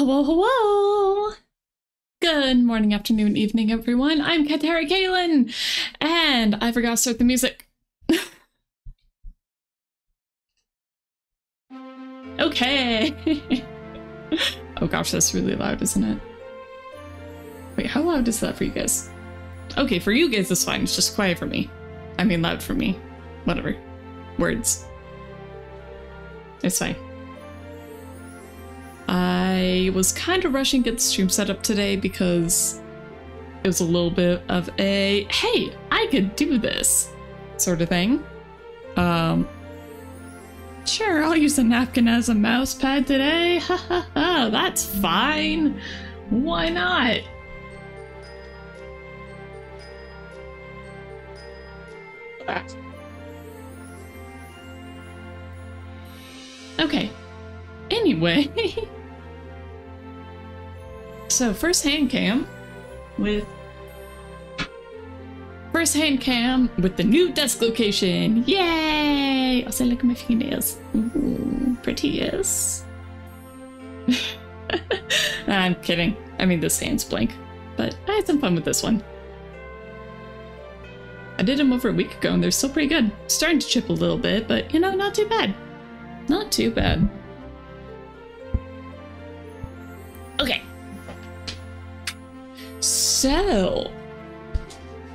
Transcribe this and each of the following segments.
Hello, hello! Good morning, afternoon, evening, everyone. I'm Katerra Kaolin, and I forgot to start the music. okay. oh gosh, that's really loud, isn't it? Wait, how loud is that for you guys? Okay, for you guys, it's fine. It's just quiet for me. I mean, loud for me. Whatever. Words. It's fine. Was kind of rushing to get the stream set up today because it was a little bit of a hey, I could do this sort of thing. Um, sure, I'll use a napkin as a mouse pad today. Ha ha ha, that's fine. Why not? Okay. Anyway. so, first hand cam with. First hand cam with the new desk location. Yay! Also, look at my fingernails. Ooh, pretty, yes. I'm kidding. I mean, this hand's blank. But I had some fun with this one. I did them over a week ago and they're still pretty good. Starting to chip a little bit, but you know, not too bad. Not too bad. So.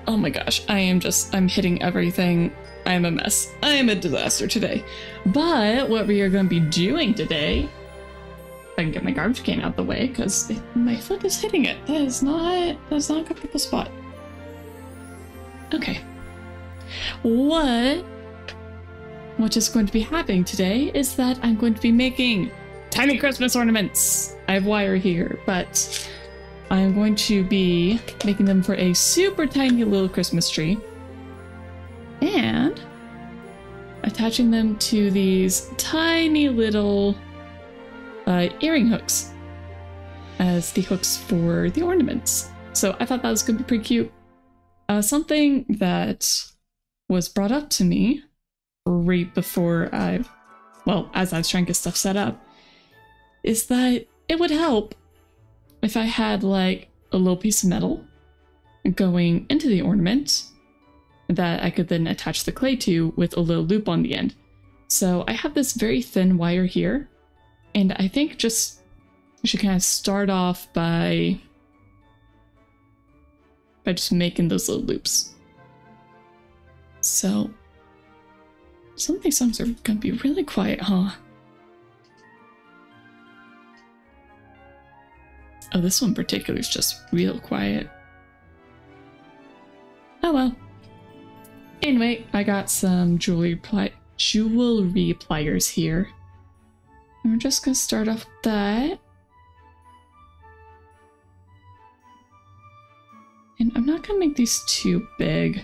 Oh my gosh, I am just, I'm hitting everything. I am a mess. I am a disaster today. But what we are going to be doing today, if I can get my garbage can out the way, because my foot is hitting it. That is not, that is not a comfortable spot. Okay. What what is going to be happening today is that I'm going to be making tiny Christmas ornaments. I have wire here, but I'm going to be making them for a super tiny little Christmas tree and attaching them to these tiny little uh, earring hooks as the hooks for the ornaments. So I thought that was going to be pretty cute. Uh, something that was brought up to me right before I, well, as I was trying to get stuff set up, is that it would help if I had like a little piece of metal going into the ornament that I could then attach the clay to with a little loop on the end. So I have this very thin wire here, and I think just I should kind of start off by by just making those little loops. So some of these songs are gonna be really quiet, huh? Oh, this one in particular is just real quiet. Oh well. Anyway, I got some jewelry pli jewelry pliers here. And we're just gonna start off with that. And I'm not gonna make these too big.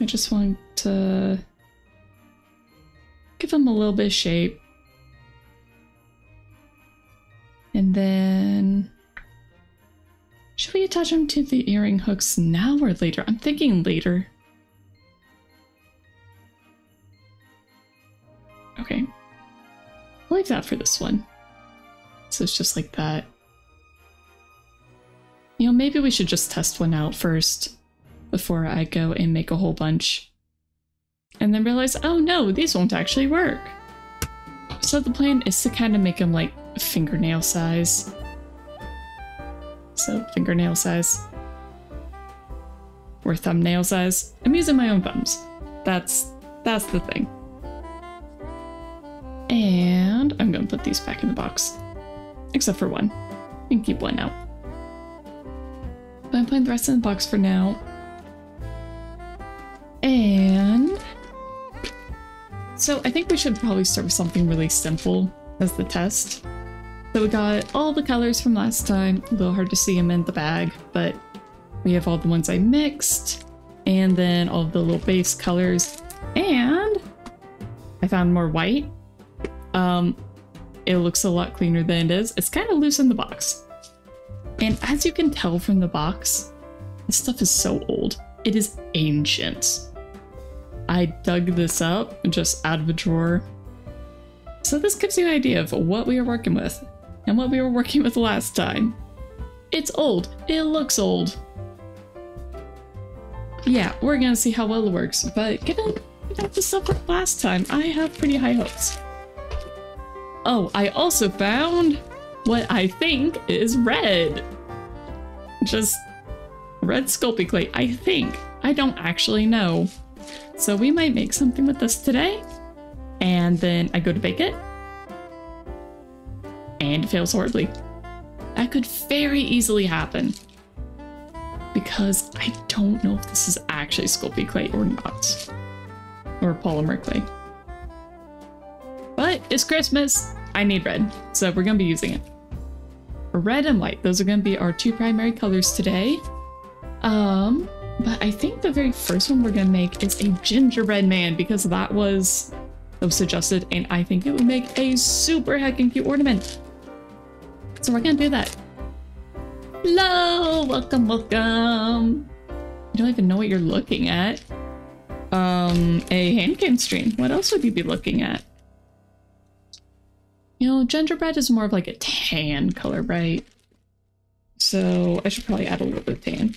I just want to give them a little bit of shape. And then... Should we attach them to the earring hooks now or later? I'm thinking later. Okay. I'll leave that for this one. So it's just like that. You know, maybe we should just test one out first before I go and make a whole bunch. And then realize, oh no, these won't actually work. So the plan is to kind of make them like fingernail size. So fingernail size. Or thumbnail size. I'm using my own thumbs. That's that's the thing. And I'm gonna put these back in the box. Except for one. You can keep one out. But I'm putting the rest in the box for now. And so I think we should probably start with something really simple as the test. So we got all the colors from last time, a little hard to see them in the bag, but we have all the ones I mixed, and then all the little base colors, and I found more white. Um, it looks a lot cleaner than it is. It's kind of loose in the box. And as you can tell from the box, this stuff is so old. It is ancient. I dug this up just out of a drawer So this gives you an idea of what we are working with and what we were working with last time. It's old. It looks old. Yeah, we're gonna see how well it works, but given that the stuff worked last time, I have pretty high hopes. Oh, I also found what I think is red. Just red Sculpey clay, I think. I don't actually know. So we might make something with this today. And then I go to bake it. And it fails horribly. That could very easily happen. Because I don't know if this is actually Sculpey clay or not. Or polymer clay. But it's Christmas. I need red. So we're going to be using it. Red and white. Those are going to be our two primary colors today. Um, but I think the very first one we're to make is a gingerbread man because that was, that was suggested and I think it would make a super heckin' cute ornament. So we're to do that. Hello! Welcome, welcome! You don't even know what you're looking at. Um, a hand game stream. What else would you be looking at? You know, gingerbread is more of like a tan color, right? So I should probably add a little bit of tan.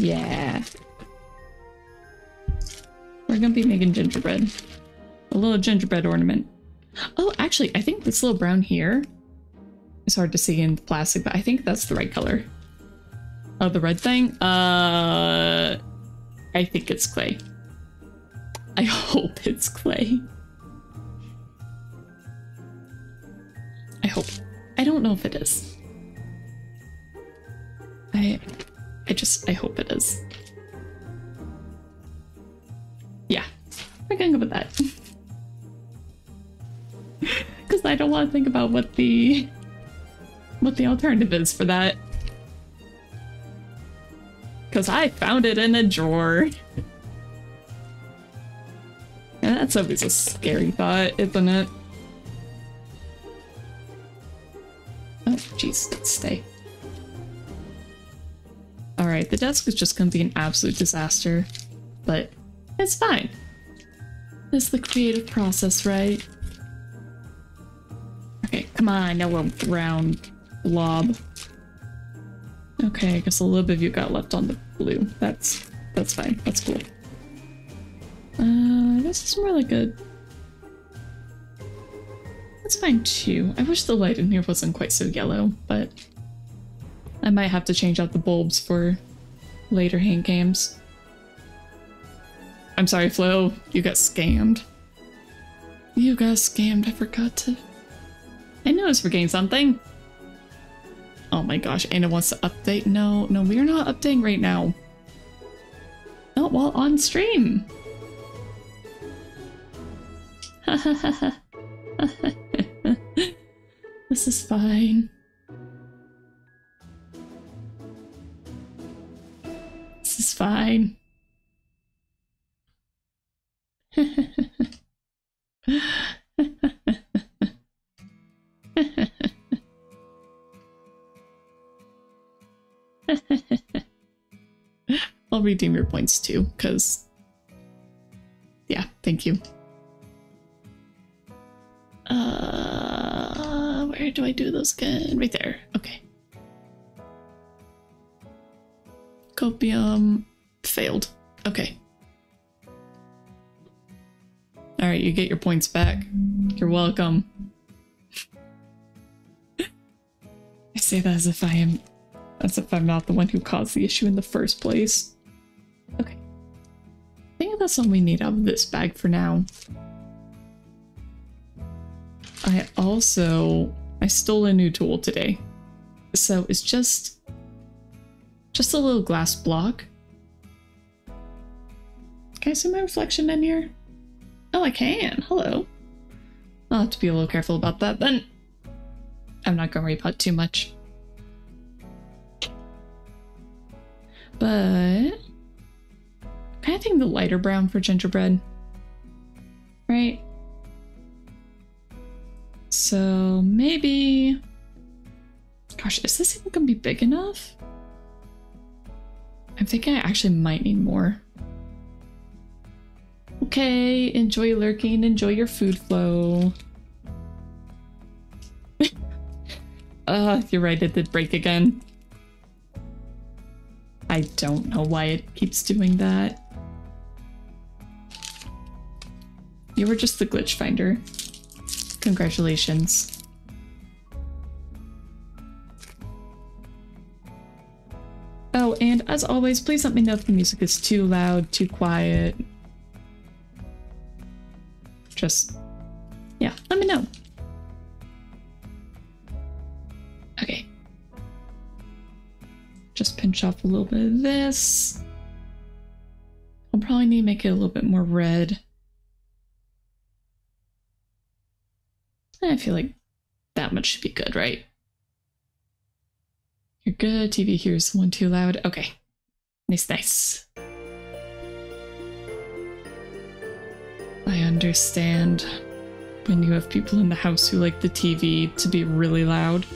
Yeah. We're gonna be making gingerbread. A little gingerbread ornament. Oh, actually, I think this little brown here is hard to see in the plastic, but I think that's the right color. Oh, the red thing? Uh, I think it's clay. I hope it's clay. I hope. I don't know if it is. I I just I hope it is. Yeah. We're gonna go with that. Cause I don't want to think about what the what the alternative is for that. Cause I found it in a drawer. And that's always a scary thought, isn't it? Oh, jeez, let's stay. Alright, the desk is just gonna be an absolute disaster, but it's fine. It's the creative process, right? Okay, come on, now no little round blob. Okay, I guess a little bit of you got left on the blue. That's that's fine. That's cool. Uh, this is more like a that's fine too. I wish the light in here wasn't quite so yellow, but I might have to change out the bulbs for later hand games. I'm sorry, Flo. You got scammed. You got scammed. I forgot to... I know I was forgetting something. Oh my gosh, Anna wants to update. No, no, we are not updating right now. Not while on stream. This is fine. Is fine. I'll redeem your points too, because... Yeah, thank you. Uh, where do I do those again? Right there. Okay. Copium failed. Okay. All right, you get your points back. You're welcome. I say that as if I am, as if I'm not the one who caused the issue in the first place. Okay. I think that's all we need out of this bag for now. I also I stole a new tool today. So it's just just a little glass block. Can I see my reflection in here? Oh, I can. Hello. I'll have to be a little careful about that then. I'm not going to repot too much. But of think the lighter brown for gingerbread. Right? So maybe... Gosh, is this even gonna be big enough? I'm thinking I actually might need more. Okay, enjoy lurking, enjoy your food flow. uh, you're right, it did break again. I don't know why it keeps doing that. You were just the glitch finder. Congratulations. Oh, and as always, please let me know if the music is too loud, too quiet. Just, yeah, let me know. Okay. Just pinch off a little bit of this. I'll probably need to make it a little bit more red. I feel like that much should be good, right? You're good. TV here is one too loud. Okay. Nice, nice. I understand when you have people in the house who like the TV to be really loud.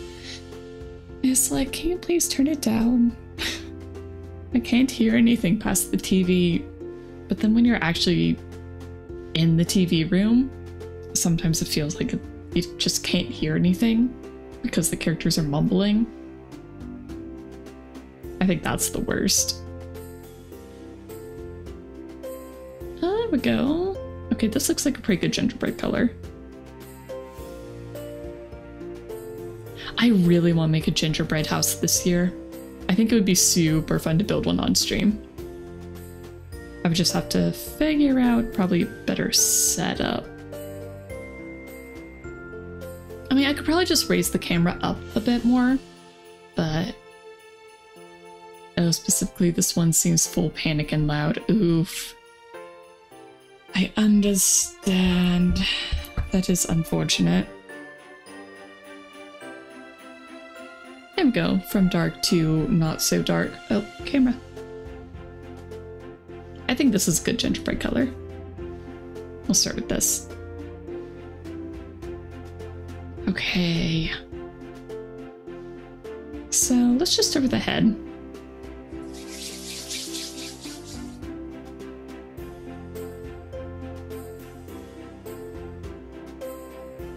It's like, can you please turn it down? I can't hear anything past the TV. But then when you're actually in the TV room, sometimes it feels like you just can't hear anything because the characters are mumbling. I think that's the worst. There we go. Okay, this looks like a pretty good gingerbread color. I really want to make a gingerbread house this year. I think it would be super fun to build one on stream. I would just have to figure out probably better setup. I mean, I could probably just raise the camera up a bit more, but Oh, specifically this one seems full panic and loud. Oof. I understand. That is unfortunate. There we go. From dark to not so dark. Oh, camera. I think this is a good gingerbread color. We'll start with this. Okay. So let's just start with the head.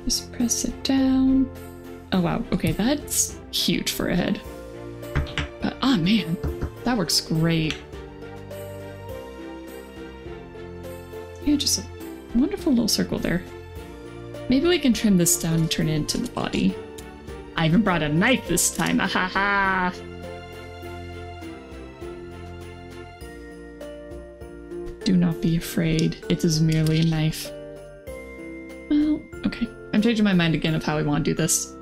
Just press it down. Oh wow, okay, that's huge for a head. But, oh man, that works great. Yeah, just a wonderful little circle there. Maybe we can trim this down and turn it into the body. I even brought a knife this time, ah ha ha! Do not be afraid, it is merely a knife. Well, okay. I'm changing my mind again of how I want to do this.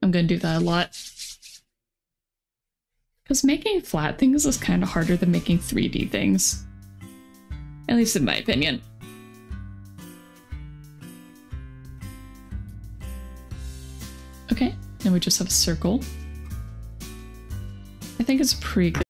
I'm going to do that a lot. Because making flat things is kind of harder than making 3D things. At least in my opinion. Okay, now we just have a circle. I think it's pretty good.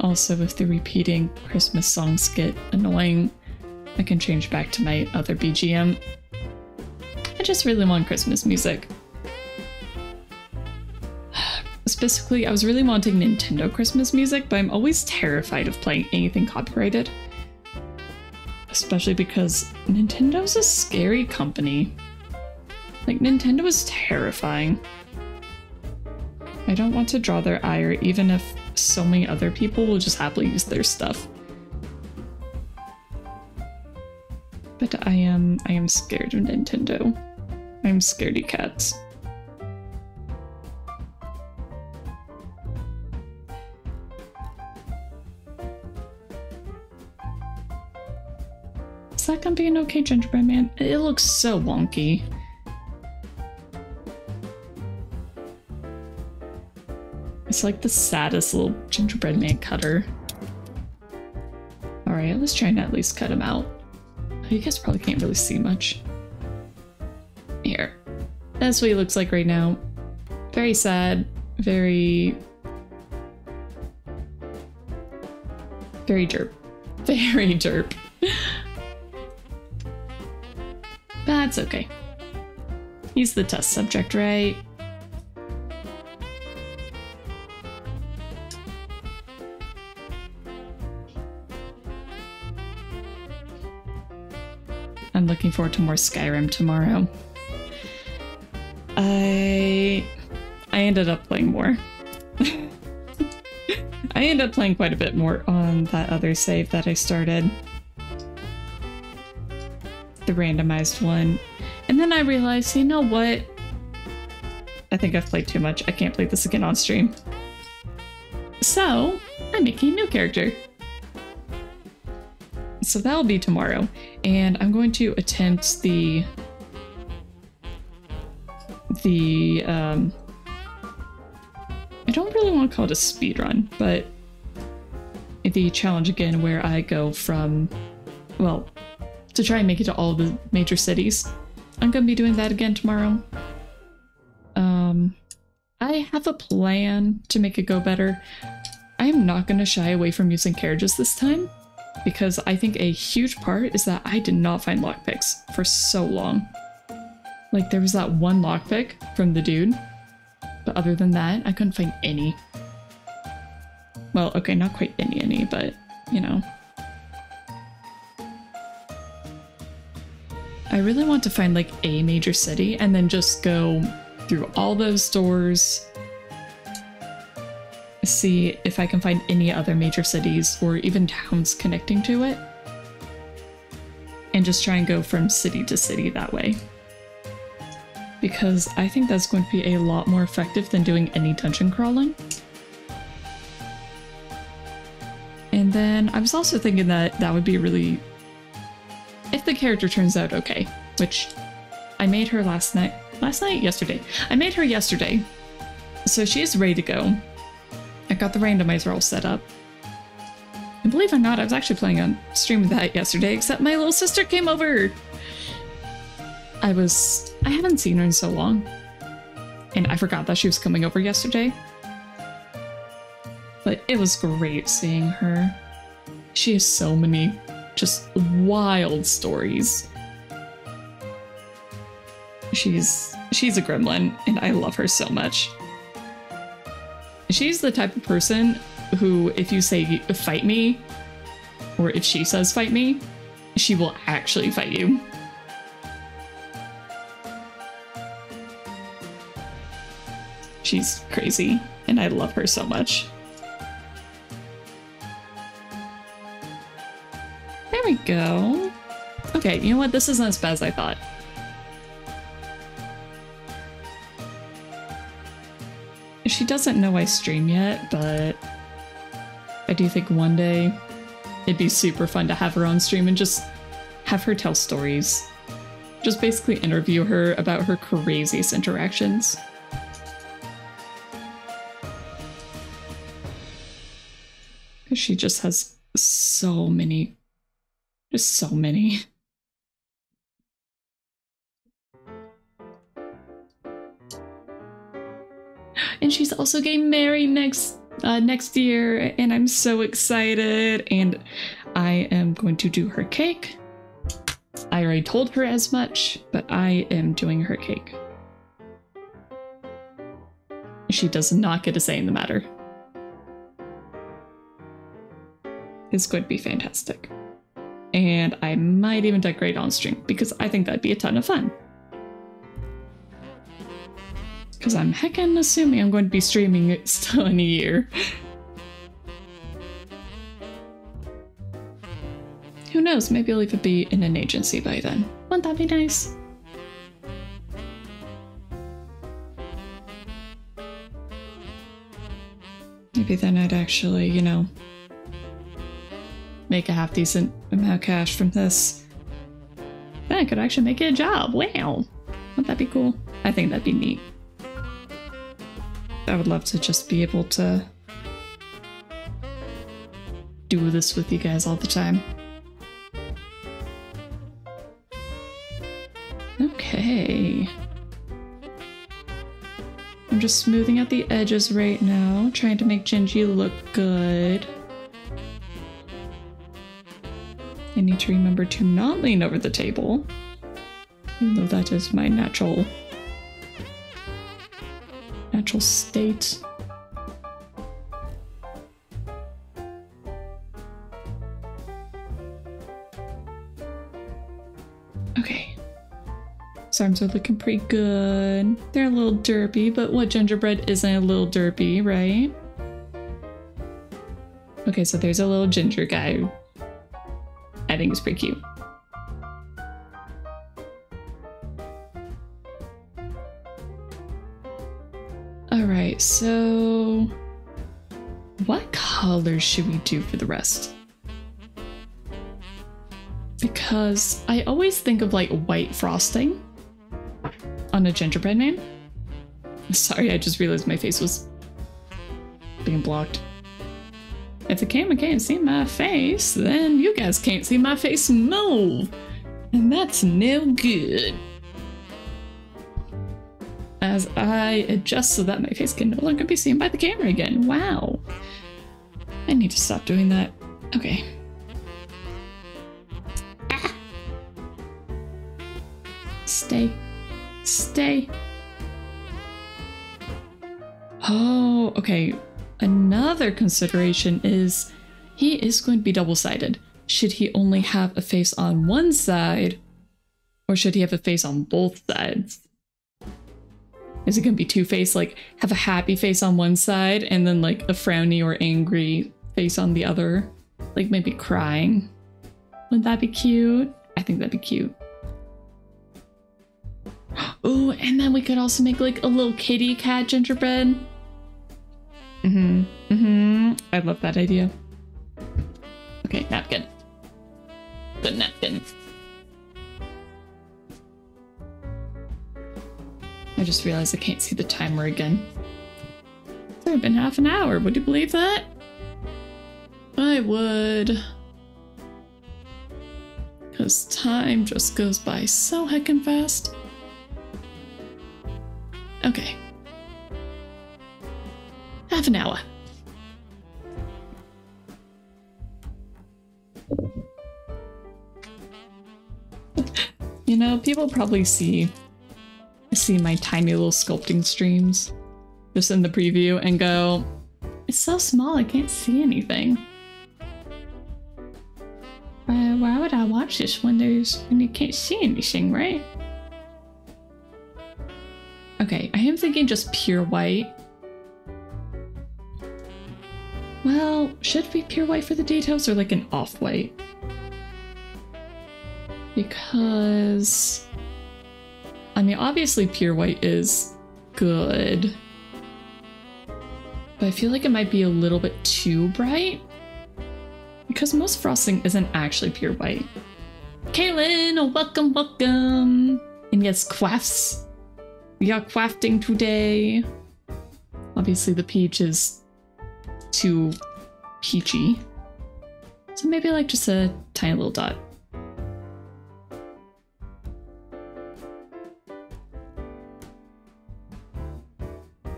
Also, if the repeating Christmas songs get annoying, I can change back to my other BGM. I just really want Christmas music. Specifically, I was really wanting Nintendo Christmas music, but I'm always terrified of playing anything copyrighted. Especially because Nintendo's a scary company. Like, Nintendo is terrifying. I don't want to draw their ire, even if so many other people will just happily use their stuff. But I am I am scared of Nintendo. I'm scaredy cats. Is that gonna be an okay gingerbread man? It looks so wonky. It's like the saddest little gingerbread man cutter. Alright, let's try and at least cut him out. You guys probably can't really see much. Here. That's what he looks like right now. Very sad. Very... Very derp. Very derp. That's okay. He's the test subject, right? I'm looking forward to more Skyrim tomorrow. I I ended up playing more. I ended up playing quite a bit more on that other save that I started. The randomized one. And then I realized, you know what? I think I've played too much. I can't play this again on stream. So, I'm making a new character. So that'll be tomorrow. And I'm going to attempt the the um I don't really want to call it a speed run, but the challenge again where I go from well to try and make it to all the major cities. I'm gonna be doing that again tomorrow. Um I have a plan to make it go better. I am not gonna shy away from using carriages this time because I think a huge part is that I did not find lockpicks for so long. Like there was that one lockpick from the dude, but other than that, I couldn't find any. Well, okay, not quite any any, but you know. I really want to find like a major city and then just go through all those doors, see if I can find any other major cities or even towns connecting to it. And just try and go from city to city that way. Because I think that's going to be a lot more effective than doing any dungeon crawling. And then I was also thinking that that would be really... If the character turns out okay, which I made her last night. Last night? Yesterday. I made her yesterday. So she is ready to go. I got the randomizer all set up. And believe it or not, I was actually planning on streaming that yesterday, except my little sister came over. I was... I haven't seen her in so long. And I forgot that she was coming over yesterday. But it was great seeing her. She has so many just wild stories. She's she's a gremlin, and I love her so much. She's the type of person who, if you say fight me, or if she says fight me, she will actually fight you. She's crazy, and I love her so much. There we go. Okay, you know what? This isn't as bad as I thought. She doesn't know I stream yet, but I do think one day it'd be super fun to have her on stream and just have her tell stories. Just basically interview her about her craziest interactions. Because she just has so many, just so many. And she's also getting married next uh, next year, and I'm so excited. And I am going to do her cake. I already told her as much, but I am doing her cake. She does not get a say in the matter. It's going to be fantastic. And I might even decorate on stream because I think that'd be a ton of fun. Because I'm heckin' assuming I'm going to be streaming it still in a year. Who knows, maybe I'll even be in an agency by then. Wouldn't that be nice? Maybe then I'd actually, you know, make a half decent amount of cash from this. Then I could actually make it a job. Wow. Wouldn't that be cool? I think that'd be neat. I would love to just be able to do this with you guys all the time. Okay. I'm just smoothing out the edges right now, trying to make Gingy look good. I need to remember to not lean over the table, even though that is my natural natural state. Okay. So arms are looking pretty good. They're a little derpy, but what gingerbread isn't a little derpy, right? Okay, so there's a little ginger guy. I think he's pretty cute. So... What colors should we do for the rest? Because I always think of like white frosting on a gingerbread man. Sorry, I just realized my face was being blocked. If the camera can't see my face, then you guys can't see my face move. And that's no good. As I adjust so that my face can no longer be seen by the camera again. Wow. I need to stop doing that. Okay. Ah. Stay. Stay. Oh, okay. Another consideration is he is going to be double-sided. Should he only have a face on one side or should he have a face on both sides? Is it going to be two-faced, like have a happy face on one side and then like a frowny or angry face on the other? Like maybe crying. Wouldn't that be cute? I think that'd be cute. Oh, and then we could also make like a little kitty cat gingerbread. Mm-hmm. Mm-hmm. I love that idea. Okay, napkin. Good napkin. I just realized I can't see the timer again. It's only been half an hour. Would you believe that? I would. Because time just goes by so heckin' fast. Okay. Half an hour. You know, people probably see see my tiny little sculpting streams just in the preview and go, it's so small I can't see anything. Uh, why would I watch this when there's when you can't see anything, right? Okay, I am thinking just pure white. Well, should be pure white for the details or like an off-white? Because... I mean, obviously pure white is good. But I feel like it might be a little bit too bright. Because most frosting isn't actually pure white. Kaylin, welcome, welcome! And yes, quaffs. We are crafting today. Obviously the peach is too peachy. So maybe like just a tiny little dot.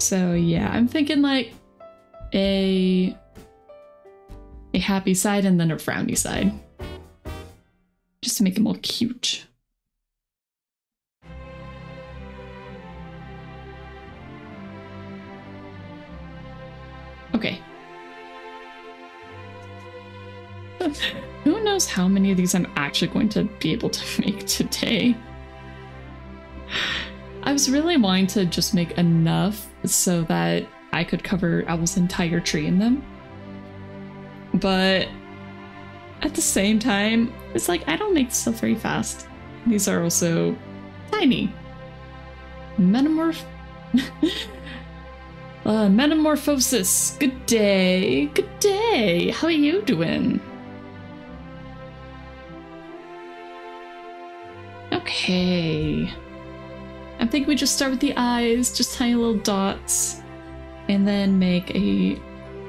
So yeah, I'm thinking like a a happy side and then a frowny side. Just to make him all cute. Okay. Who knows how many of these I'm actually going to be able to make today? I was really wanting to just make enough so that I could cover Owl's entire tree in them. But at the same time, it's like I don't make stuff very fast. These are also tiny. Metamorph. uh, metamorphosis. Good day. Good day. How are you doing? Okay. I think we just start with the eyes, just tiny little dots, and then make a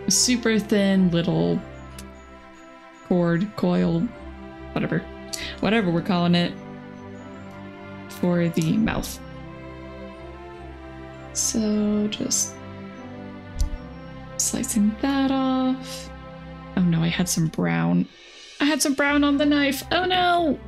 super thin little cord, coil, whatever, whatever we're calling it, for the mouth. So just slicing that off. Oh no, I had some brown. I had some brown on the knife. Oh no!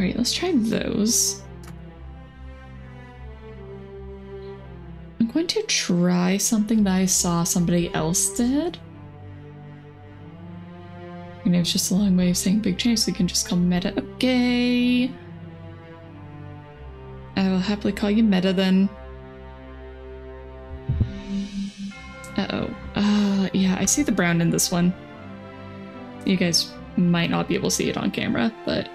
Alright, let's try those. I'm going to try something that I saw somebody else did. You know, it's just a long way of saying big change, so you can just call meta. Okay. I will happily call you meta then. Uh-oh. Uh, yeah, I see the brown in this one. You guys might not be able to see it on camera, but...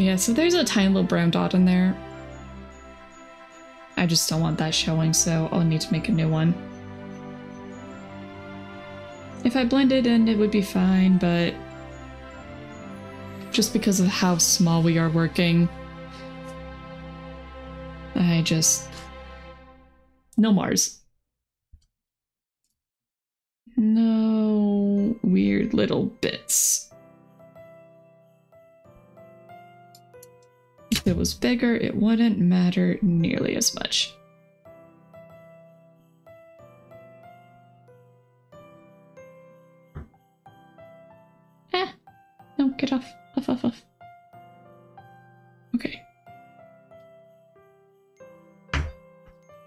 Yeah, so there's a tiny little brown dot in there. I just don't want that showing, so I'll need to make a new one. If I blend it in, it would be fine, but just because of how small we are working, I just... No Mars. No weird little bits. If it was bigger, it wouldn't matter nearly as much. Ah! No, get off. Off, off, off. Okay.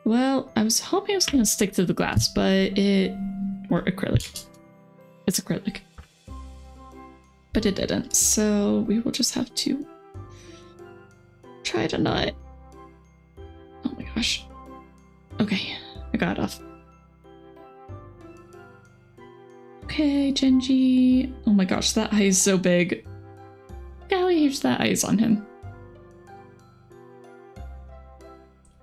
Well, I was hoping I was gonna stick to the glass, but it... or acrylic. It's acrylic. But it didn't, so we will just have to try to not. Oh my gosh. Okay, I got off. Okay, Genji. Oh my gosh, that eye is so big. Look how that eye is on him.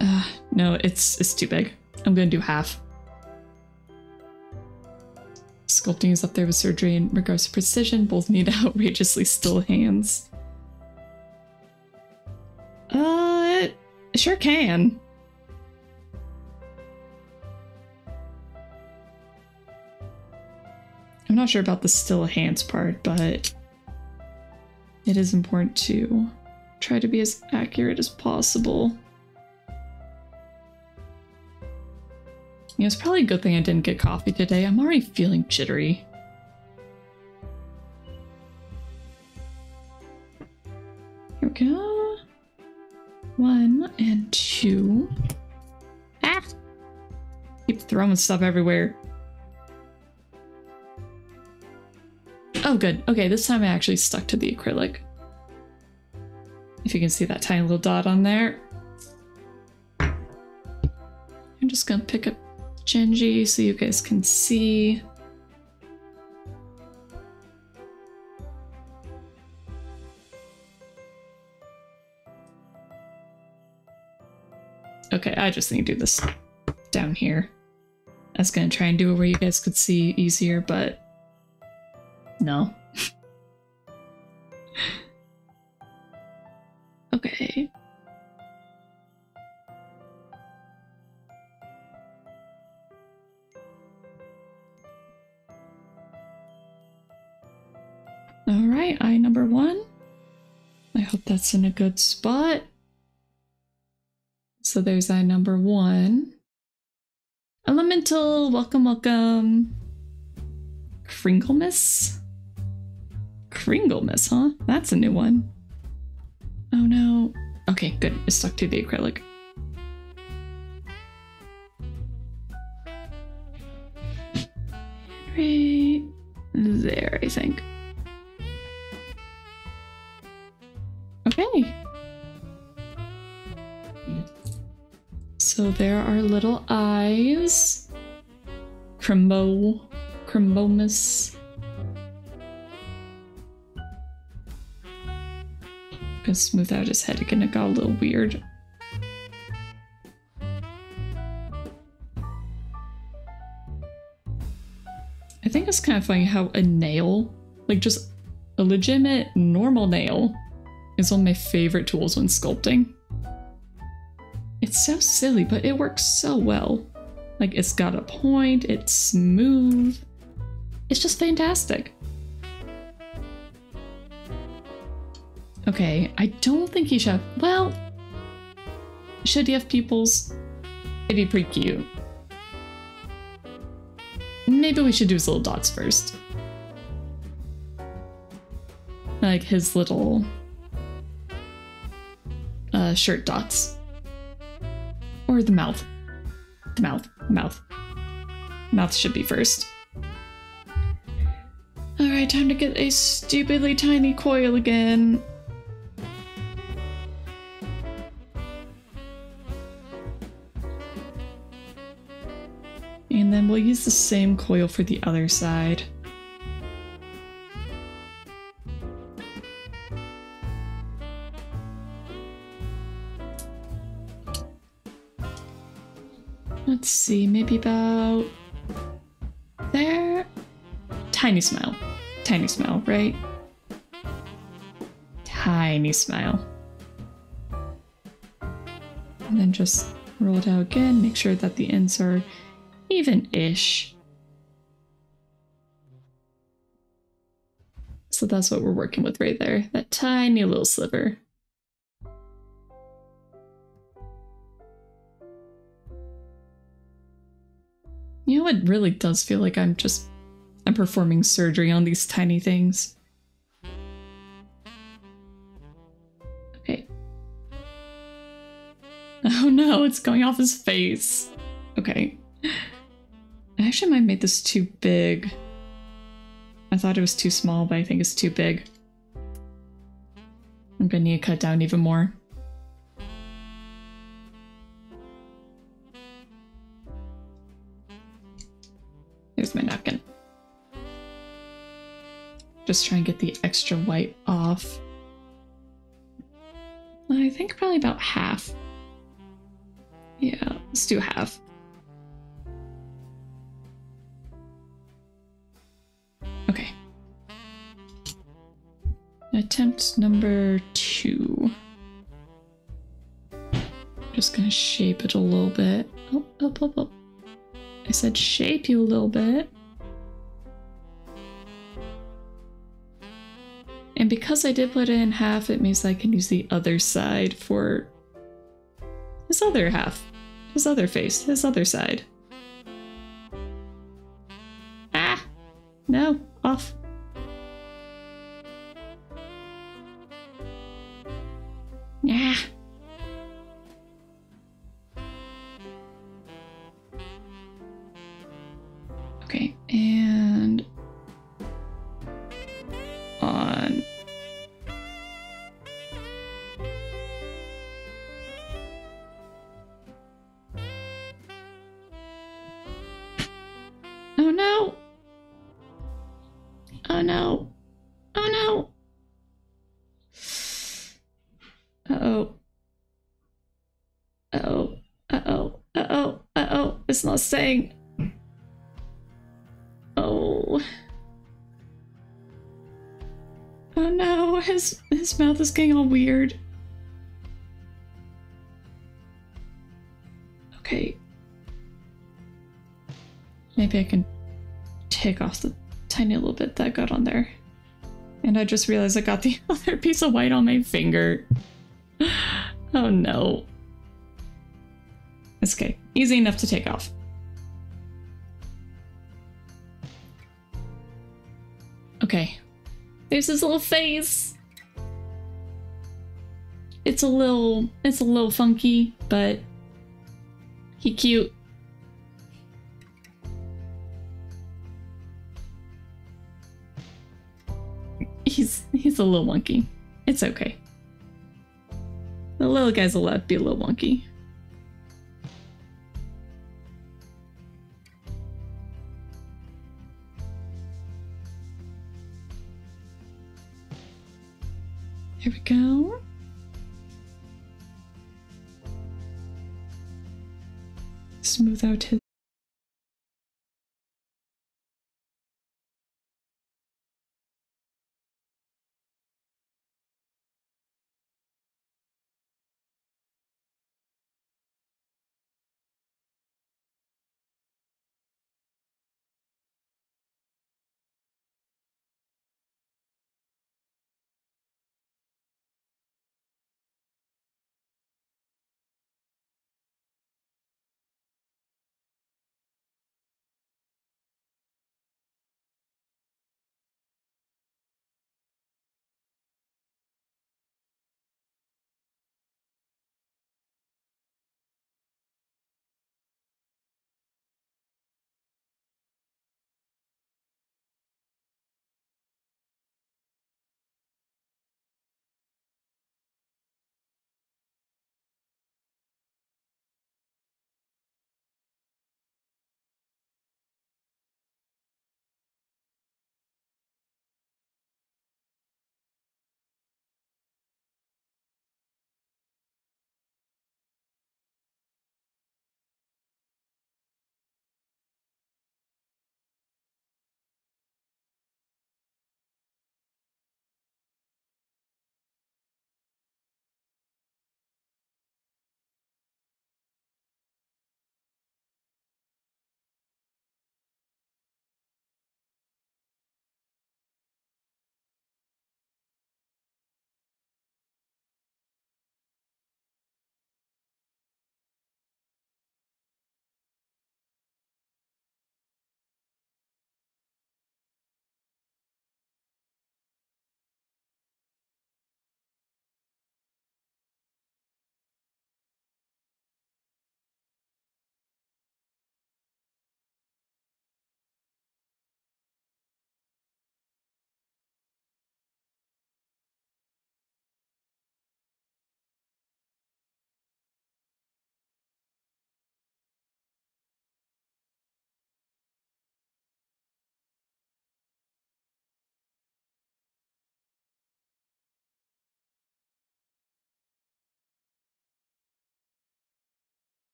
Uh, no, it's it's too big. I'm gonna do half. Sculpting is up there with surgery in regards to precision. Both need outrageously still hands. Sure can. I'm not sure about the still hands part, but it is important to try to be as accurate as possible. It's probably a good thing I didn't get coffee today. I'm already feeling jittery. Here we go. One and two. Ah! Keep throwing stuff everywhere. Oh, good. Okay, this time I actually stuck to the acrylic. If you can see that tiny little dot on there. I'm just gonna pick up Genji so you guys can see. Okay, I just need to do this down here. I was gonna try and do it where you guys could see easier, but no. okay. All right, eye number one. I hope that's in a good spot. So there's eye number one. Elemental, welcome, welcome. Kringlemas? Kringlemas, huh? That's a new one. Oh no. Okay, good. It's stuck to the acrylic. Right there, I think. Okay. So there are little eyes. Crimbo. Crimbomus. Gonna smooth out his head again, it got a little weird. I think it's kind of funny how a nail, like just a legitimate normal nail, is one of my favorite tools when sculpting. It's so silly, but it works so well. Like, it's got a point, it's smooth. It's just fantastic. Okay, I don't think he should well, should he have pupils? It'd be pretty cute. Maybe we should do his little dots first. Like his little uh, shirt dots. Or the mouth. The mouth. Mouth. Mouth should be first. Alright, time to get a stupidly tiny coil again. And then we'll use the same coil for the other side. Let's see, maybe about there. Tiny smile. Tiny smile, right? Tiny smile. And then just roll it out again, make sure that the ends are even-ish. So that's what we're working with right there, that tiny little sliver. You know, it really does feel like I'm just, I'm performing surgery on these tiny things. Okay. Oh no, it's going off his face. Okay. I actually might have made this too big. I thought it was too small, but I think it's too big. I'm gonna need to cut down even more. Here's my napkin. Just try and get the extra white off. I think probably about half. Yeah, let's do half. Okay. Attempt number two. Just gonna shape it a little bit. Oh, up, up, up. I said shape you a little bit. And because I did put it in half, it means I can use the other side for his other half. His other face, his other side. Ah! No, off. Yeah. It's not saying. Oh. Oh no, his his mouth is getting all weird. Okay. Maybe I can take off the tiny little bit that got on there. And I just realized I got the other piece of white on my finger. Oh no. It's okay. Easy enough to take off. Okay. There's his little face. It's a little it's a little funky, but he cute. He's he's a little wonky. It's okay. The little guy's allowed to be a little wonky.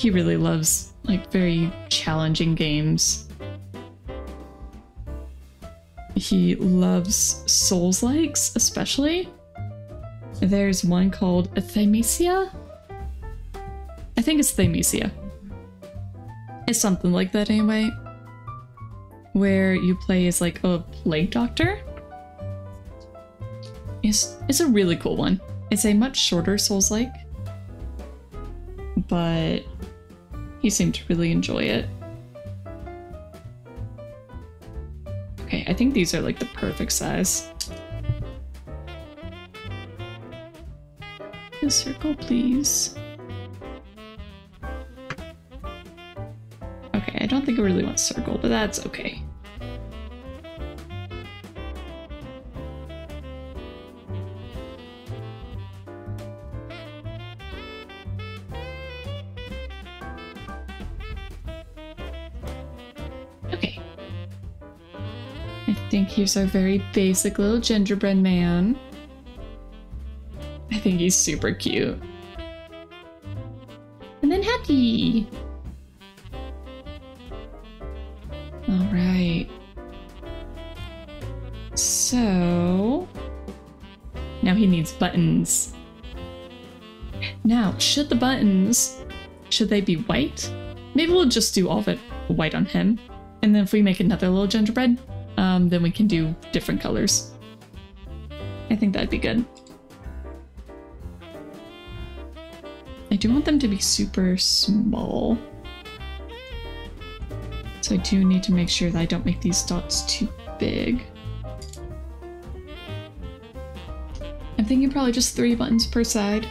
He really loves like very challenging games. He loves Souls likes, especially. There's one called Thymesia. I think it's Thymesia. It's something like that anyway. Where you play as like a plague doctor. It's, it's a really cool one. It's a much shorter Souls-like. But he seemed to really enjoy it. Okay, I think these are like the perfect size. A circle, please. Okay, I don't think I really want circle, but that's okay. Think he's our very basic little gingerbread man. I think he's super cute. And then happy. All right. So now he needs buttons. Now, should the buttons, should they be white? Maybe we'll just do all of it white on him. And then if we make another little gingerbread, um, then we can do different colors. I think that'd be good. I do want them to be super small. So I do need to make sure that I don't make these dots too big. I'm thinking probably just three buttons per side.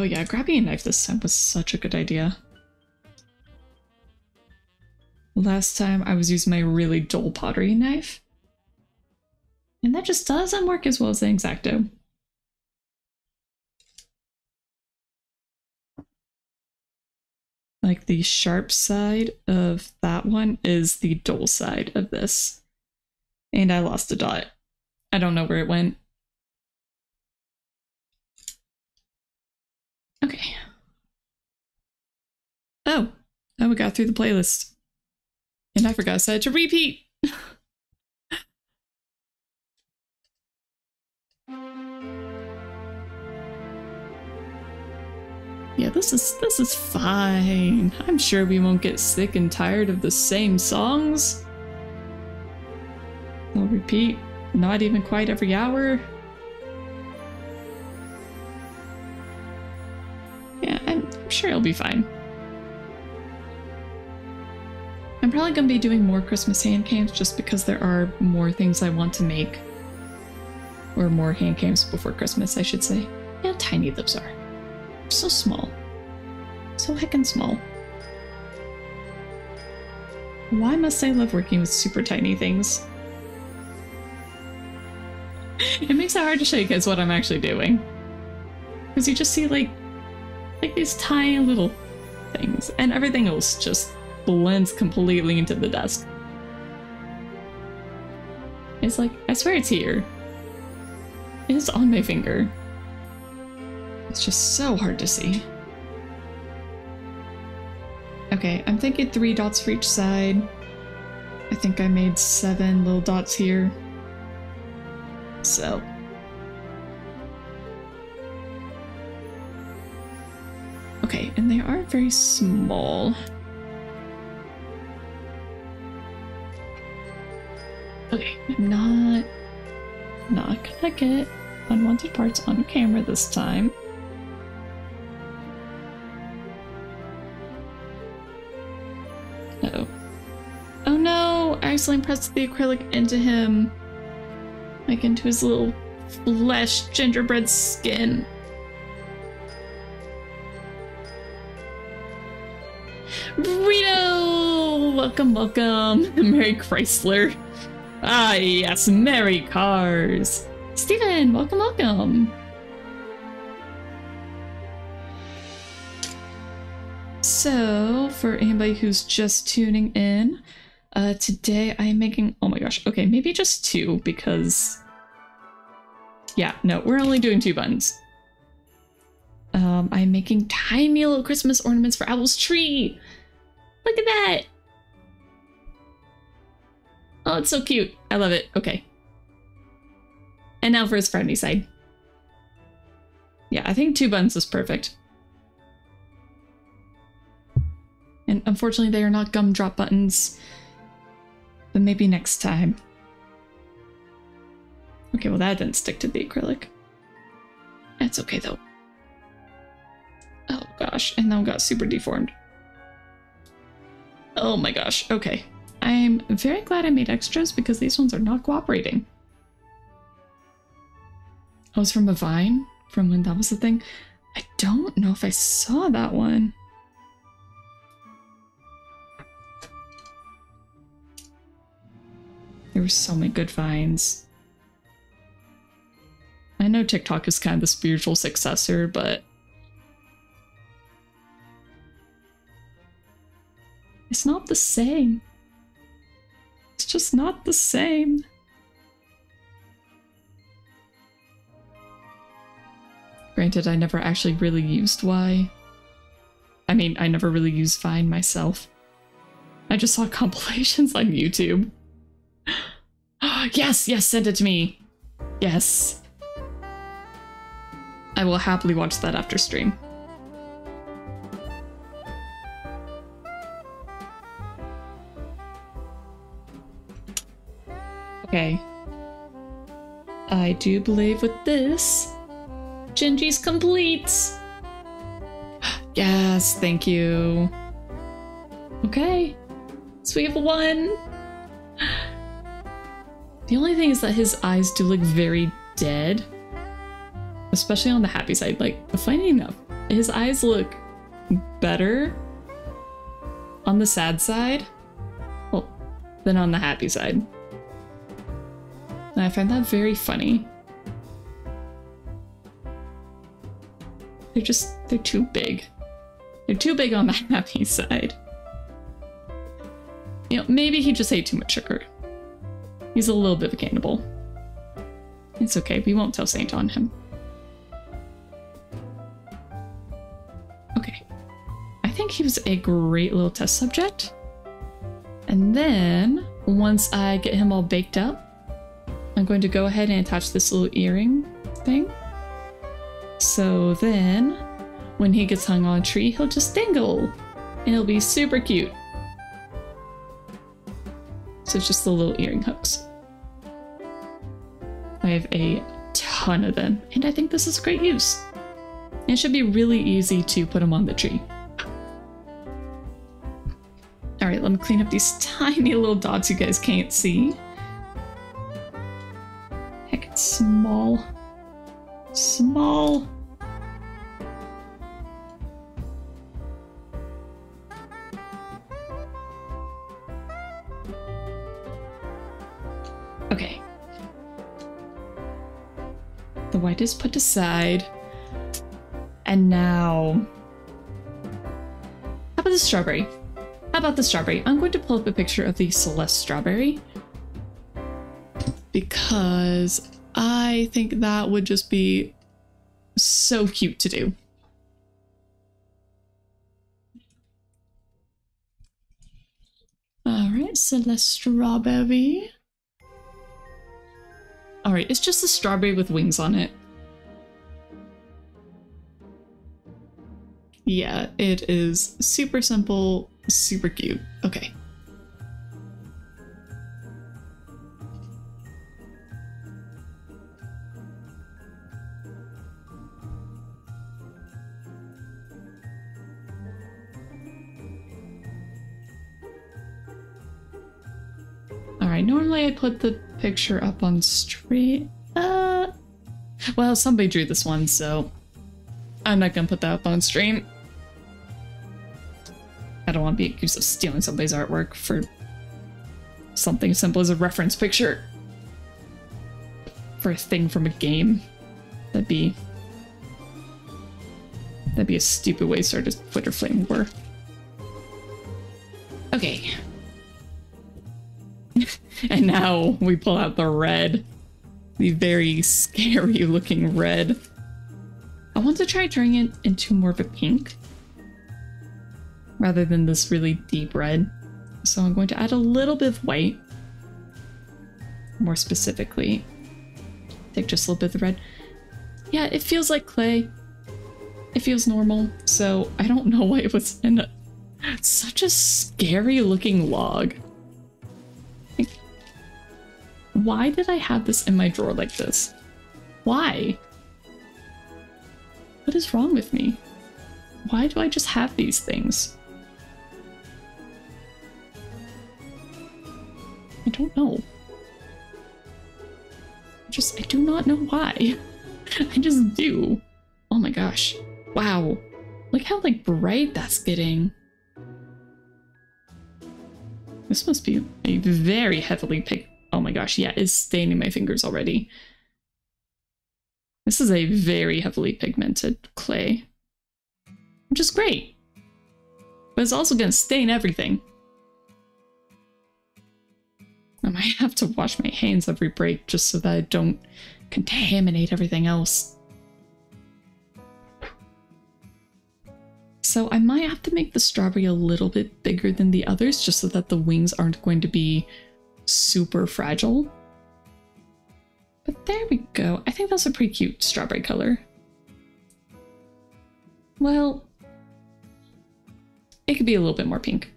Oh yeah, grabbing a knife this time was such a good idea. Last time I was using my really dull pottery knife. And that just doesn't work as well as the X-Acto. Like the sharp side of that one is the dull side of this. And I lost a dot. I don't know where it went. Okay. Oh. Oh, we got through the playlist. And I forgot I said to repeat. yeah, this is this is fine. I'm sure we won't get sick and tired of the same songs. We'll repeat, not even quite every hour. Sure it'll be fine. I'm probably going to be doing more Christmas hand cams just because there are more things I want to make. Or more hand cams before Christmas, I should say. how tiny those are. They're so small. So heckin' small. Why must I love working with super tiny things? it makes it hard to show you guys what I'm actually doing. Because you just see like, like these tiny little things, and everything else just blends completely into the desk. It's like, I swear it's here. It is on my finger. It's just so hard to see. Okay, I'm thinking three dots for each side. I think I made seven little dots here. So. Okay, and they are very small. Okay, I'm not not gonna get unwanted parts on camera this time. Uh oh. Oh no! I accidentally pressed the acrylic into him. Like into his little flesh gingerbread skin. Rito! Welcome, welcome, Mary Chrysler. Ah, yes, merry cars. Stephen, welcome, welcome. So, for anybody who's just tuning in, uh, today I'm making, oh my gosh, okay, maybe just two because, yeah, no, we're only doing two buns. Um, I'm making tiny little Christmas ornaments for Owl's tree. Look at that. Oh, it's so cute. I love it. Okay. And now for his friendly side. Yeah, I think two buns is perfect. And unfortunately, they are not gumdrop buttons. But maybe next time. Okay, well that didn't stick to the acrylic. That's okay though. Oh gosh, and now got super deformed. Oh my gosh, okay. I'm very glad I made extras because these ones are not cooperating. Oh, it's from a vine? From when that was the thing? I don't know if I saw that one. There were so many good vines. I know TikTok is kind of the spiritual successor, but It's not the same. It's just not the same. Granted, I never actually really used Y. I mean, I never really used Vine myself. I just saw compilations on YouTube. yes, yes, send it to me. Yes. I will happily watch that after stream. Okay. I do believe with this, Genji's complete. Yes, thank you. Okay. So we have one. The only thing is that his eyes do look very dead. Especially on the happy side. Like, funny enough, his eyes look better on the sad side well, than on the happy side. And I find that very funny. They're just, they're too big. They're too big on the happy side. You know, maybe he just ate too much sugar. He's a little bit of a cannibal. It's okay, we won't tell Saint on him. Okay. I think he was a great little test subject. And then, once I get him all baked up, I'm going to go ahead and attach this little earring thing. So then, when he gets hung on a tree, he'll just dangle. And it'll be super cute. So it's just the little earring hooks. I have a ton of them, and I think this is great use. It should be really easy to put them on the tree. Alright, let me clean up these tiny little dots you guys can't see. Small. Small. Okay. The white is put aside. And now... How about the strawberry? How about the strawberry? I'm going to pull up a picture of the Celeste strawberry. Because I think that would just be so cute to do. Alright, Celeste strawberry. Alright, it's just a strawberry with wings on it. Yeah, it is super simple, super cute. Okay. Alright, normally I put the picture up on street. Uh, well, somebody drew this one, so I'm not gonna put that up on stream. I don't want to be accused of stealing somebody's artwork for something as simple as a reference picture for a thing from a game. That'd be that'd be a stupid way to start a Twitter flame war. Okay. and now we pull out the red. The very scary looking red. I want to try turning it into more of a pink rather than this really deep red. So I'm going to add a little bit of white. More specifically, take just a little bit of red. Yeah, it feels like clay. It feels normal, so I don't know why it was in a, such a scary looking log. Why did I have this in my drawer like this? Why? What is wrong with me? Why do I just have these things? I don't know. I just, I do not know why. I just do. Oh my gosh. Wow. Look how like bright that's getting. This must be a very heavily picked Oh my gosh, yeah, it's staining my fingers already. This is a very heavily pigmented clay. Which is great. But it's also gonna stain everything. I might have to wash my hands every break just so that I don't contaminate everything else. So I might have to make the strawberry a little bit bigger than the others just so that the wings aren't going to be super fragile. But there we go. I think that's a pretty cute strawberry color. Well, it could be a little bit more pink.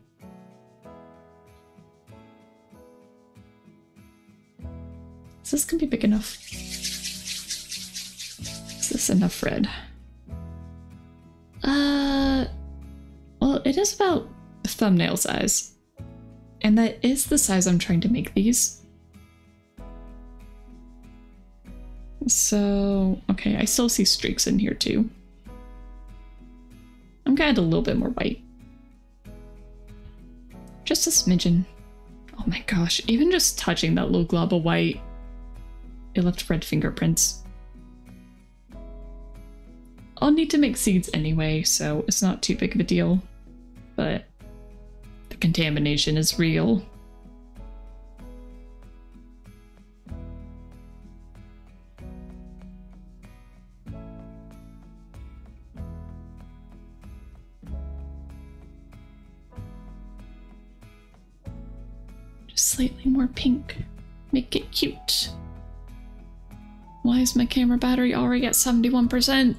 Is this gonna be big enough? Is this enough red? Uh, well, it is about thumbnail size. And that is the size I'm trying to make these. So, okay, I still see streaks in here too. I'm gonna add a little bit more white. Just a smidgen. Oh my gosh, even just touching that little glob of white, it left red fingerprints. I'll need to make seeds anyway, so it's not too big of a deal. But contamination is real. Just slightly more pink. Make it cute. Why is my camera battery already at 71%? It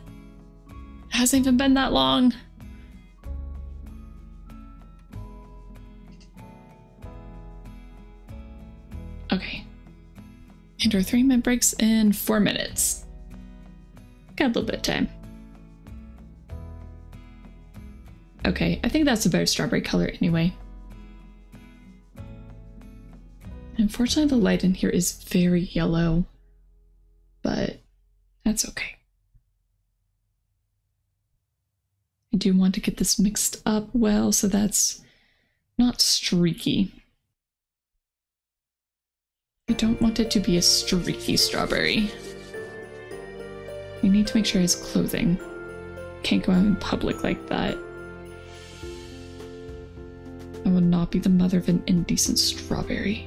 hasn't even been that long. Okay. And our three minute breaks in four minutes. Got a little bit of time. Okay, I think that's a better strawberry color anyway. Unfortunately, the light in here is very yellow, but that's okay. I do want to get this mixed up well so that's not streaky. I don't want it to be a streaky strawberry. We need to make sure his clothing can't go out in public like that. I will not be the mother of an indecent strawberry.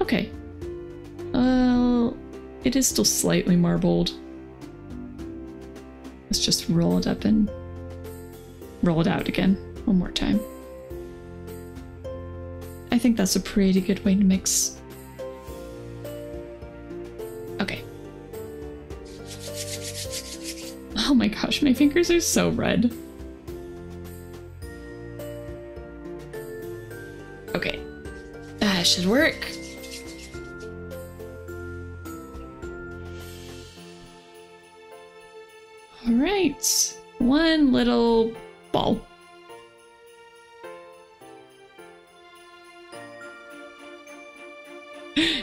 Okay. Well, it is still slightly marbled. Let's just roll it up and roll it out again one more time. I think that's a pretty good way to mix. Okay. Oh my gosh, my fingers are so red. Okay. That should work. All right. One little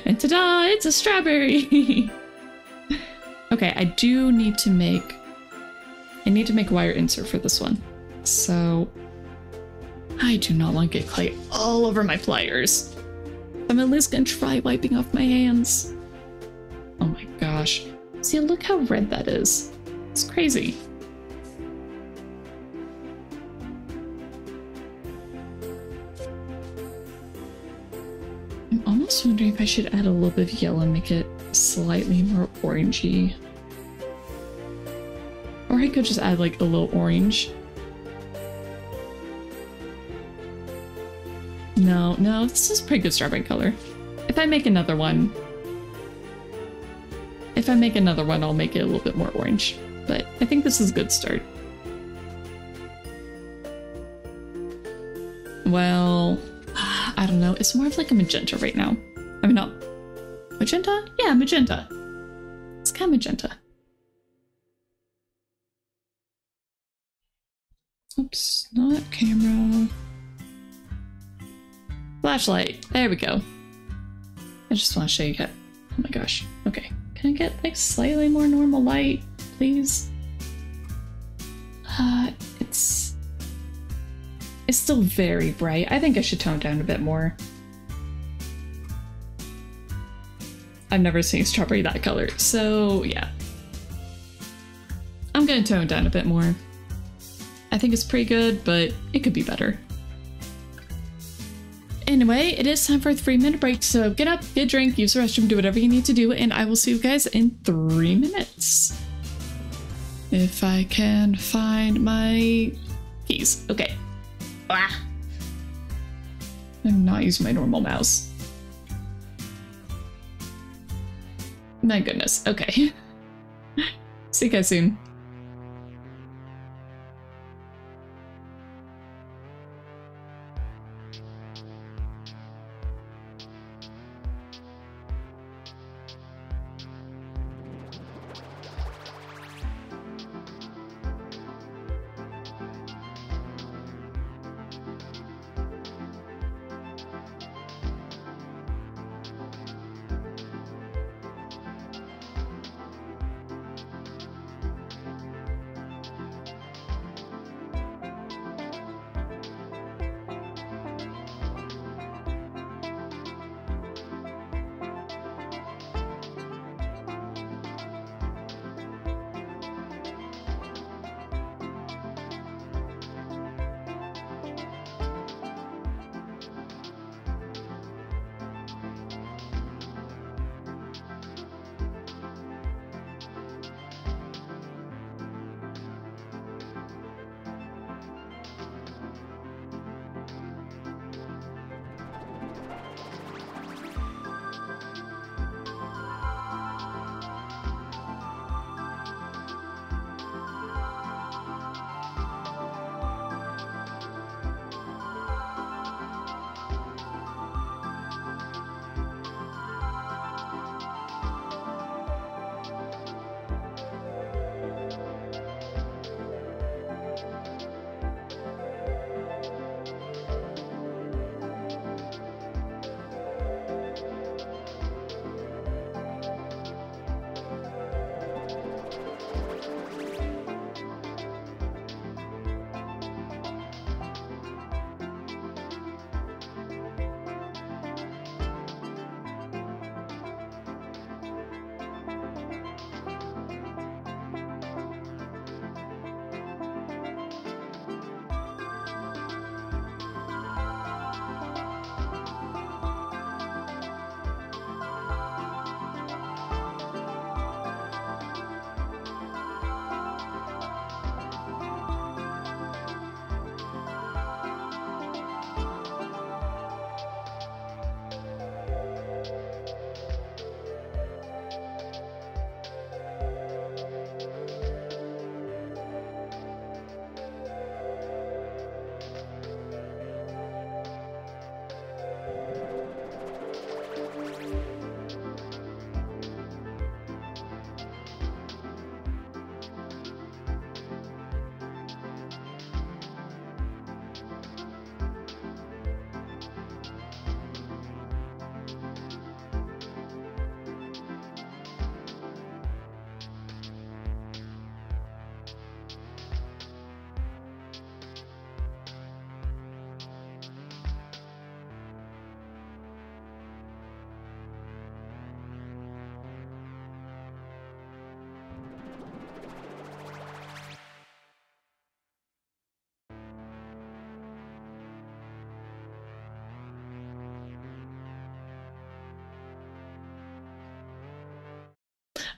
And ta-da, it's a strawberry! okay, I do need to make... I need to make wire insert for this one. So... I do not want to get clay all over my pliers. I'm at least gonna try wiping off my hands. Oh my gosh. See, look how red that is. It's crazy. I'm almost wondering if I should add a little bit of yellow and make it slightly more orangey. Or I could just add like a little orange. No, no, this is pretty good strawberry color. If I make another one, if I make another one, I'll make it a little bit more orange. But I think this is a good start. Well, I don't know. It's more of like a magenta right now. I mean, not magenta? Yeah, magenta. It's kind of magenta. Oops, not camera. Flashlight. There we go. I just want to show you guys. Oh my gosh. Okay. Can I get like slightly more normal light, please? Uh, it's it's still very bright. I think I should tone down a bit more. I've never seen strawberry that color, so yeah. I'm gonna tone down a bit more. I think it's pretty good, but it could be better. Anyway, it is time for a three minute break, so get up, get a drink, use the restroom, do whatever you need to do, and I will see you guys in three minutes. If I can find my keys. Okay. Ah. I'm not using my normal mouse. My goodness. Okay. see you guys soon.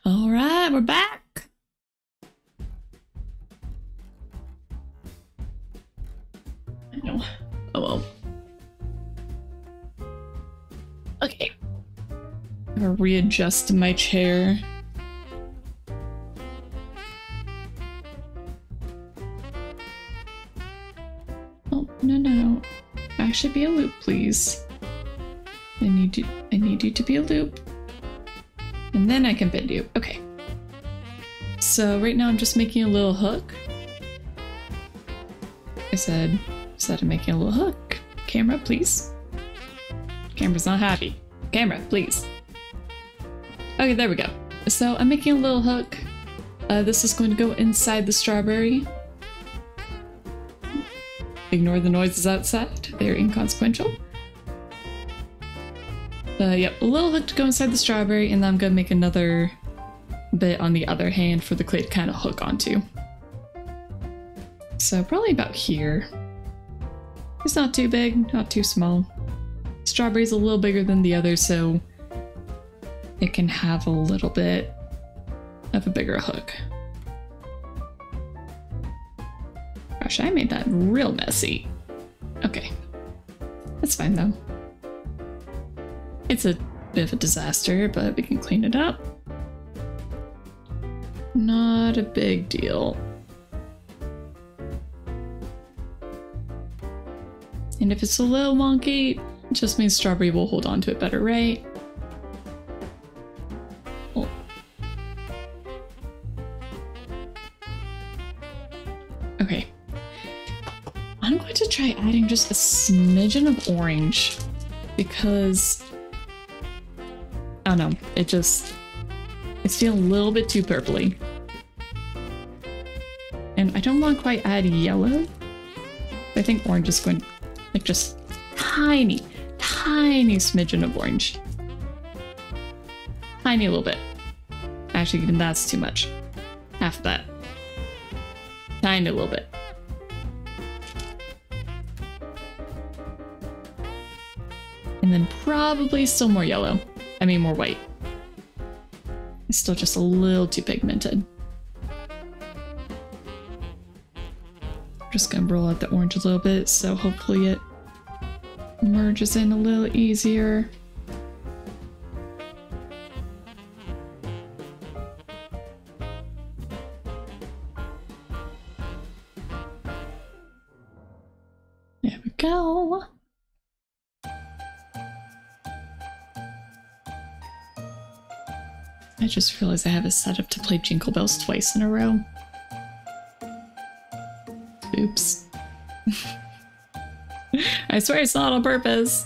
All right, we're back. I know. Oh well. Okay. I'm gonna readjust my chair. Oh, no, no, no. I should be a loop, please. I need you, I need you to be a loop. Then I can bend you. Okay. So right now I'm just making a little hook. I said, said I'm making a little hook. Camera, please. Camera's not happy. Camera, please. Okay, there we go. So I'm making a little hook. Uh, this is going to go inside the strawberry. Ignore the noises outside. They're inconsequential. Uh, yep, a little hook to go inside the strawberry, and then I'm gonna make another bit on the other hand for the clay to kind of hook onto. So probably about here. It's not too big, not too small. Strawberry's a little bigger than the other, so it can have a little bit of a bigger hook. Gosh, I made that real messy. Okay. That's fine though. It's a bit of a disaster, but we can clean it up. Not a big deal. And if it's a little wonky, it just means Strawberry will hold on to it better, right? Okay. I'm going to try adding just a smidgen of orange because it just it's feeling a little bit too purpley. And I don't want to quite add yellow. I think orange is going like just tiny, tiny smidgen of orange. Tiny little bit. Actually, even that's too much. Half that. Tiny a little bit. And then probably still more yellow. I mean more white. Still just a little too pigmented. I'm just gonna roll out the orange a little bit so hopefully it merges in a little easier. I just realized I have a setup to play Jingle Bells twice in a row. Oops. I swear it's not on purpose.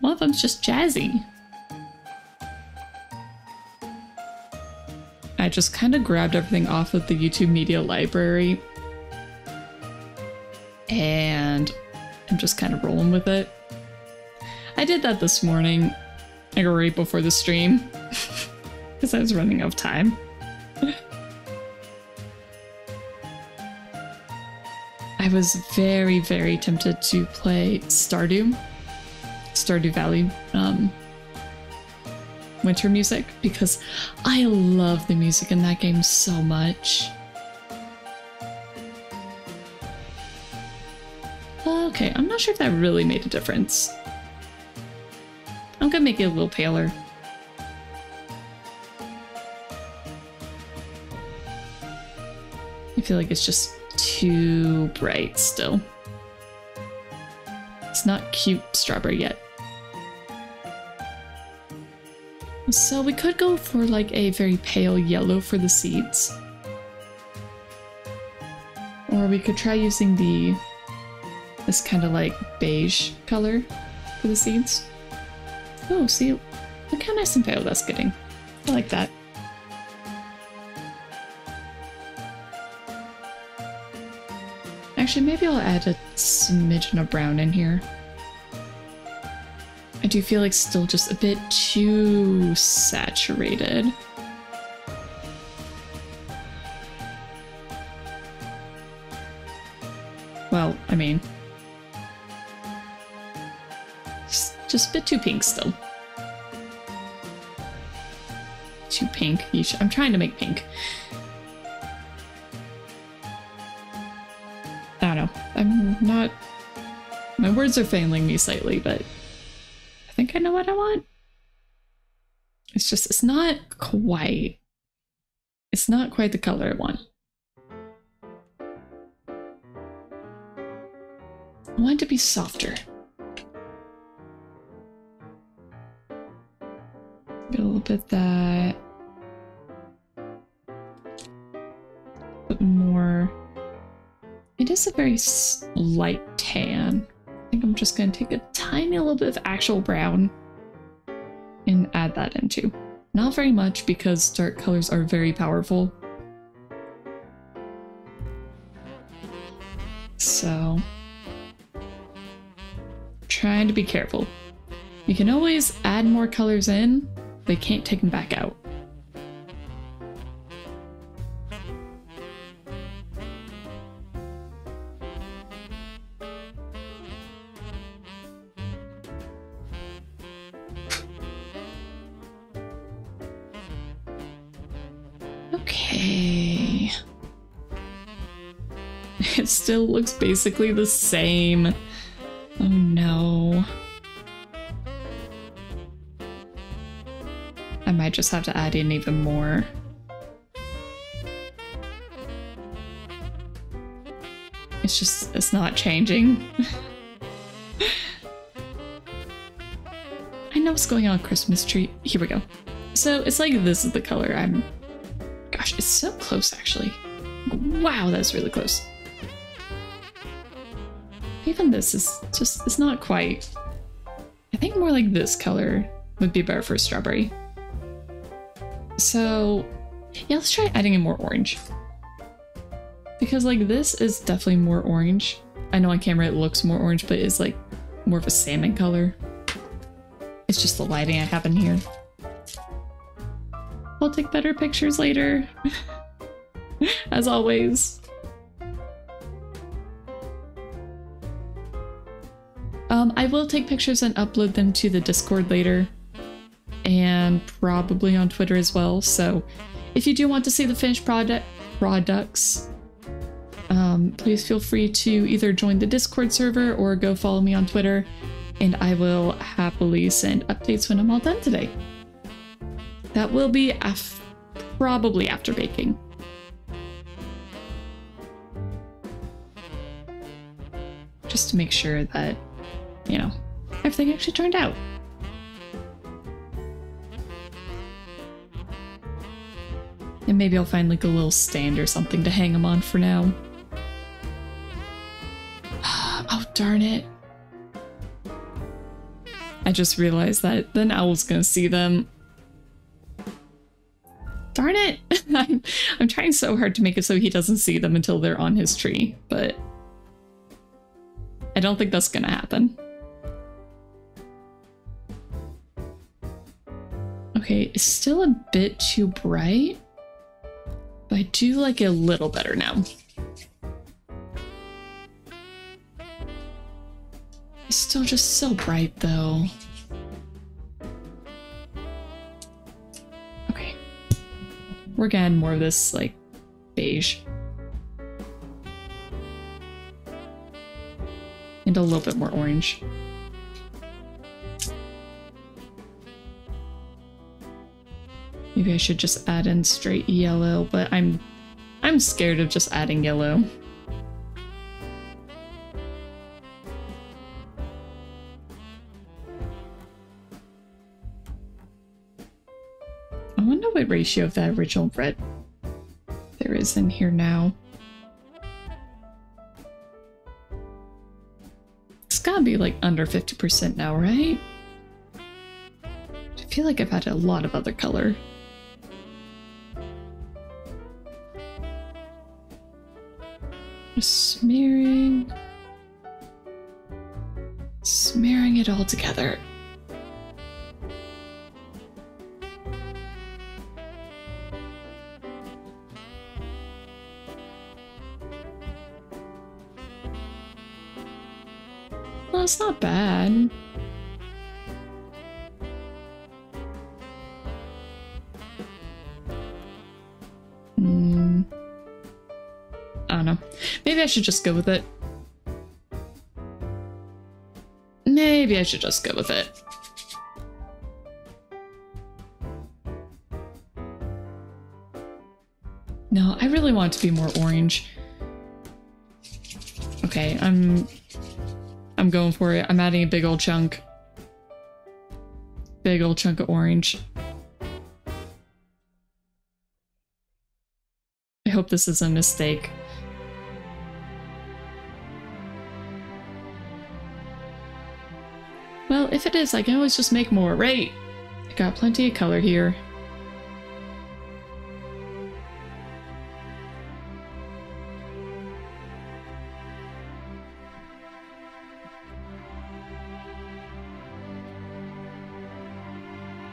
One of them's just jazzy. I just kind of grabbed everything off of the YouTube media library and I'm just kind of rolling with it. I did that this morning, like right before the stream, because I was running out of time. I was very, very tempted to play Stardew, Stardew Valley um, winter music, because I love the music in that game so much. Okay, I'm not sure if that really made a difference. I'm gonna make it a little paler. Feel like it's just too bright still. It's not cute strawberry yet. So we could go for like a very pale yellow for the seeds. Or we could try using the this kind of like beige color for the seeds. Oh, see, look how nice and pale that's getting. I like that. Actually, maybe I'll add a smidgen of brown in here. I do feel like still just a bit too saturated. Well, I mean, just, a bit too pink still. Too pink. I'm trying to make pink. Words are failing me slightly, but I think I know what I want. It's just, it's not quite... It's not quite the color I want. I want it to be softer. Get a little bit that. Put more. It is a very light tan. Think I'm just going to take a tiny little bit of actual brown and add that into. Not very much because dark colors are very powerful. So, trying to be careful. You can always add more colors in, but you can't take them back out. Looks basically the same. Oh no. I might just have to add in even more. It's just, it's not changing. I know what's going on Christmas tree. Here we go. So it's like this is the color I'm... Gosh, it's so close actually. Wow, that's really close. Even this is just, it's not quite. I think more like this color would be better for strawberry. So yeah, let's try adding in more orange. Because like this is definitely more orange. I know on camera it looks more orange, but it's like more of a salmon color. It's just the lighting I have in here. I'll take better pictures later. As always. Um, I will take pictures and upload them to the Discord later. And probably on Twitter as well. So if you do want to see the finished product products, um, please feel free to either join the Discord server or go follow me on Twitter. And I will happily send updates when I'm all done today. That will be af probably after baking. Just to make sure that you know, everything actually turned out. And maybe I'll find like a little stand or something to hang them on for now. oh, darn it. I just realized that then owl's gonna see them. Darn it! I'm, I'm trying so hard to make it so he doesn't see them until they're on his tree, but I don't think that's gonna happen. Okay, it's still a bit too bright, but I do like it a little better now. It's still just so bright though. Okay. We're gonna more of this like beige. And a little bit more orange. Maybe I should just add in straight yellow, but I'm I'm scared of just adding yellow. I wonder what ratio of that original red there is in here now. It's gotta be like under 50% now, right? I feel like I've had a lot of other color. Smearing. Smearing it all together. Well, it's not bad. Maybe I should just go with it. Maybe I should just go with it. No, I really want it to be more orange. Okay, I'm I'm going for it. I'm adding a big old chunk. Big old chunk of orange. I hope this is a mistake. Well, if it is, I can always just make more, right? I got plenty of color here.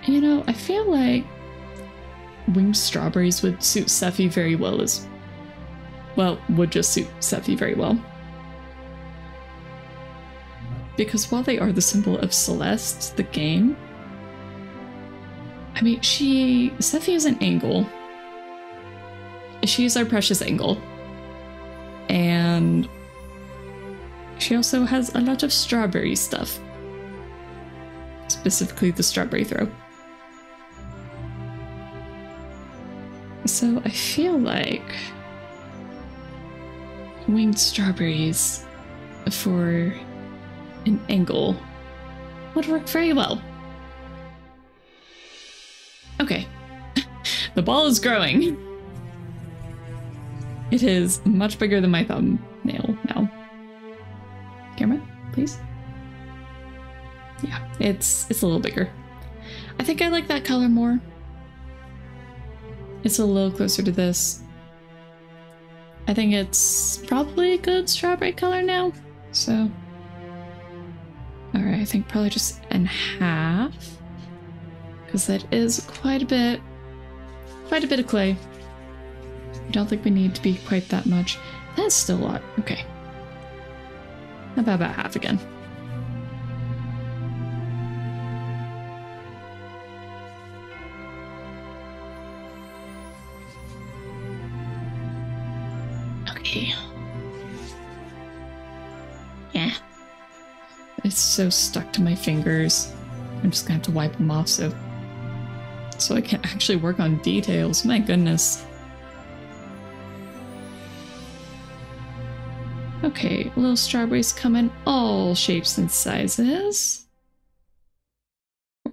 You know, I feel like winged strawberries would suit Sephi very well as well, would just suit Sephi very well because while they are the symbol of Celeste, the game, I mean, she. Sephi is an angle. she's our precious angle. And she also has a lot of strawberry stuff. Specifically the strawberry throw. So I feel like winged strawberries for an angle would work very well. Okay. the ball is growing. It is much bigger than my thumbnail now. Camera, please. Yeah, it's it's a little bigger. I think I like that color more. It's a little closer to this. I think it's probably a good strawberry color now. So, all right, I think probably just in half because that is quite a bit, quite a bit of clay. I don't think we need to be quite that much. That's still a lot. Okay. About about half again? Okay. It's so stuck to my fingers. I'm just gonna have to wipe them off so so I can actually work on details. My goodness. Okay, little strawberries come in all shapes and sizes.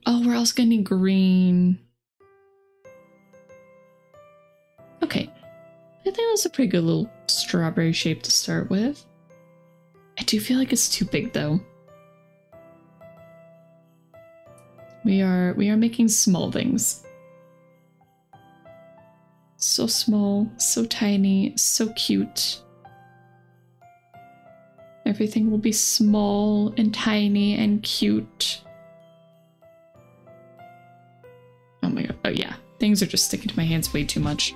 Oh, we're also getting green. Okay. I think that's a pretty good little strawberry shape to start with. I do feel like it's too big though. We are we are making small things. So small, so tiny, so cute. Everything will be small and tiny and cute. Oh my god. Oh yeah. Things are just sticking to my hands way too much.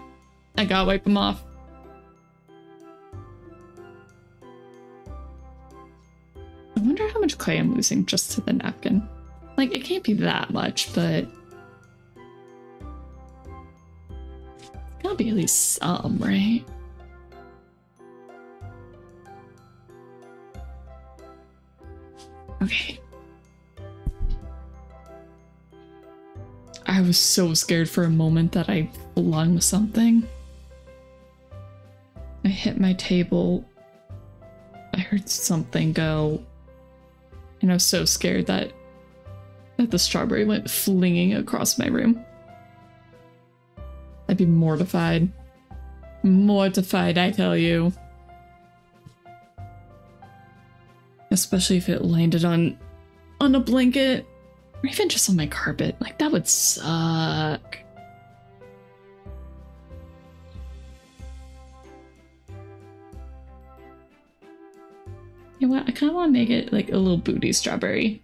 I gotta wipe them off. I wonder how much clay I'm losing just to the napkin. Like, it can't be that much, but... It's gotta be at least some, right? Okay. I was so scared for a moment that I flung something. I hit my table. I heard something go. And I was so scared that that the strawberry went flinging across my room. I'd be mortified. Mortified, I tell you. Especially if it landed on on a blanket or even just on my carpet. Like that would suck. You know what? I kind of want to make it like a little booty strawberry.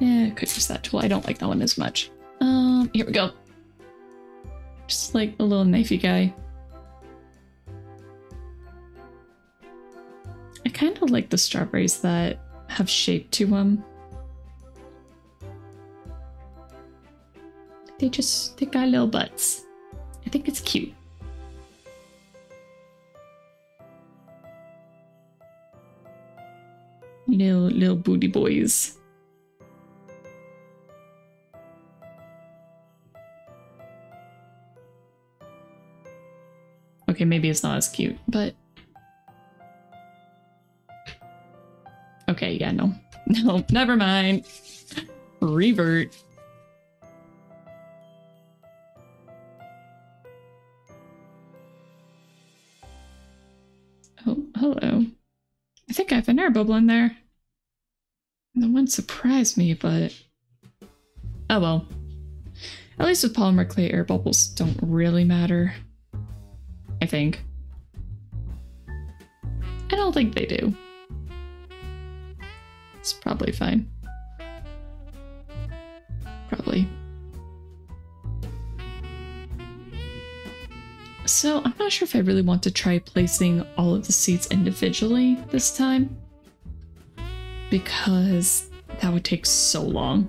Yeah, I could use that tool. I don't like that one as much. Um, here we go. Just like a little knifey guy. I kind of like the strawberries that have shape to them. They just, they got little butts. I think it's cute. Little, little booty boys. Okay, maybe it's not as cute, but... Okay, yeah, no. No, never mind. Revert. Oh, hello. I think I have an air bubble in there. The one surprised me, but... Oh well. At least with polymer clay, air bubbles don't really matter. I think. I don't think they do. It's probably fine. Probably. So I'm not sure if I really want to try placing all of the seats individually this time. Because that would take so long.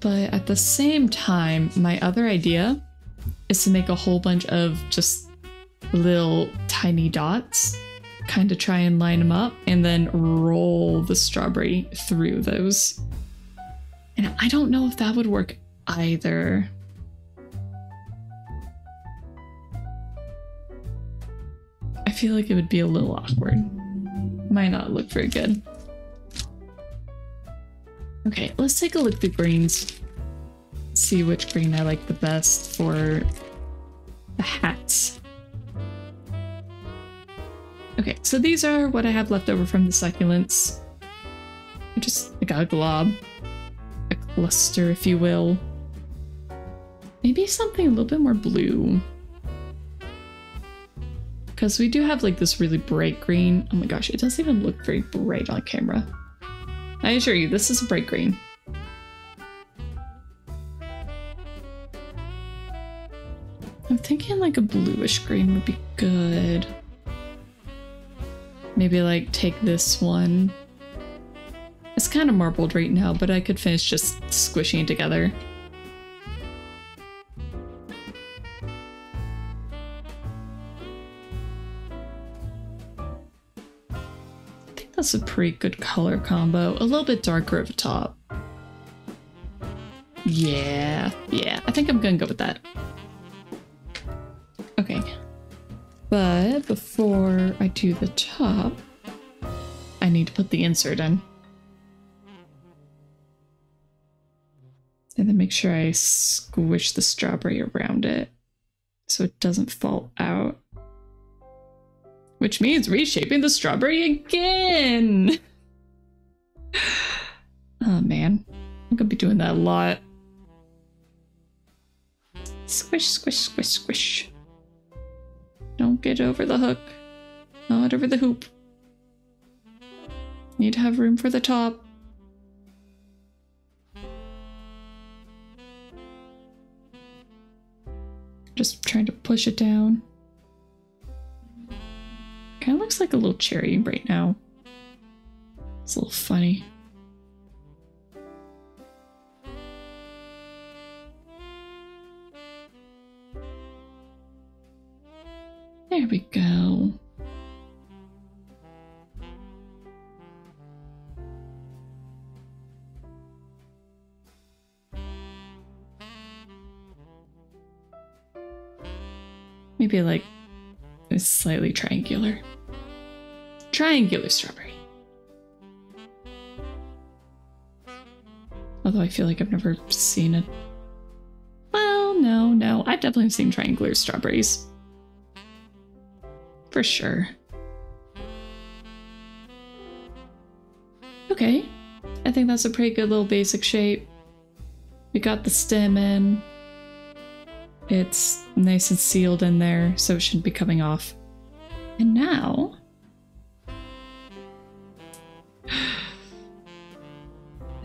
But at the same time, my other idea is to make a whole bunch of just little tiny dots, kind of try and line them up, and then roll the strawberry through those. And I don't know if that would work either. I feel like it would be a little awkward. Might not look very good. Okay, let's take a look at the greens. See which green I like the best for the hats. Okay, so these are what I have left over from the succulents. I Just like a glob. A cluster, if you will. Maybe something a little bit more blue. Because we do have like this really bright green. Oh my gosh, it doesn't even look very bright on camera. I assure you, this is a bright green. Thinking like a bluish green would be good. Maybe like take this one. It's kind of marbled right now, but I could finish just squishing it together. I think that's a pretty good color combo. A little bit darker at the top. Yeah, yeah, I think I'm gonna go with that. But before I do the top, I need to put the insert in. And then make sure I squish the strawberry around it so it doesn't fall out which means reshaping the strawberry again. oh man, I'm gonna be doing that a lot. Squish, squish, squish, squish. Don't get over the hook. Not over the hoop. Need to have room for the top. Just trying to push it down. Kind of looks like a little cherry right now. It's a little funny. There we go. Maybe like it's slightly triangular. Triangular strawberry. Although I feel like I've never seen it. Well, no, no. I've definitely seen triangular strawberries. For sure. Okay. I think that's a pretty good little basic shape. We got the stem in. It's nice and sealed in there, so it shouldn't be coming off. And now...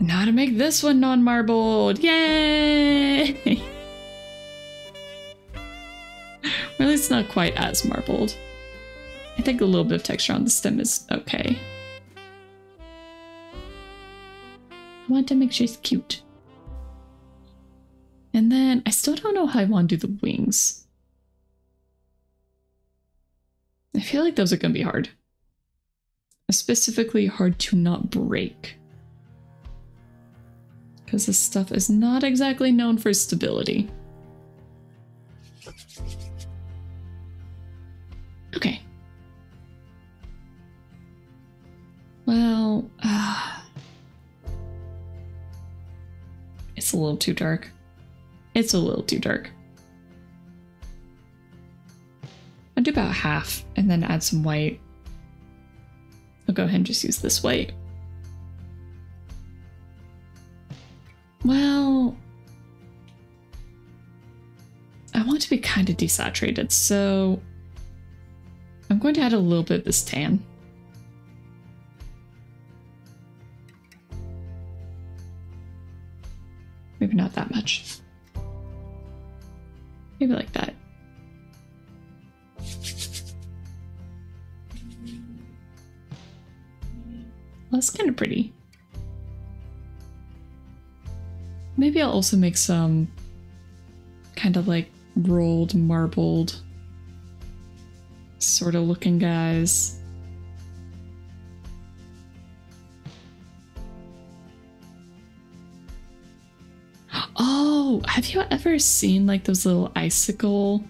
now to make this one non-marbled! Yay! well, it's not quite as marbled. I think a little bit of texture on the stem is okay. I want to make sure it's cute. And then I still don't know how I want to do the wings. I feel like those are going to be hard. Specifically hard to not break. Because this stuff is not exactly known for stability. Okay. Well, uh, it's a little too dark. It's a little too dark. I'll do about half and then add some white. I'll go ahead and just use this white. Well, I want to be kind of desaturated, so I'm going to add a little bit of this tan. Maybe not that much. Maybe like that. That's kind of pretty. Maybe I'll also make some kind of like rolled, marbled sort of looking guys. Have you ever seen like those little icicle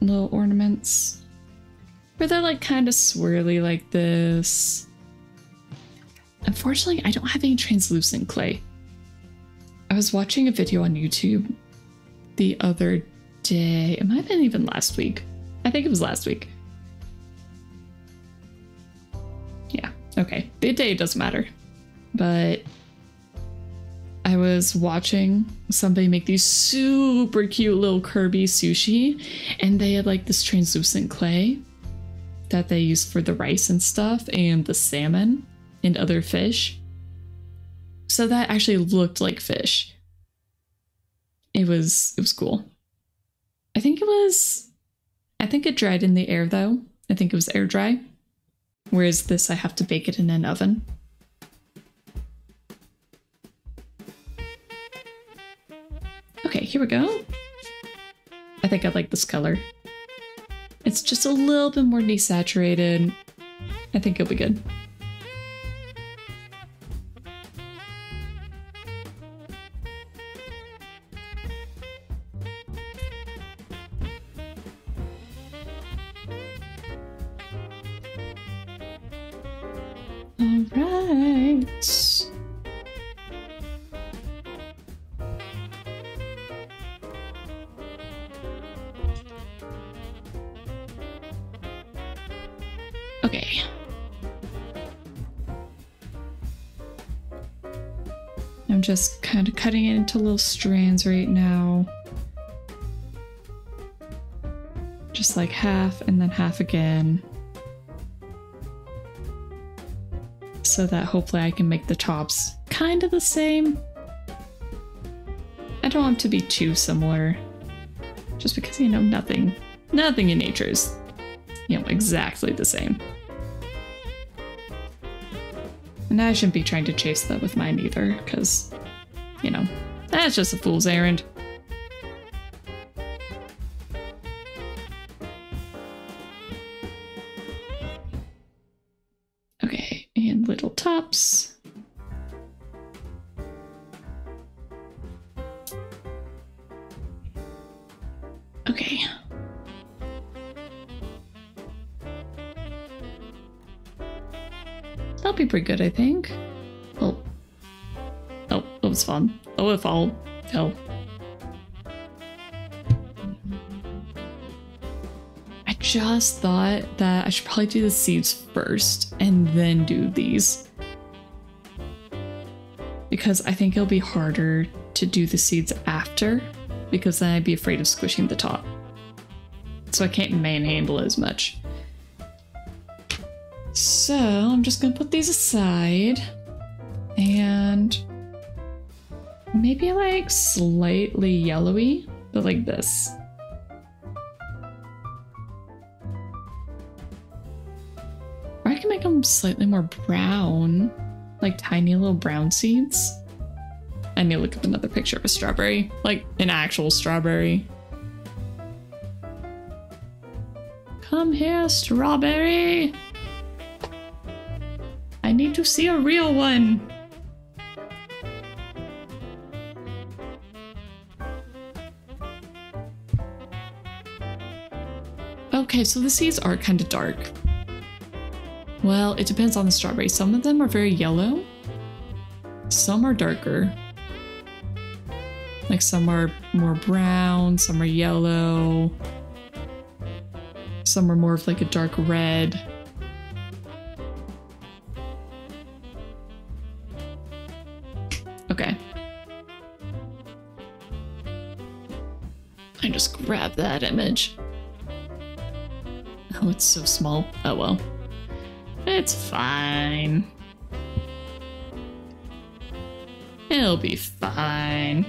little ornaments? Where they're like kind of swirly like this. Unfortunately, I don't have any translucent clay. I was watching a video on YouTube the other day. It might have been even last week. I think it was last week. Yeah, okay. The day doesn't matter. But I was watching somebody make these super cute little Kirby sushi, and they had like this translucent clay that they use for the rice and stuff, and the salmon and other fish. So that actually looked like fish. It was it was cool. I think it was I think it dried in the air though. I think it was air dry. Whereas this I have to bake it in an oven. Okay, here we go. I think I like this color. It's just a little bit more desaturated. I think it'll be good. All right. Just kind of cutting it into little strands right now. Just like half and then half again. So that hopefully I can make the tops kind of the same. I don't want them to be too similar. Just because, you know, nothing, nothing in nature is, you know, exactly the same. And I shouldn't be trying to chase that with mine either, because, you know, that's just a fool's errand. Okay, and little tops. Okay. That'll be pretty good, I think. Oh. Oh, that was fun. Oh, if I'll... Oh. I just thought that I should probably do the seeds first and then do these. Because I think it'll be harder to do the seeds after, because then I'd be afraid of squishing the top. So I can't manhandle as much. So I'm just gonna put these aside and maybe like slightly yellowy, but like this. Or I can make them slightly more brown, like tiny little brown seeds. I need to look up another picture of a strawberry, like an actual strawberry. Come here, strawberry! Need to see a real one. Okay, so the seeds are kind of dark. Well, it depends on the strawberry. Some of them are very yellow. Some are darker. Like some are more brown, some are yellow. Some are more of like a dark red. Grabbed that image. Oh, it's so small. Oh well. It's fine. It'll be fine.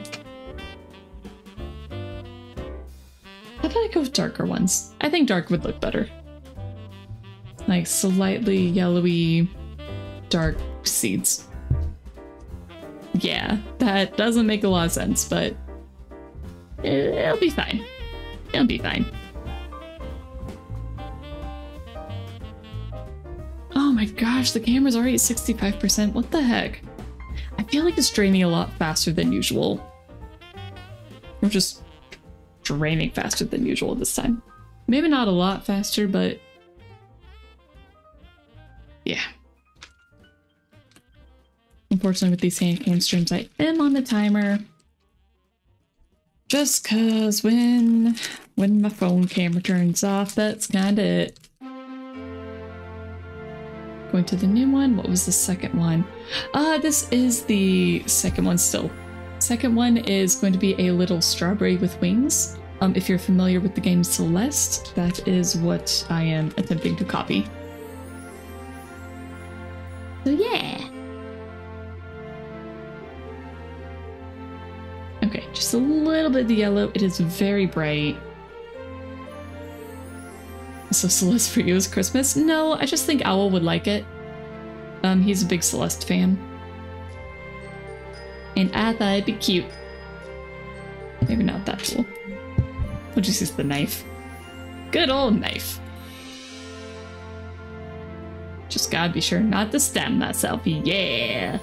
How about I go with darker ones? I think dark would look better. Like slightly yellowy, dark seeds. Yeah, that doesn't make a lot of sense, but It'll be fine. It'll be fine. Oh my gosh, the camera's already at 65%. What the heck? I feel like it's draining a lot faster than usual. Or just draining faster than usual this time. Maybe not a lot faster, but yeah. Unfortunately, with these handcam streams, I am on the timer. Just cause when when my phone camera turns off, that's kinda it. Going to the new one. What was the second one? Uh, this is the second one still. Second one is going to be a little strawberry with wings. Um, if you're familiar with the game Celeste, that is what I am attempting to copy. So yeah. Okay, just a little bit of the yellow. It is very bright. So Celeste for you is Christmas? No, I just think Owl would like it. Um, he's a big Celeste fan. And I thought it'd be cute. Maybe not that cool. We'll just use the knife. Good old knife. Just gotta be sure not to stab myself. Yeah.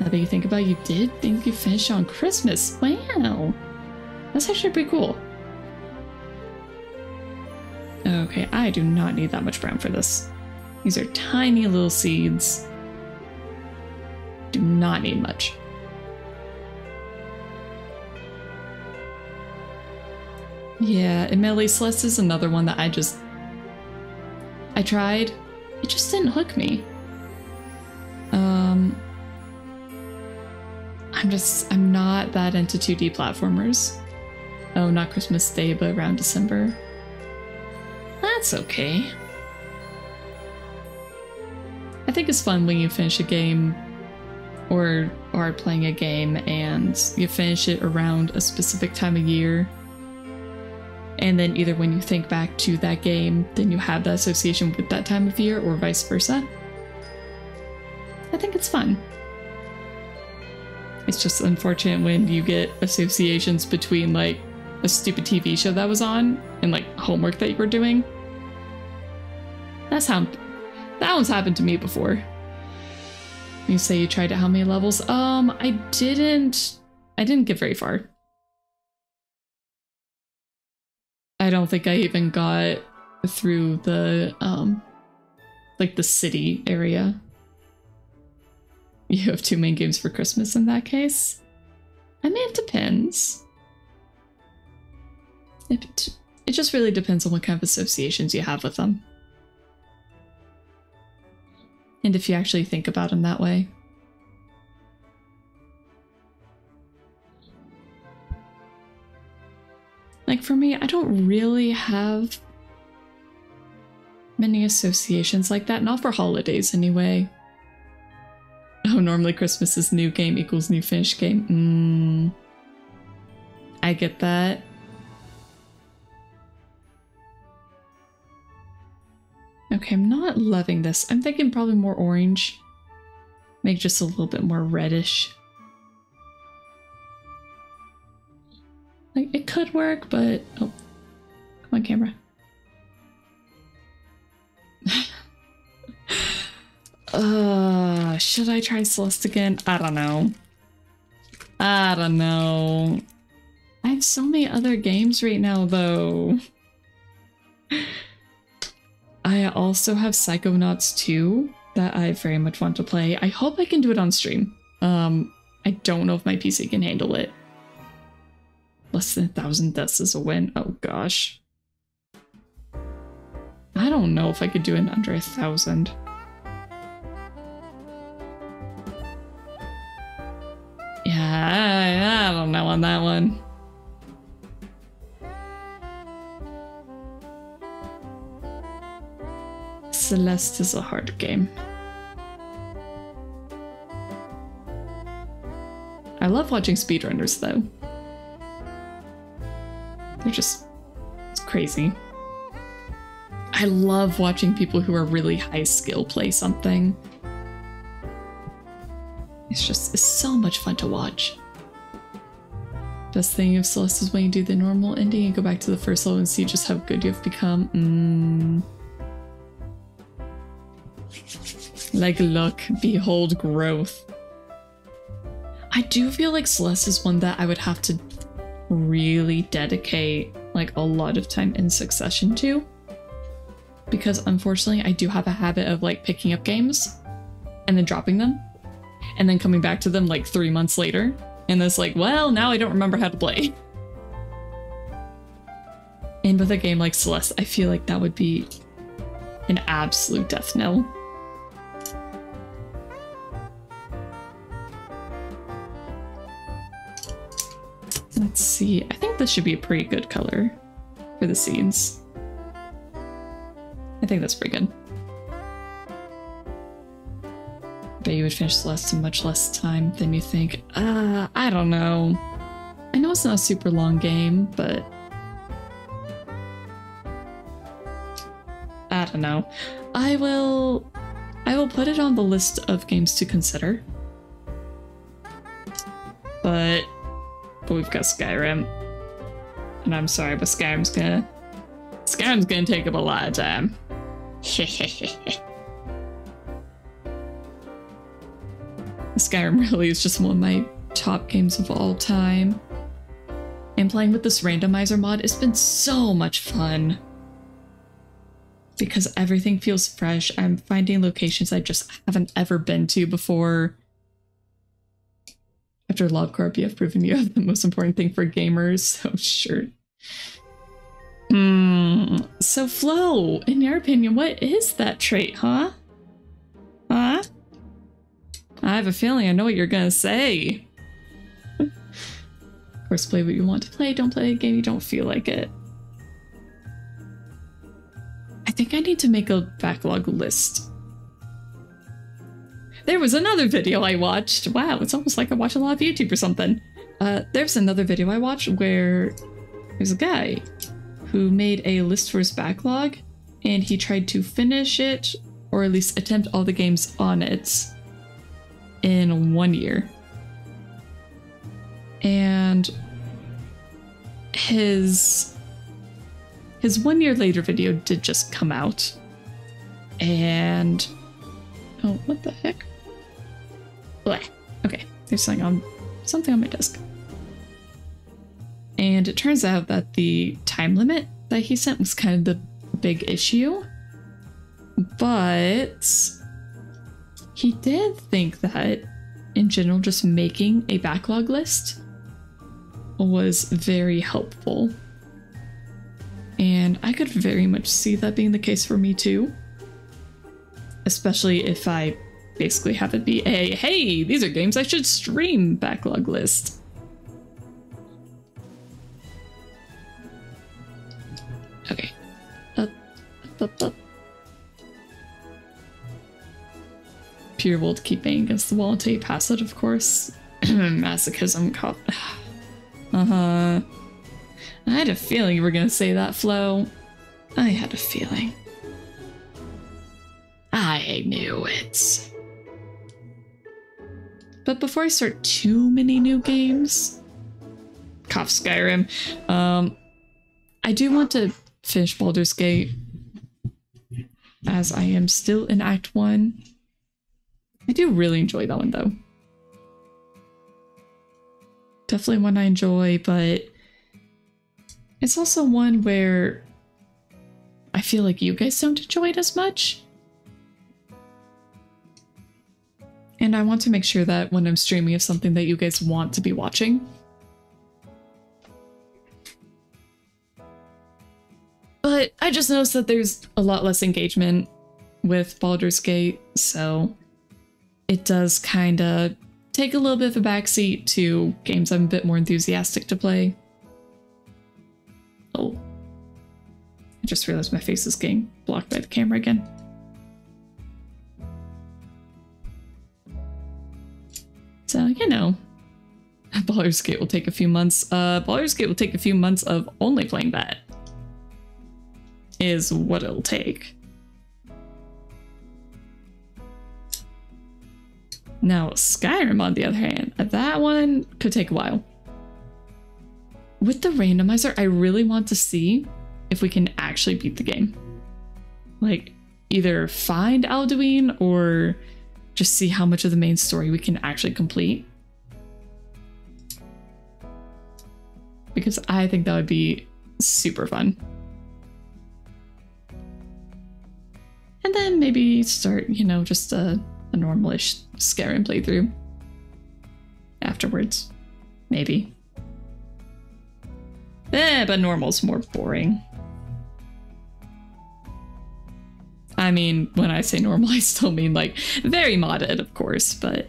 Now that you think about it, you did think you finished on Christmas. Wow. That's actually pretty cool. Okay, I do not need that much brown for this. These are tiny little seeds. Do not need much. Yeah, admittedly, Celeste is another one that I just... I tried. It just didn't hook me. Um... I'm just... I'm not that into 2D platformers. Oh, not Christmas Day, but around December. That's okay. I think it's fun when you finish a game or are playing a game and you finish it around a specific time of year. And then either when you think back to that game, then you have that association with that time of year or vice versa. I think it's fun. It's just unfortunate when you get associations between like a stupid TV show that was on and like homework that you were doing. That's how that one's happened to me before. You say you tried to how many levels? Um, I didn't I didn't get very far. I don't think I even got through the um like the city area. You have two main games for Christmas in that case? I mean it depends. It, it just really depends on what kind of associations you have with them. And if you actually think about them that way. Like for me, I don't really have many associations like that, not for holidays anyway. Oh, normally Christmas is new game equals new finished game. Mm, I get that. Okay, I'm not loving this. I'm thinking probably more orange. Make just a little bit more reddish. Like, it could work, but... Oh. Come on, camera. uh, should I try Celeste again? I don't know. I don't know. I have so many other games right now, though. I also have Psychonauts 2 that I very much want to play. I hope I can do it on stream. Um, I don't know if my PC can handle it. Less than a thousand deaths is a win. Oh gosh. I don't know if I could do it under a thousand. I, I don't know on that one. Celeste is a hard game. I love watching speedrunners though. They're just it's crazy. I love watching people who are really high skill play something. It's just it's so much fun to watch. Best thing if Celeste is when you do the normal ending and go back to the first level and see just how good you have become. Mm. Like, look, behold growth. I do feel like Celeste is one that I would have to really dedicate like a lot of time in succession to. Because unfortunately, I do have a habit of like picking up games and then dropping them and then coming back to them like three months later. And it's like, well, now I don't remember how to play. And with a game like Celeste, I feel like that would be an absolute death knell. Let's see. I think this should be a pretty good color for the scenes. I think that's pretty good. Bet you would finish Celeste in much less time than you think. Uh, I don't know. I know it's not a super long game, but I don't know. I will I will put it on the list of games to consider. But but we've got Skyrim. And I'm sorry, but Skyrim's gonna Skyrim's gonna take up a lot of time. Skyrim really is just one of my top games of all time. And playing with this randomizer mod has been so much fun. Because everything feels fresh. I'm finding locations I just haven't ever been to before. After LobCorp, you have proven you have the most important thing for gamers, so sure. Hmm. So, Flo, in your opinion, what is that trait, huh? Huh? I have a feeling I know what you're gonna say. of course, play what you want to play. Don't play a game you don't feel like it. I think I need to make a backlog list. There was another video I watched. Wow, it's almost like I watch a lot of YouTube or something. Uh, there's another video I watched where there's a guy who made a list for his backlog and he tried to finish it or at least attempt all the games on it in one year. And his his one year later video did just come out. And oh, what the heck? Okay, there's something on something on my desk. And it turns out that the time limit that he sent was kind of the big issue. But he did think that, in general, just making a backlog list was very helpful. And I could very much see that being the case for me too. Especially if I basically have it be a hey, these are games I should stream backlog list. Okay. Pure keep banging against the wall until you pass it, of course. Masochism cop. uh-huh. I had a feeling you were gonna say that, Flo. I had a feeling. I knew it. But before I start too many new games, cough Skyrim, um, I do want to finish Baldur's Gate as I am still in Act 1. I do really enjoy that one though. Definitely one I enjoy, but it's also one where I feel like you guys don't enjoy it as much. And I want to make sure that when I'm streaming of something that you guys want to be watching. But I just noticed that there's a lot less engagement with Baldur's Gate, so it does kind of take a little bit of a backseat to games I'm a bit more enthusiastic to play. Oh. I just realized my face is getting blocked by the camera again. So, you know, Baldur's Gate will take a few months. Uh, Baldur's Gate will take a few months of only playing that. Is what it'll take. Now, Skyrim, on the other hand, that one could take a while. with the randomizer, I really want to see if we can actually beat the game. Like, either find Alduin or just see how much of the main story we can actually complete. Because I think that would be super fun. And then maybe start, you know, just a, a normalish Skyrim playthrough afterwards. Maybe. Eh, but normal's more boring. I mean, when I say normal, I still mean like very modded, of course, but.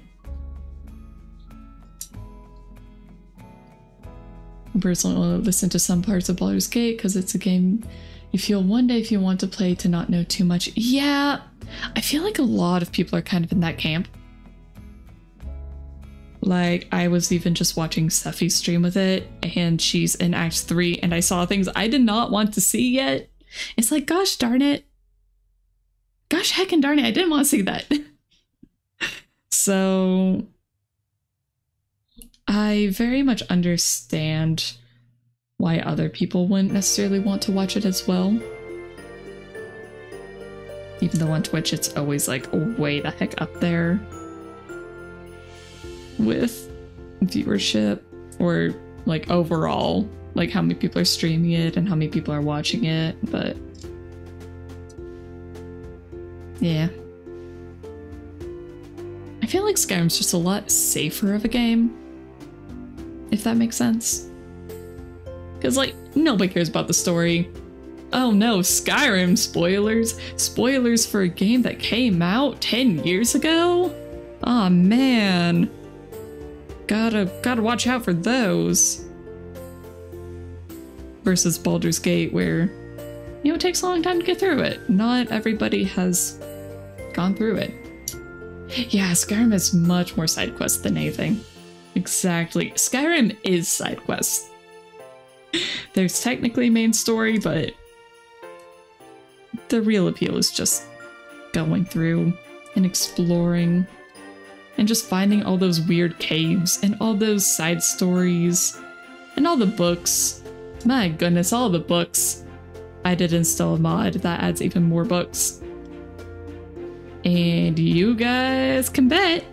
I personally listen to some parts of Baldur's Gate because it's a game you feel one day if you want to play to not know too much. Yeah, I feel like a lot of people are kind of in that camp. Like, I was even just watching Steffi's stream with it, and she's in Act 3, and I saw things I did not want to see yet. It's like, gosh darn it. Gosh heckin' darn it, I didn't want to see that. so, I very much understand why other people wouldn't necessarily want to watch it as well. Even though on Twitch it's always like way the heck up there with viewership or like overall, like how many people are streaming it and how many people are watching it, but yeah. I feel like Skyrim's just a lot safer of a game, if that makes sense. Because, like, nobody cares about the story. Oh no, Skyrim spoilers? Spoilers for a game that came out 10 years ago? Aw oh, man. Gotta, gotta watch out for those. Versus Baldur's Gate, where, you know, it takes a long time to get through it. Not everybody has gone through it. Yeah, Skyrim is much more side quests than anything. Exactly. Skyrim is side quests. There's technically main story, but the real appeal is just going through and exploring and just finding all those weird caves and all those side stories and all the books. My goodness, all the books. I did install a mod that adds even more books. And you guys can bet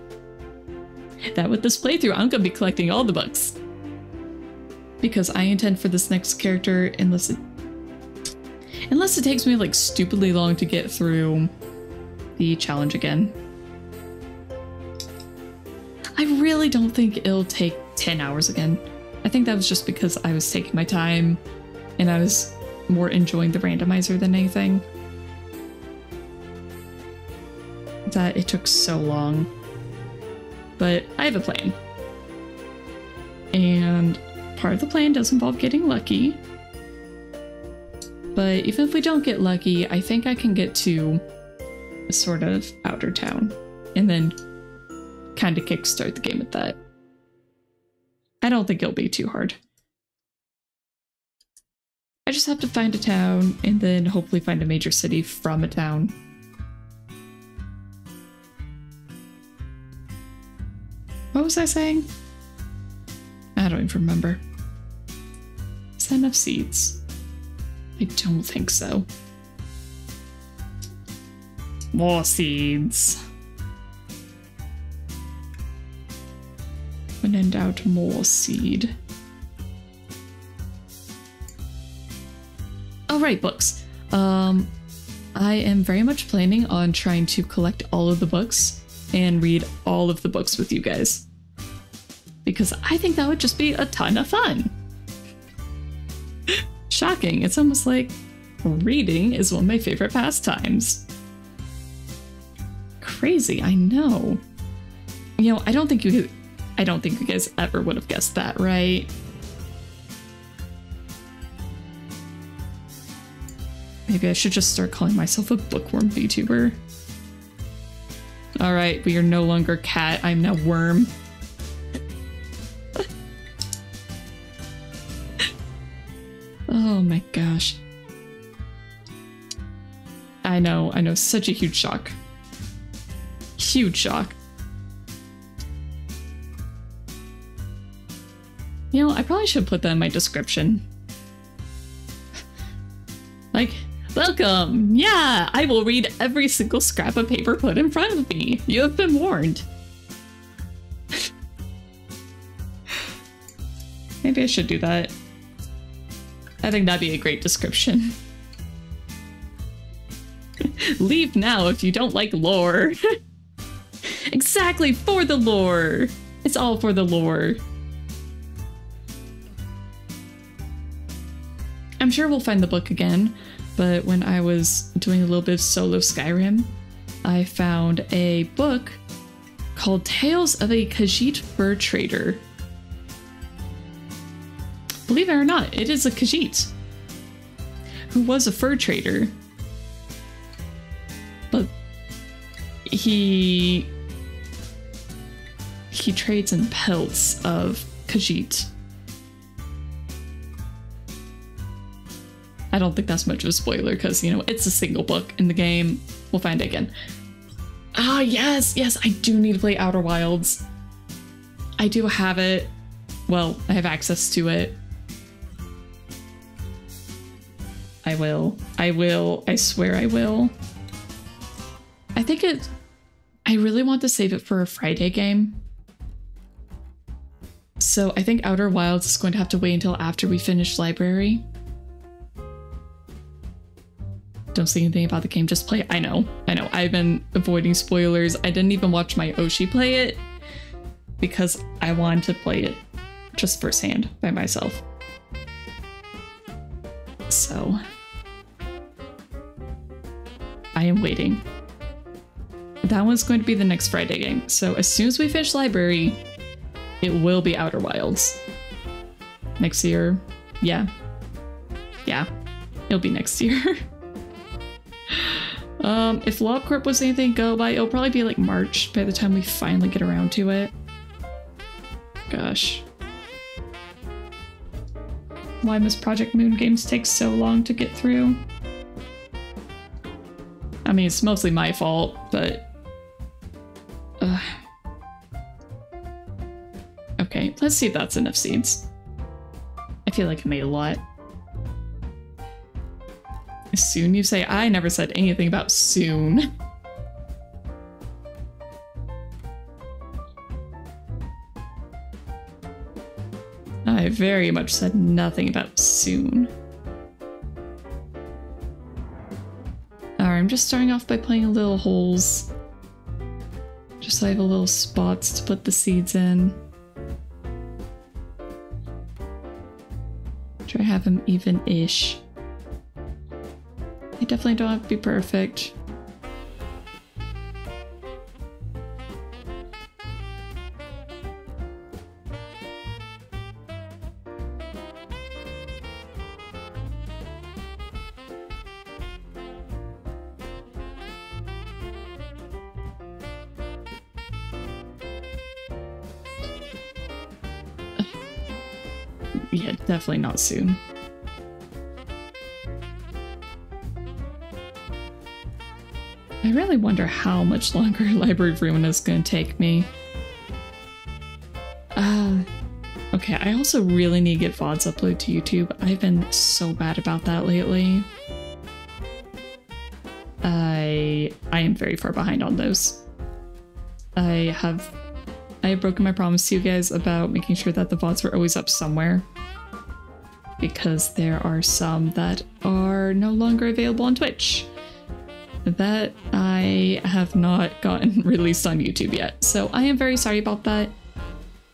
that with this playthrough, I'm gonna be collecting all the books. Because I intend for this next character, unless it unless it takes me like stupidly long to get through the challenge again. I really don't think it'll take 10 hours again. I think that was just because I was taking my time and I was more enjoying the randomizer than anything. That it took so long. But I have a plan. And part of the plan does involve getting lucky. But even if we don't get lucky, I think I can get to a sort of outer town and then kind of kickstart the game with that. I don't think it'll be too hard. I just have to find a town and then hopefully find a major city from a town. What was I saying? I don't even remember. Is that enough seeds? I don't think so. More seeds. When in doubt, more seed. All right, books. Um, I am very much planning on trying to collect all of the books and read all of the books with you guys. Because I think that would just be a ton of fun. Shocking, it's almost like reading is one of my favorite pastimes. Crazy, I know. You know, I don't think you I don't think you guys ever would have guessed that, right? Maybe I should just start calling myself a bookworm VTuber. Alright, we are no longer cat, I'm now worm. Oh my gosh. I know, I know, such a huge shock. Huge shock. You know, I probably should put that in my description. like, welcome! Yeah, I will read every single scrap of paper put in front of me. You have been warned. Maybe I should do that. I think that'd be a great description. Leave now if you don't like lore. exactly, for the lore. It's all for the lore. I'm sure we'll find the book again, but when I was doing a little bit of solo Skyrim, I found a book called Tales of a Khajiit Fur Trader. Believe it or not, it is a Khajiit who was a fur trader. But he he trades in pelts of Khajiit. I don't think that's much of a spoiler because, you know, it's a single book in the game. We'll find it again. Ah, yes, yes, I do need to play Outer Wilds. I do have it. Well, I have access to it. I will. I will. I swear I will. I think it... I really want to save it for a Friday game. So I think Outer Wilds is going to have to wait until after we finish Library. Don't say anything about the game, just play it. I know, I know. I've been avoiding spoilers. I didn't even watch my Oshi play it because I wanted to play it just firsthand by myself. So I am waiting. That one's going to be the next Friday game. So as soon as we finish library, it will be Outer Wilds. Next year. Yeah. Yeah. It'll be next year. um, if LobCorp was anything go by, it'll probably be like March by the time we finally get around to it. Gosh. Why must Project Moon games take so long to get through? I mean, it's mostly my fault, but... Ugh. Okay, let's see if that's enough seeds. I feel like I made a lot. Soon you say, I never said anything about soon. I very much said nothing about soon. I'm just starting off by playing little holes. Just so I have a little spots to put the seeds in. Try to have them even-ish. They definitely don't have to be perfect. Yeah, definitely not soon. I really wonder how much longer Library of Ruina is going to take me. Uh, okay, I also really need to get VODs uploaded to YouTube. I've been so bad about that lately. I I am very far behind on those. I have I have broken my promise to you guys about making sure that the VODs are always up somewhere. Because there are some that are no longer available on Twitch that I have not gotten released on YouTube yet. So I am very sorry about that.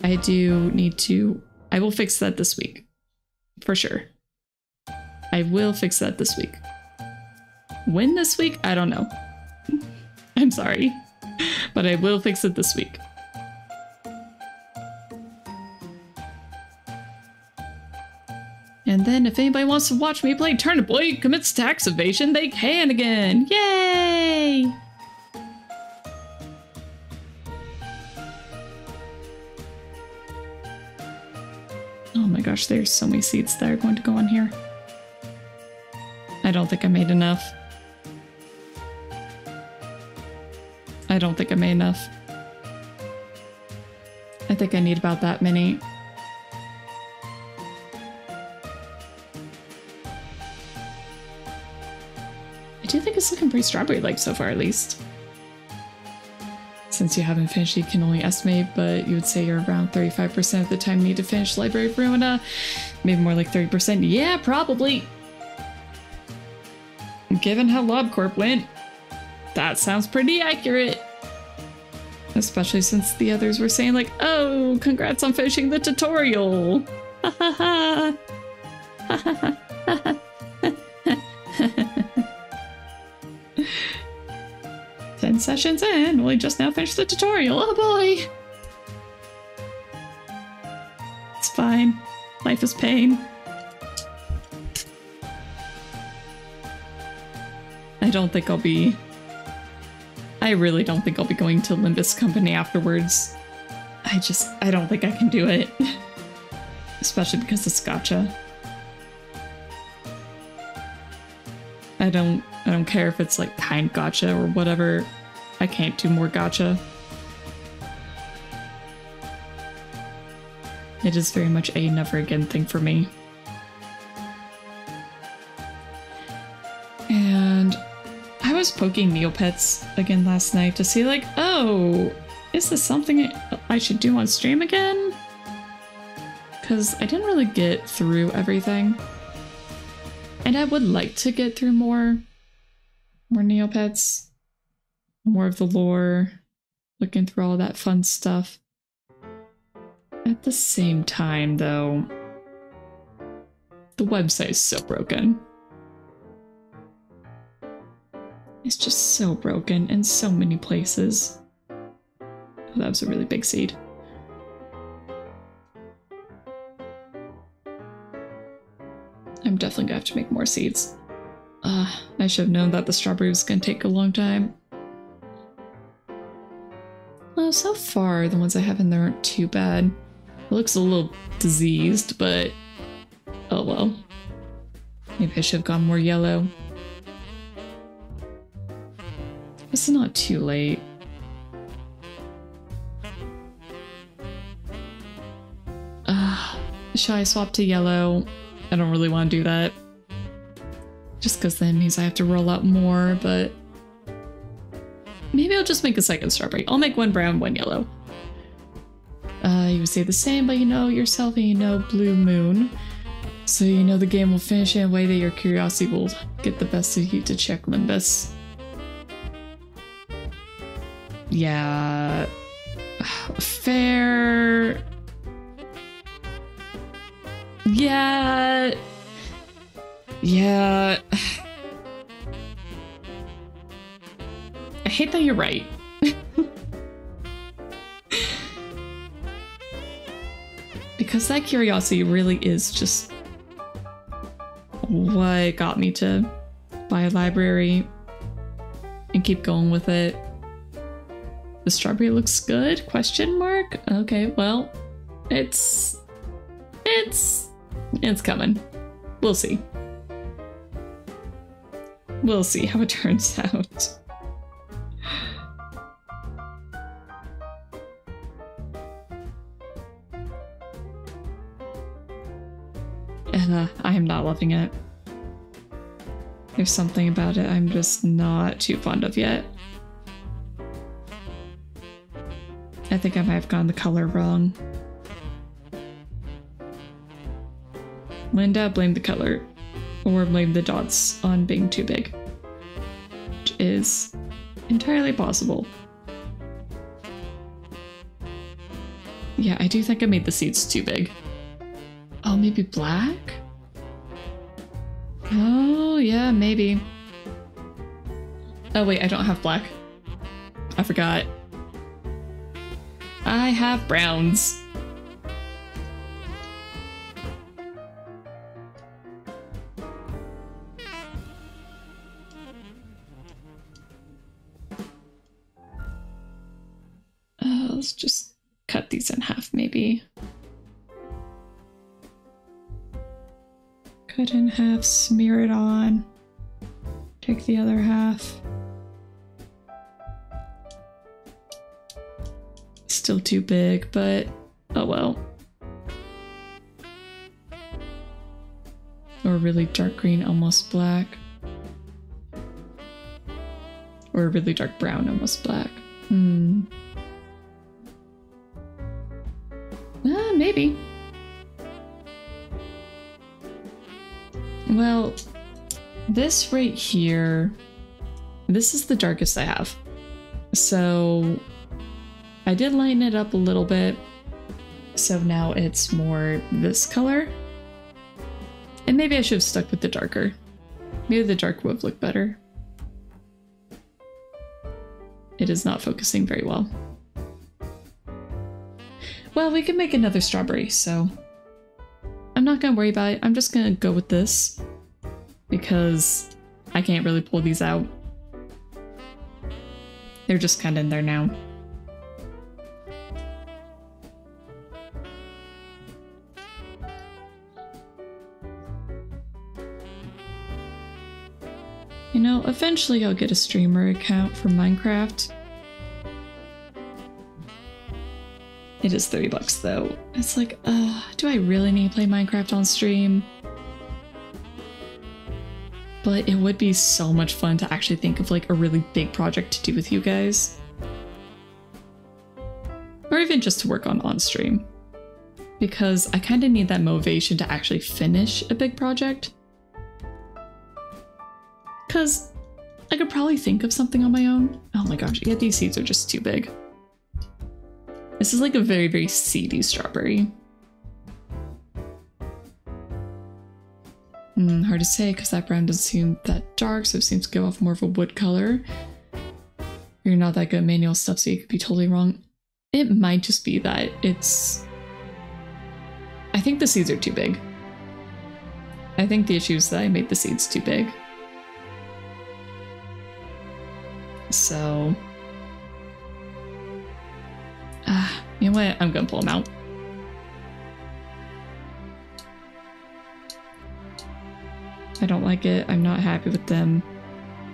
I do need to, I will fix that this week. For sure. I will fix that this week. When this week? I don't know. I'm sorry. But I will fix it this week. And then if anybody wants to watch me play Turnip Boy commits tax evasion, they can again. Yay! Oh my gosh, there's so many seats that are going to go on here. I don't think I made enough. I don't think I made enough. I think I need about that many. It's looking pretty strawberry-like so far, at least. Since you haven't finished, you can only estimate, but you would say you're around 35% of the time you need to finish Library of Ruina. Maybe more like 30%. Yeah, probably. Given how LobCorp went, that sounds pretty accurate. Especially since the others were saying like, oh, congrats on finishing the tutorial. Ha ha ha. Ha ha ha. Ten sessions in, we just now finished the tutorial. Oh boy! It's fine. Life is pain. I don't think I'll be... I really don't think I'll be going to Limbus Company afterwards. I just... I don't think I can do it. Especially because it's gacha. I don't I don't care if it's like kind gacha or whatever. I can't do more gacha. It is very much a never again thing for me. And I was poking Neopets again last night to see like, oh, is this something I should do on stream again? Because I didn't really get through everything. And I would like to get through more more Neopets, more of the lore, looking through all that fun stuff. At the same time, though, the website is so broken. It's just so broken in so many places. Oh, that was a really big seed. I'm definitely gonna have to make more seeds. Uh, I should have known that the strawberry was to take a long time. Well, so far, the ones I have in there aren't too bad. It looks a little diseased, but oh well. Maybe I should have gone more yellow. It's not too late. Uh, should I swap to yellow? I don't really want to do that. Just because then means I have to roll out more, but... Maybe I'll just make a second strawberry. I'll make one brown, one yellow. Uh, you would say the same, but you know yourself and you know Blue Moon. So you know the game will finish in a way that your curiosity will get the best of you to check Limbus. Yeah... Fair... Yeah... Yeah. I hate that you're right. because that curiosity really is just what got me to buy a library and keep going with it. The strawberry looks good? Question mark? Okay, well, it's it's it's coming. We'll see. We'll see how it turns out. Uh, I am not loving it. There's something about it I'm just not too fond of yet. I think I might have gotten the color wrong. Linda, blame the color or blame the dots on being too big. Which is entirely possible. Yeah, I do think I made the seeds too big. Oh, maybe black? Oh, yeah, maybe. Oh wait, I don't have black. I forgot. I have browns. Oh, let's just cut these in half maybe. Cut in half, smear it on. Take the other half. Still too big, but oh well. Or really dark green, almost black. Or really dark brown, almost black. Hmm. Uh, maybe. Well, this right here, this is the darkest I have. So I did lighten it up a little bit. So now it's more this color. And maybe I should have stuck with the darker. Maybe the dark would have looked better. It is not focusing very well. Well, we can make another strawberry, so I'm not gonna worry about it. I'm just gonna go with this because I can't really pull these out. They're just kind of in there now. You know, eventually I'll get a streamer account for Minecraft. It is 30 bucks though. It's like, uh, do I really need to play Minecraft on stream? But it would be so much fun to actually think of like a really big project to do with you guys. Or even just to work on on stream. Because I kind of need that motivation to actually finish a big project. Because I could probably think of something on my own. Oh my gosh, yeah, these seeds are just too big. This is like a very, very seedy strawberry. Mm, hard to say because that brown doesn't seem that dark, so it seems to give off more of a wood color. You're not that good at manual stuff, so you could be totally wrong. It might just be that it's... I think the seeds are too big. I think the issue is that I made the seeds too big. So... Uh, you know what? I'm gonna pull them out. I don't like it. I'm not happy with them.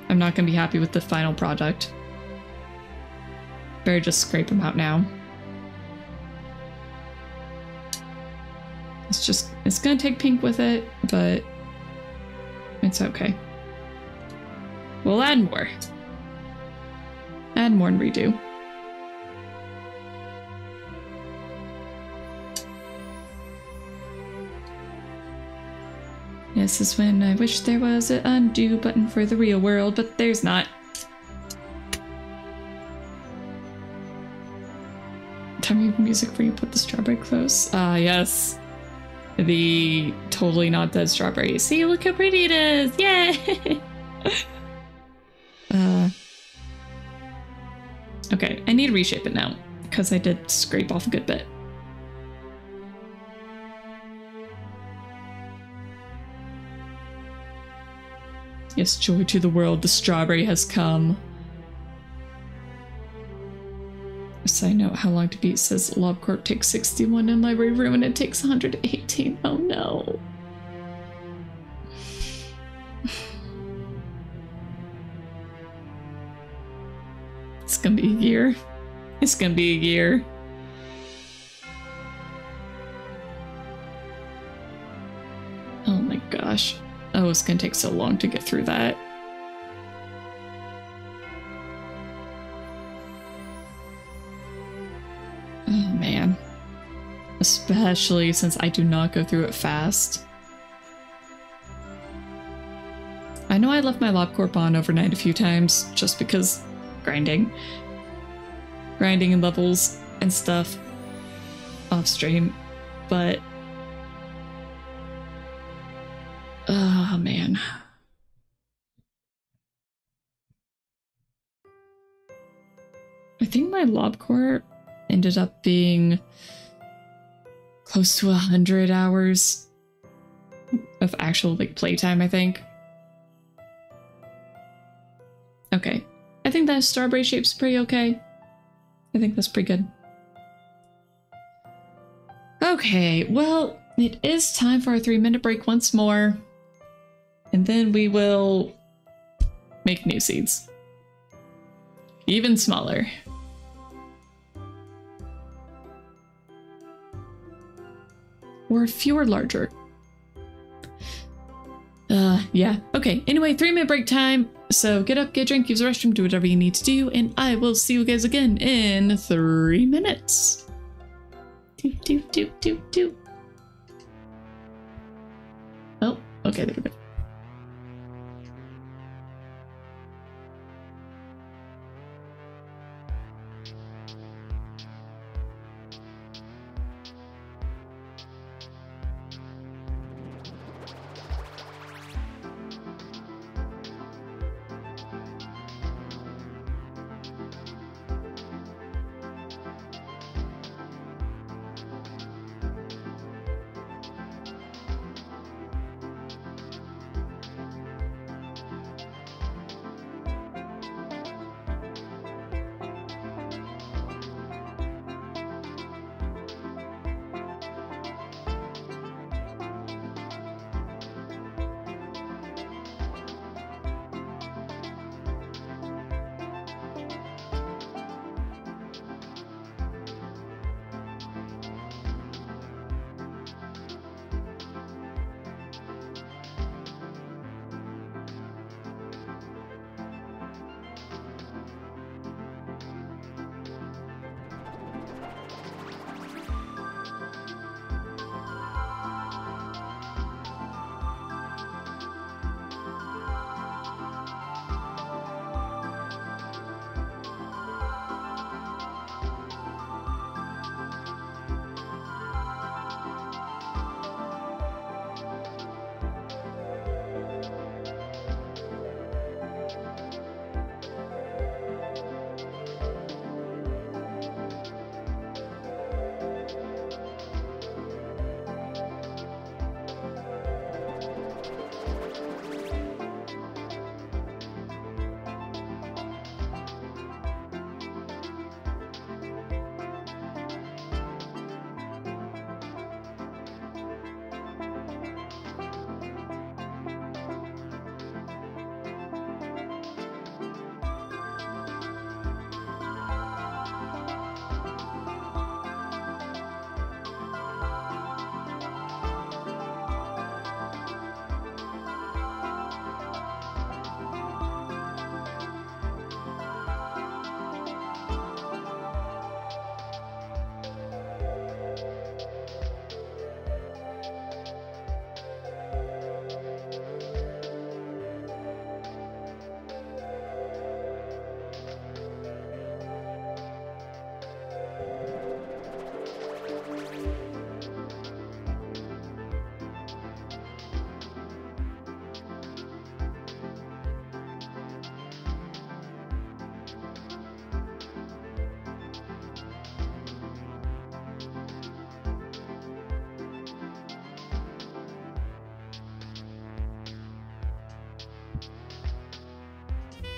I'm not gonna be happy with the final product. Better just scrape them out now. It's just, it's gonna take pink with it, but it's okay. We'll add more. Add more and redo. This is when I wish there was an undo button for the real world, but there's not. Tell me music where you put the strawberry close. Ah, uh, yes. The totally not dead strawberry. See, look how pretty it is! Yay! uh, okay, I need to reshape it now, because I did scrape off a good bit. Yes, joy to the world, the strawberry has come. Side note, how long to beat says LobCorp takes 61 in library room and it takes 118. Oh no. It's gonna be a year. It's gonna be a year. Oh my gosh. Oh, it's gonna take so long to get through that. Oh man. Especially since I do not go through it fast. I know I left my LobCorp on overnight a few times just because grinding. Grinding and levels and stuff off stream, but Oh, man. I think my LobCorp ended up being close to a hundred hours of actual like playtime, I think. Okay. I think that strawberry shape's pretty okay. I think that's pretty good. Okay, well, it is time for a three minute break once more. And then we will make new seeds. Even smaller. Or fewer larger. Uh, yeah. Okay, anyway, three minute break time. So get up, get a drink, use the restroom, do whatever you need to do, and I will see you guys again in three minutes. Do, do, do, do, do. Oh, okay, there we go.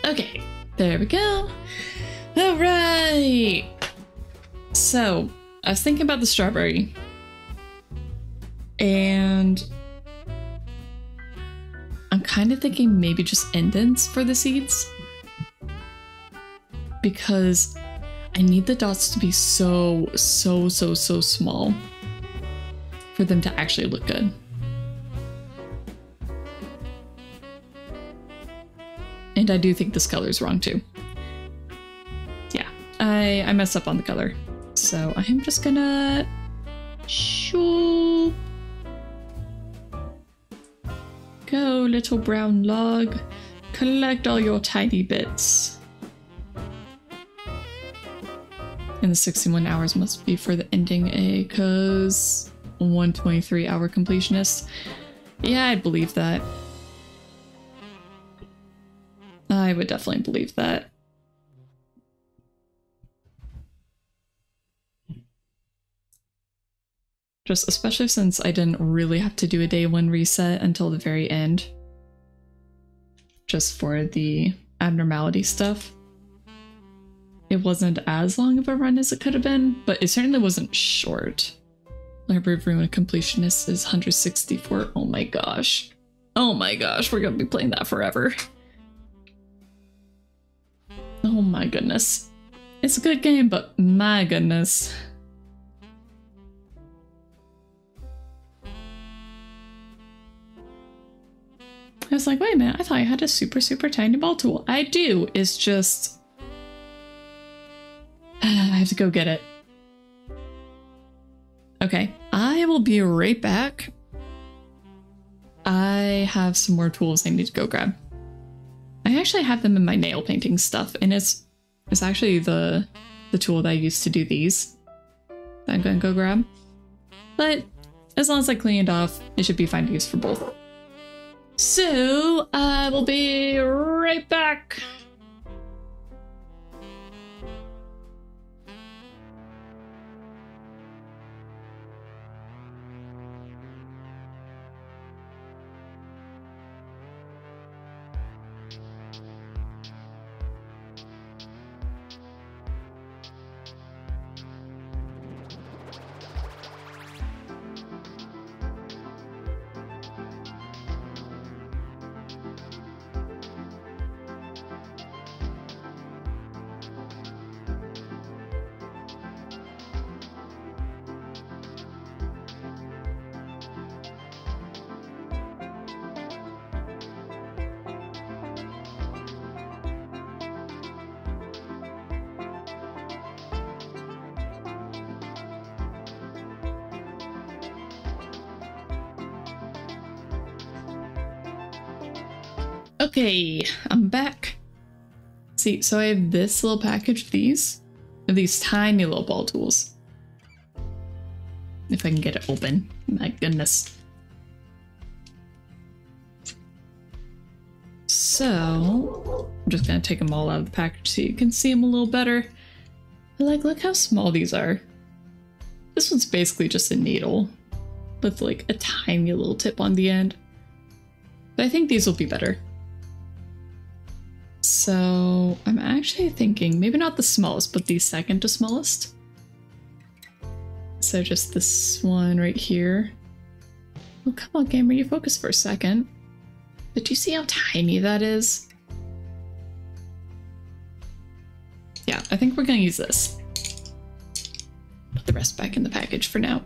Okay, there we go. All right. So, I was thinking about the strawberry. And I'm kind of thinking maybe just indents for the seeds. Because I need the dots to be so, so, so, so small for them to actually look good. And I do think this color is wrong too. Yeah, I, I messed up on the color. So I am just gonna shoop. Go, little brown log. Collect all your tiny bits. And the 61 hours must be for the ending eh? A, because 123 hour completionist. Yeah, I believe that. I would definitely believe that. Just especially since I didn't really have to do a day one reset until the very end. Just for the abnormality stuff. It wasn't as long of a run as it could have been, but it certainly wasn't short. Library of Ruina Completionist is 164. Oh my gosh. Oh my gosh, we're gonna be playing that forever. goodness. It's a good game, but my goodness. I was like, wait a minute, I thought I had a super, super tiny ball tool. I do. It's just. I have to go get it. Okay, I will be right back. I have some more tools I need to go grab. I actually have them in my nail painting stuff, and it's it's actually the the tool that I used to do these that I'm gonna go grab. But as long as I clean it off, it should be fine to use for both. So I will be right back. See, so I have this little package these, of these tiny little ball tools. If I can get it open. My goodness. So, I'm just gonna take them all out of the package so you can see them a little better. But like, look how small these are. This one's basically just a needle with like a tiny little tip on the end. But I think these will be better. So I'm actually thinking maybe not the smallest, but the second to smallest. So just this one right here. Oh, come on, gamer, you focus for a second. But do you see how tiny that is? Yeah, I think we're gonna use this. Put the rest back in the package for now.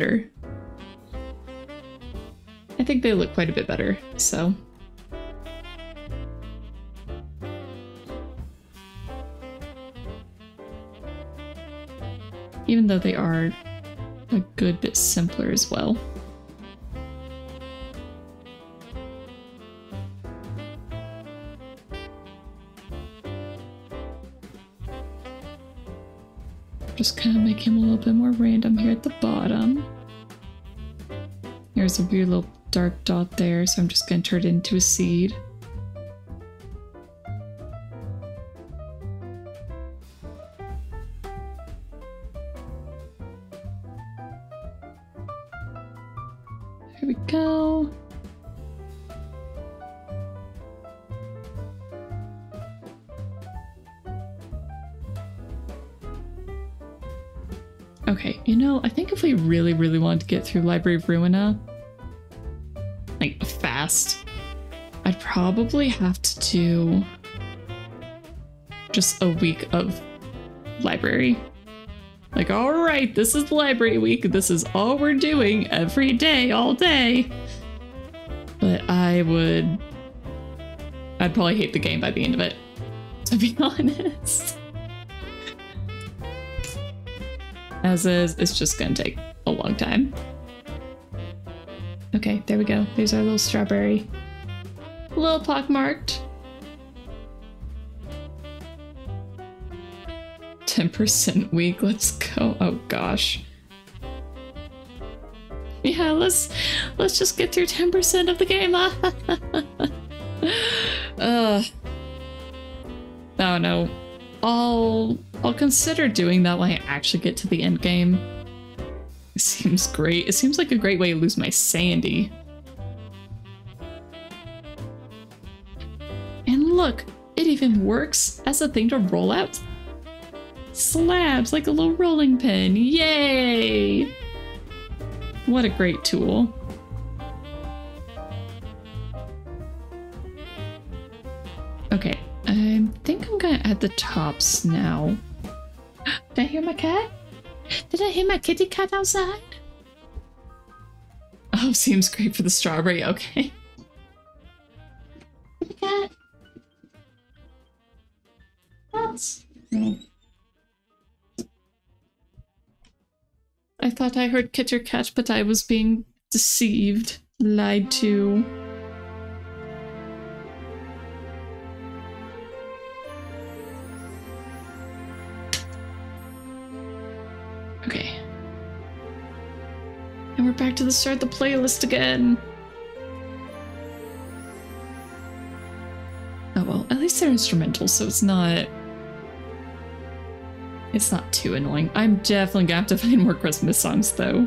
Better. I think they look quite a bit better, so. Even though they are a good bit simpler as well. Just kind of make him a little bit more random here at the. There's a weird little dark dot there, so I'm just going to turn it into a seed. Here we go. Okay, you know, I think if we really, really wanted to get through Library of Ruina, fast, I'd probably have to do just a week of library. Like, all right, this is library week. This is all we're doing every day, all day. But I would, I'd probably hate the game by the end of it, to be honest. As is, it's just gonna take a long time. Okay, there we go. There's our little strawberry. A little pockmarked. 10% week, let's go. Oh gosh. Yeah, let's let's just get through 10% of the game. uh Oh no. I'll I'll consider doing that when I actually get to the end game. Seems great. It seems like a great way to lose my sandy. And look, it even works as a thing to roll out slabs like a little rolling pin. Yay! What a great tool. Okay, I think I'm gonna add the tops now. Did I hear my cat? Did I hear my kitty cat outside? Oh, seems great for the strawberry. Okay. Cat. No. I thought I heard Kitter Cat, but I was being deceived, lied to. Back to the start of the playlist again. Oh well, at least they're instrumental, so it's not... It's not too annoying. I'm definitely gonna have to find more Christmas songs, though.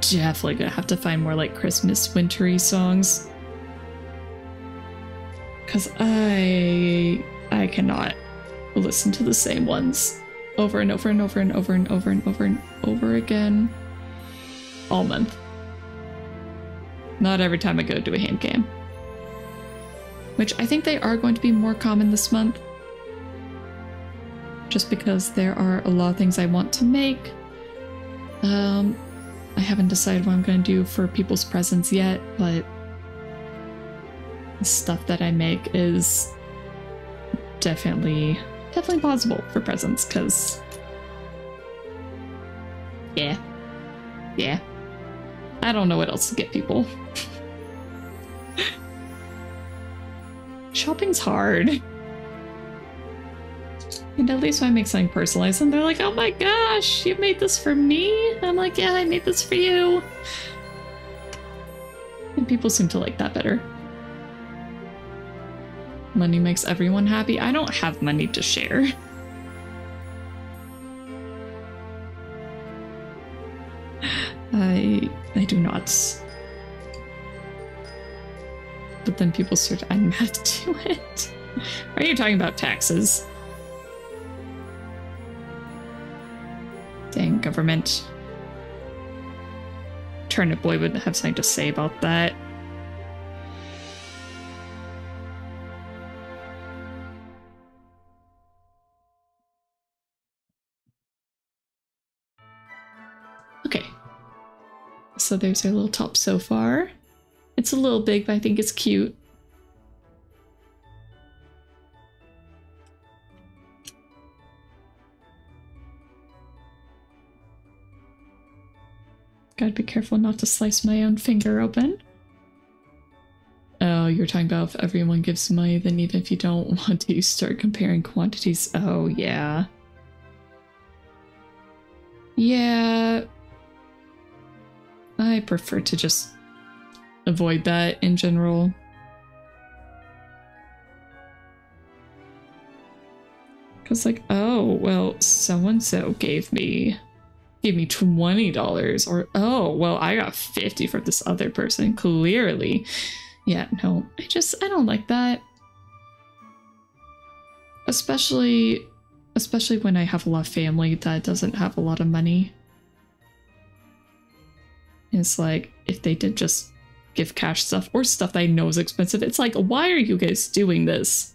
Definitely gonna have to find more, like, Christmas wintry songs. Because I... I cannot listen to the same ones over and over and over and over and over and over and over again all month. Not every time I go to a hand cam. Which I think they are going to be more common this month. Just because there are a lot of things I want to make. Um, I haven't decided what I'm going to do for people's presents yet, but the stuff that I make is definitely definitely possible for presents because yeah. Yeah. I don't know what else to get people. Shopping's hard. And at least when i make something personalized and they're like oh my gosh you made this for me? I'm like yeah i made this for you. And people seem to like that better Money makes everyone happy. I don't have money to share. I I do not. But then people start I'm mad to it. Are you talking about taxes? Dang government. Turnip Boy would have something to say about that. Okay. So there's our little top so far. It's a little big, but I think it's cute. Gotta be careful not to slice my own finger open. Oh, you're talking about if everyone gives money, then even if you don't want to, you start comparing quantities. Oh, yeah. Yeah. I prefer to just avoid that in general. Because, like, oh, well, so and so gave me gave me $20 or oh well i got 50 from this other person clearly. Yeah no i just i don't like that. Especially especially when i have a lot of family that doesn't have a lot of money it's like if they did just give cash stuff or stuff that i know is expensive it's like why are you guys doing this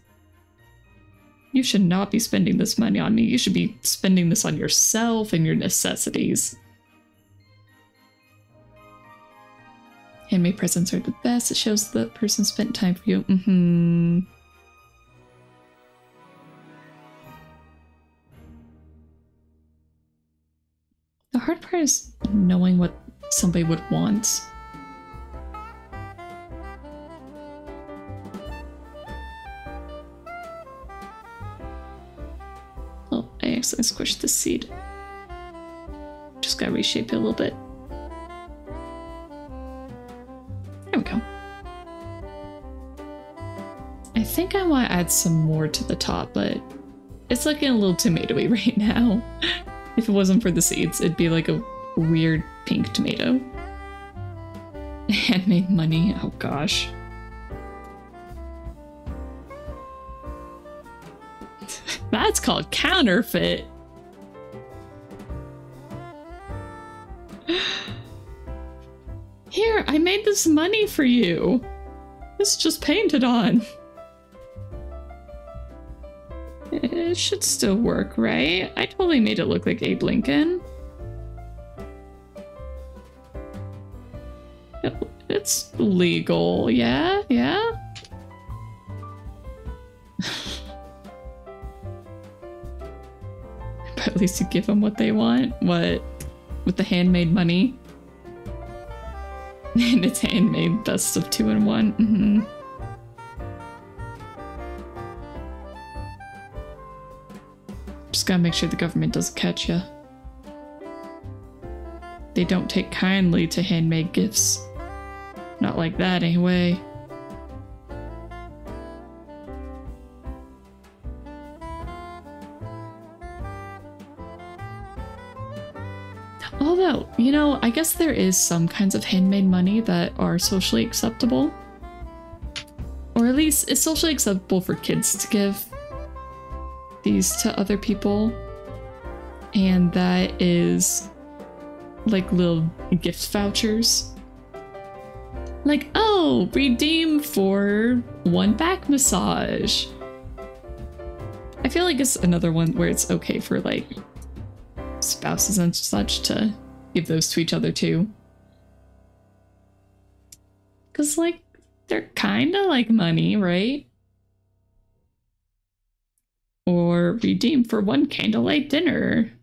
you should not be spending this money on me. You should be spending this on yourself and your necessities. Handmade presents are the best. It shows the person spent time for you. Mm-hmm. The hard part is knowing what somebody would want. Oh, I accidentally squished the seed. Just gotta reshape it a little bit. There we go. I think I want to add some more to the top, but it's looking a little tomatoey right now. if it wasn't for the seeds, it'd be like a weird pink tomato. Handmade money, oh gosh. That's called counterfeit. Here, I made this money for you. It's just painted on. It should still work, right? I totally made it look like Abe Lincoln. It's legal, yeah, yeah. But at least you give them what they want. What? With the handmade money? and it's handmade, best of two and one. Mm -hmm. Just gotta make sure the government doesn't catch you. They don't take kindly to handmade gifts. Not like that, anyway. Although, you know, I guess there is some kinds of handmade money that are socially acceptable. Or at least it's socially acceptable for kids to give these to other people. And that is like little gift vouchers. Like, oh, redeem for one back massage. I feel like it's another one where it's okay for like spouses and such to give those to each other too. Because, like, they're kind of like money, right? Or redeem for one candlelight dinner.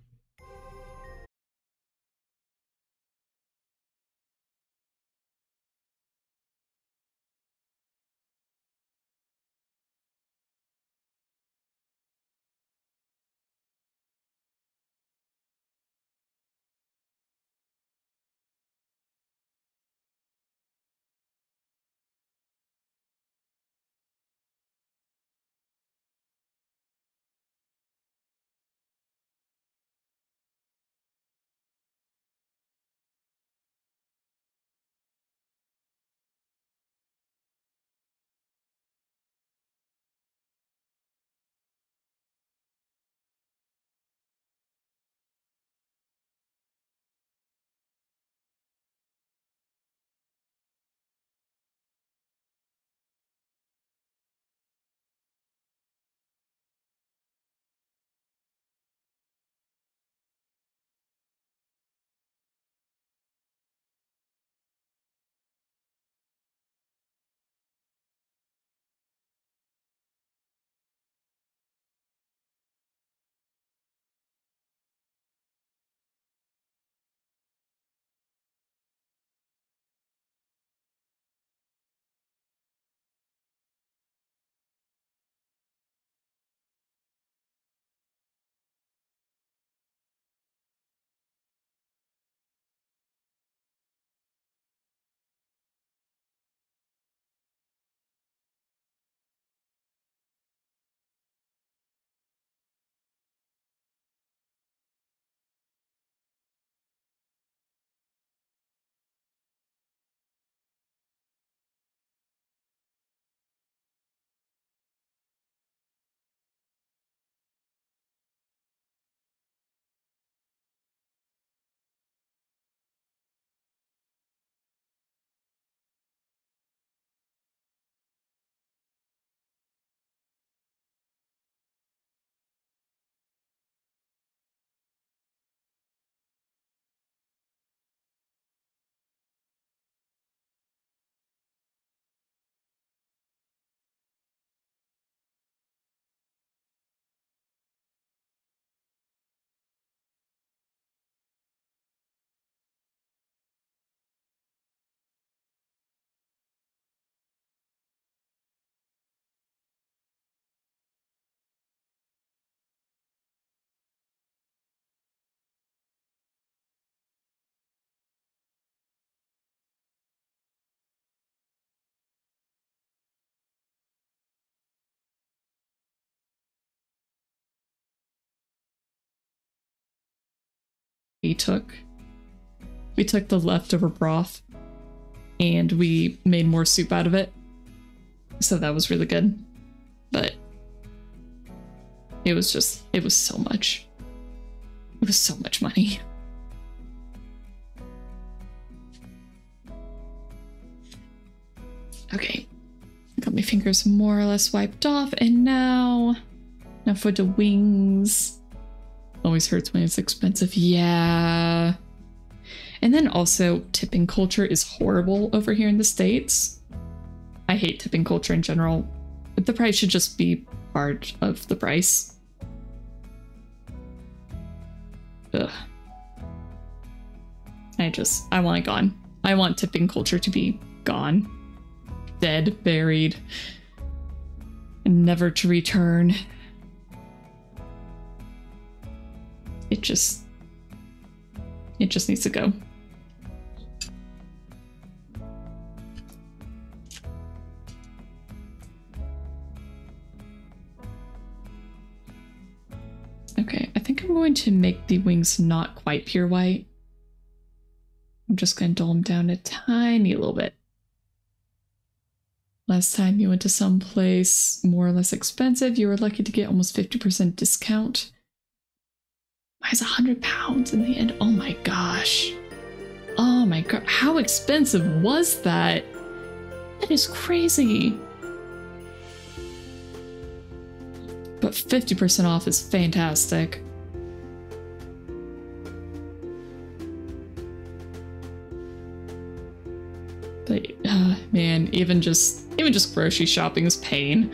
We took. We took the leftover broth and we made more soup out of it. So that was really good. But it was just, it was so much. It was so much money. Okay. Got my fingers more or less wiped off, and now. Now for the wings. Always hurts when it's expensive. Yeah. And then also, tipping culture is horrible over here in the States. I hate tipping culture in general. The price should just be part of the price. Ugh. I just, I want it gone. I want tipping culture to be gone. Dead, buried, and never to return. Just, it just needs to go. Okay, I think I'm going to make the wings not quite pure white. I'm just going to dull them down a tiny little bit. Last time you went to some place more or less expensive, you were lucky to get almost 50% discount. Why is 100 pounds in the end? Oh my gosh. Oh my god, how expensive was that? That is crazy. But 50% off is fantastic. But uh, man, even just even just grocery shopping is pain.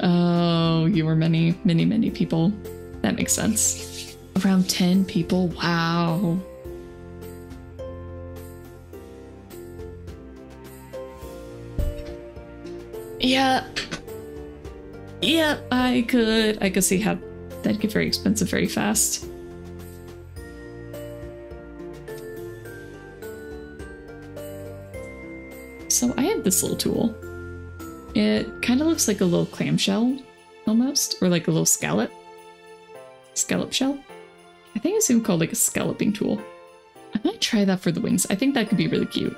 Oh, you were many, many, many people. That makes sense. Around 10 people? Wow. Yeah. Yeah, I could I could see how that'd get very expensive very fast. So I have this little tool. It kind of looks like a little clamshell, almost, or like a little scallop. Scallop shell? I think it's even called like a scalloping tool. I might try that for the wings. I think that could be really cute.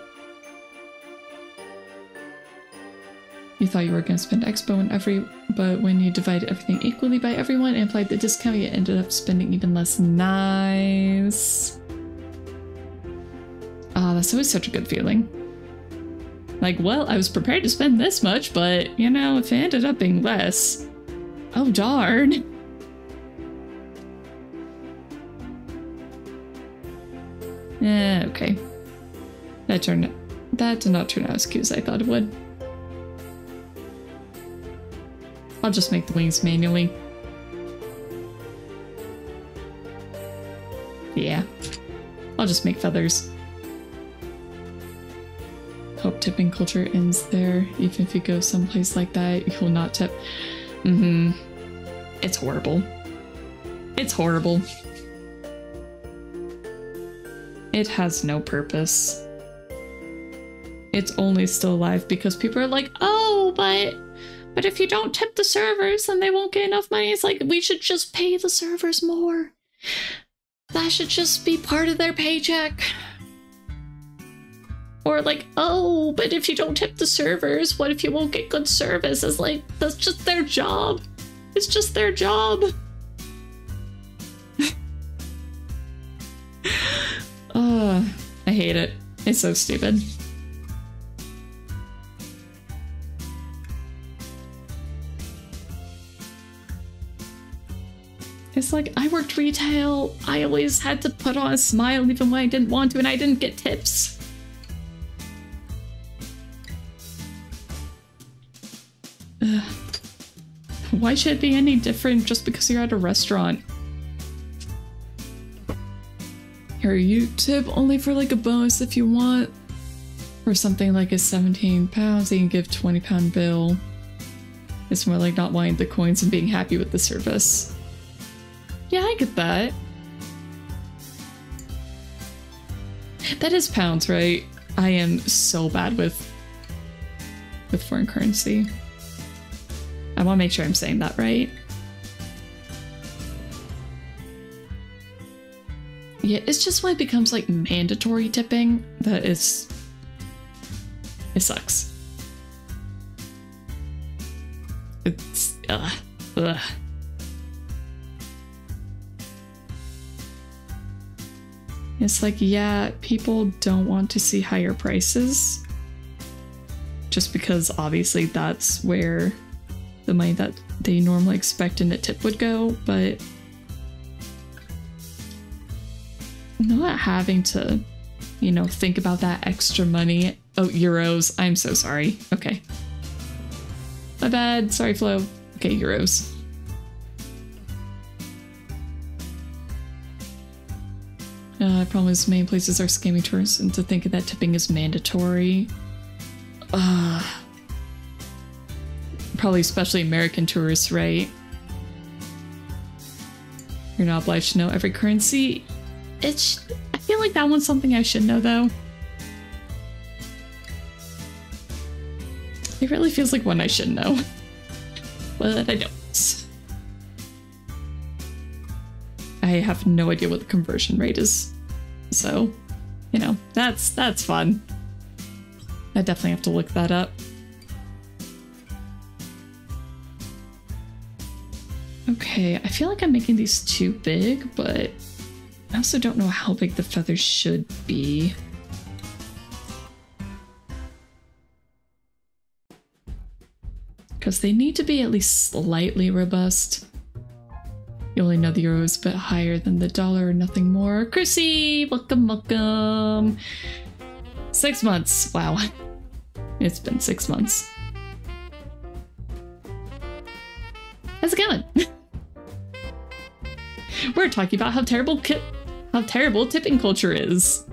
You thought you were going to spend expo on every, but when you divided everything equally by everyone and applied the discount, you ended up spending even less. Nice. Ah, oh, that's always such a good feeling. Like, well, I was prepared to spend this much, but, you know, if it ended up being less... Oh, darn. Eh, okay. That turned... out, That did not turn out as cute as I thought it would. I'll just make the wings manually. Yeah. I'll just make feathers hope tipping culture ends there. Even if you go someplace like that, you will not tip. Mm-hmm. It's horrible. It's horrible. It has no purpose. It's only still alive because people are like, oh, but but if you don't tip the servers, then they won't get enough money. It's like we should just pay the servers more. That should just be part of their paycheck. Or like, oh, but if you don't tip the servers, what if you won't get good service? It's like, that's just their job. It's just their job. oh, I hate it. It's so stupid. It's like I worked retail. I always had to put on a smile even when I didn't want to, and I didn't get tips. Ugh. Why should it be any different just because you're at a restaurant? Here, you tip only for like a bonus if you want. For something like a 17 pounds, you can give 20 pound bill. It's more like not wanting the coins and being happy with the service. Yeah, I get that. That is pounds, right? I am so bad with with foreign currency. I want to make sure I'm saying that right. Yeah, it's just when it becomes like mandatory tipping that is. it sucks. It's uh, ugh. It's like, yeah, people don't want to see higher prices. Just because obviously that's where the money that they normally expect in a tip would go, but not having to, you know, think about that extra money. Oh, euros. I'm so sorry. Okay. My bad. Sorry, Flo. Okay, euros. Uh, problem is many places are scamming tourists into thinking that tipping is mandatory. Uh, probably especially American tourists, right? You're not obliged to know every currency. It's. I feel like that one's something I should know, though. It really feels like one I should know, but I don't. I have no idea what the conversion rate is, so you know that's that's fun. I definitely have to look that up. Okay, I feel like I'm making these too big, but I also don't know how big the feathers should be. Because they need to be at least slightly robust. You only know the euro is a bit higher than the dollar, nothing more. Chrissy, welcome, welcome. Six months. Wow. It's been six months. How's it going? We're talking about how terrible how terrible tipping culture is.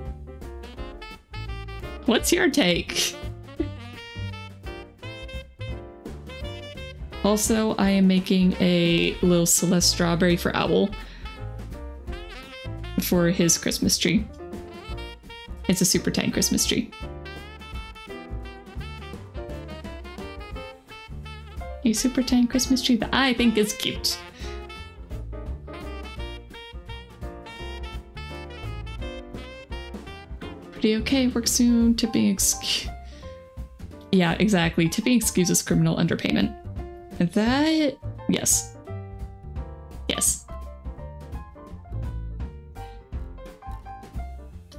What's your take? Also, I am making a little Celeste strawberry for Owl for his Christmas tree. It's a super tiny Christmas tree. A super tiny Christmas tree that I think is cute. Pretty okay, work soon, tipping excuse. Yeah, exactly. Tipping excuses criminal underpayment. That, yes. Yes.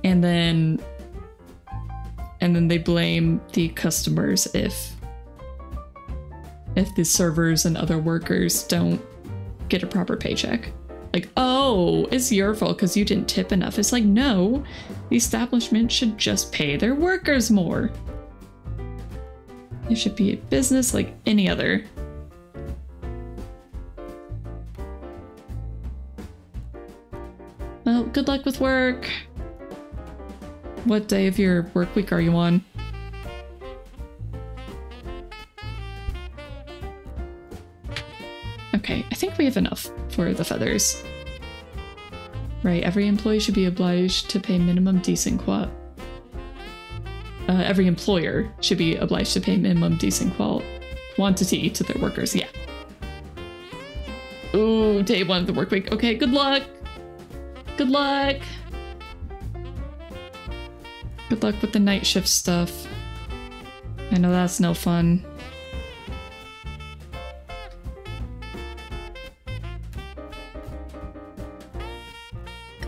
And then, and then they blame the customers if, if the servers and other workers don't get a proper paycheck. Like, oh, it's your fault because you didn't tip enough. It's like, no, the establishment should just pay their workers more. It should be a business like any other. Well, good luck with work. What day of your work week are you on? Okay, I think we have enough for the feathers. Right, every employee should be obliged to pay minimum decent qual. Uh, every employer should be obliged to pay minimum decent qual quantity to their workers. Yeah. Ooh, day one of the work week. Okay, good luck. Good luck! Good luck with the night shift stuff. I know that's no fun.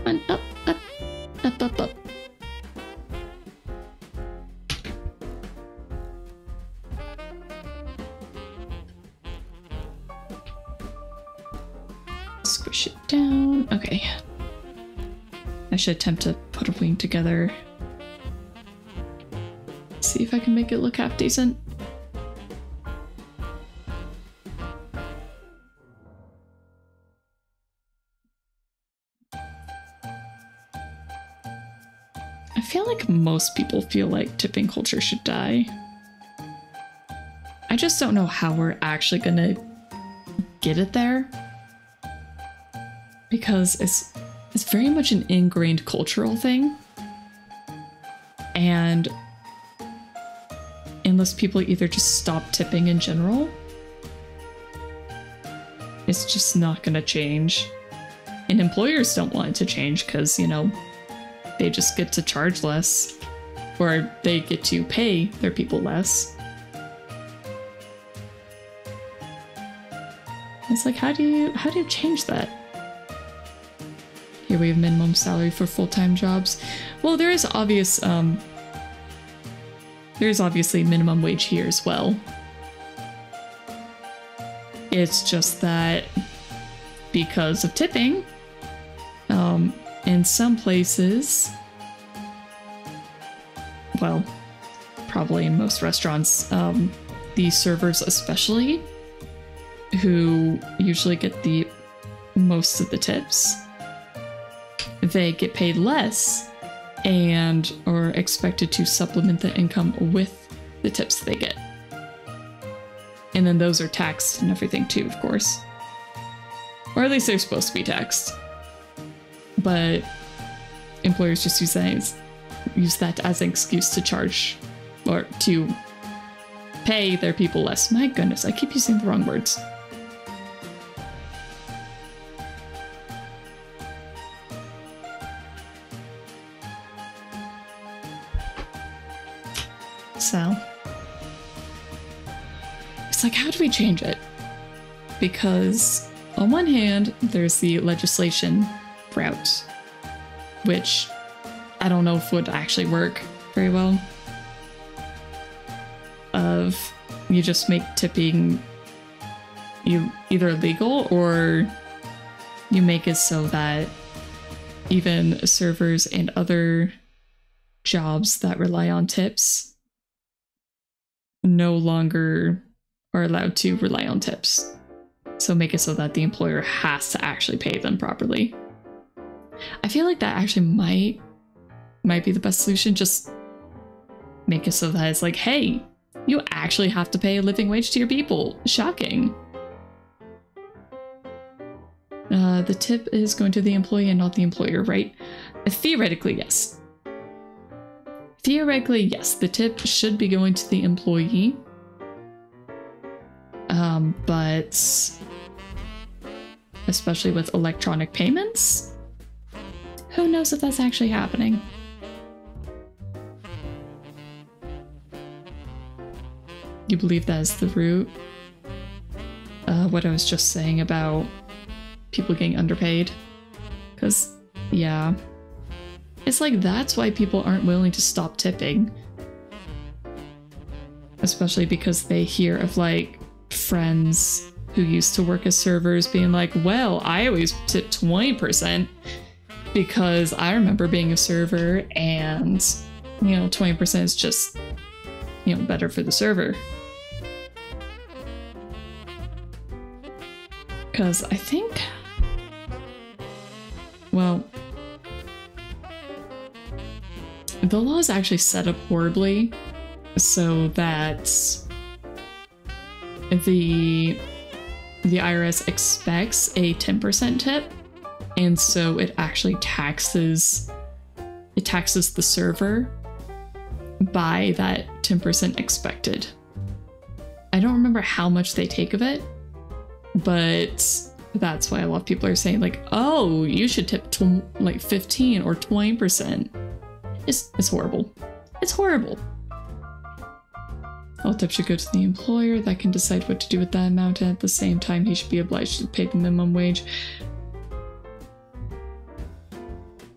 Up, up, up, up, up. Squish it down. Okay. I should attempt to put a wing together. See if I can make it look half decent. Most people feel like tipping culture should die. I just don't know how we're actually gonna get it there. Because it's it's very much an ingrained cultural thing. And unless people either just stop tipping in general, it's just not to change. And employers don't want it to change because, you know, they just get to charge less or they get to pay their people less. It's like how do you how do you change that? Here we have minimum salary for full-time jobs. Well, there is obvious um there's obviously minimum wage here as well. It's just that because of tipping, um, in some places, well, probably in most restaurants, um, the servers especially, who usually get the most of the tips, they get paid less and are expected to supplement the income with the tips they get. And then those are taxed and everything too, of course. Or at least they're supposed to be taxed. But employers just use that as, use that as an excuse to charge or to pay their people less. My goodness, I keep using the wrong words. So, it's like, how do we change it? Because, on one hand, there's the legislation route, which I don't know if would actually work very well. Of you just make tipping you either legal or you make it so that even servers and other jobs that rely on tips no longer are allowed to rely on tips. So make it so that the employer has to actually pay them properly. I feel like that actually might might be the best solution. Just make it so that it's like, hey, you actually have to pay a living wage to your people. Shocking. Uh, the tip is going to the employee and not the employer, right? Theoretically, yes. Theoretically, yes, the tip should be going to the employee. Um, but especially with electronic payments, who knows if that's actually happening? You believe that is the root? Uh, what I was just saying about people getting underpaid? Because, yeah. It's like that's why people aren't willing to stop tipping. Especially because they hear of like friends who used to work as servers being like, well, I always tip 20% because I remember being a server and, you know, 20% is just, you know, better for the server. Because I think, well, the law is actually set up horribly so that the the IRS expects a 10% tip and so it actually taxes it taxes the server by that 10% expected. I don't remember how much they take of it, but that's why a lot of people are saying like, "Oh, you should tip tw- like 15 or 20%." It's it's horrible. It's horrible. All tips should go to the employer that can decide what to do with that amount, and at the same time, he should be obliged to pay the minimum wage.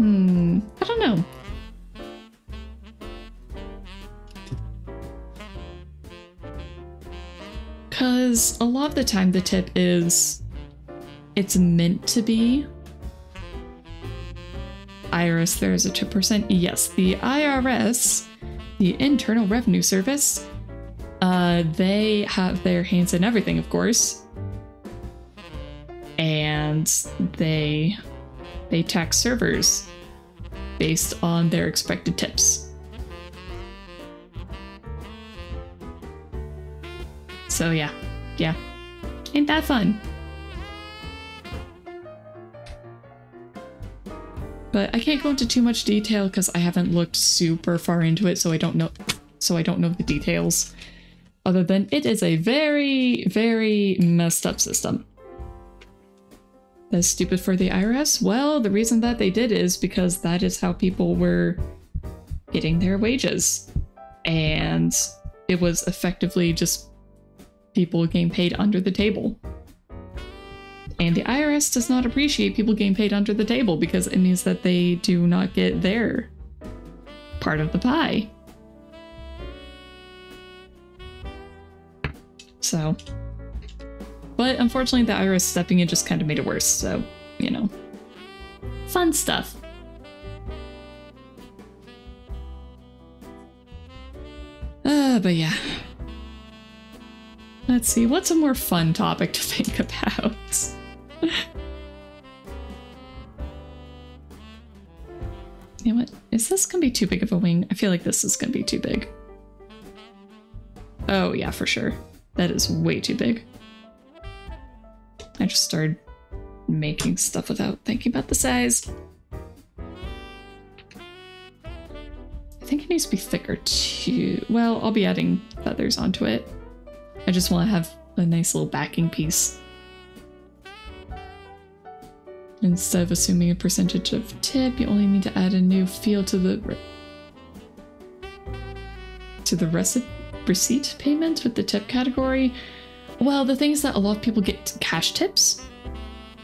Hmm, I don't know. Because a lot of the time, the tip is it's meant to be. IRS, there is a 2%. Yes, the IRS, the Internal Revenue Service, uh, they have their hands in everything, of course. And they they tax servers based on their expected tips. So yeah, yeah. Ain't that fun? But I can't go into too much detail because I haven't looked super far into it, so I don't know so I don't know the details other than it is a very, very messed up system. That's stupid for the IRS? Well, the reason that they did is because that is how people were getting their wages. And it was effectively just people getting paid under the table. And the IRS does not appreciate people getting paid under the table because it means that they do not get their part of the pie. So, but unfortunately, the IRS stepping in just kind of made it worse. So, you know, fun stuff. Uh, but yeah. Let's see, what's a more fun topic to think about? you know what? Is this gonna be too big of a wing? I feel like this is gonna be too big. Oh yeah, for sure. That is way too big. I just started making stuff without thinking about the size. I think it needs to be thicker too. Well, I'll be adding feathers onto it. I just want to have a nice little backing piece. Instead of assuming a percentage of tip, you only need to add a new field to the to the receipt receipt payment with the tip category. Well, the thing is that a lot of people get cash tips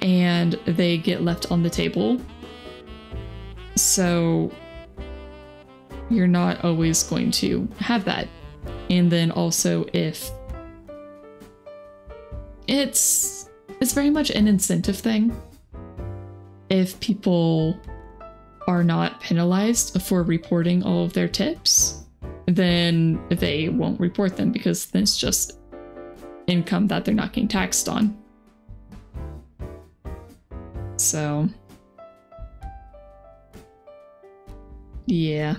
and they get left on the table. So you're not always going to have that. And then also if it's it's very much an incentive thing. If people are not penalized for reporting all of their tips, then they won't report them because then it's just income that they're not getting taxed on. So, yeah.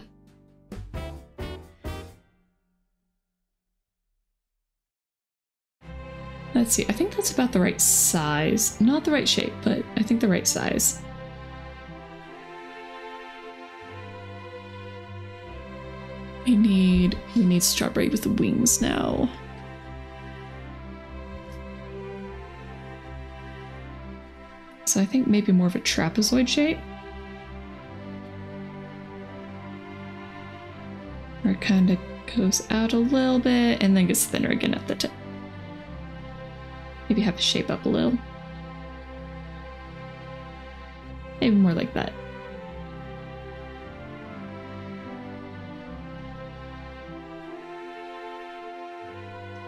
Let's see, I think that's about the right size. Not the right shape, but I think the right size. We need we need strawberry with wings now. So I think maybe more of a trapezoid shape. Where it kind of goes out a little bit and then gets thinner again at the tip. Maybe have to shape up a little. Maybe more like that.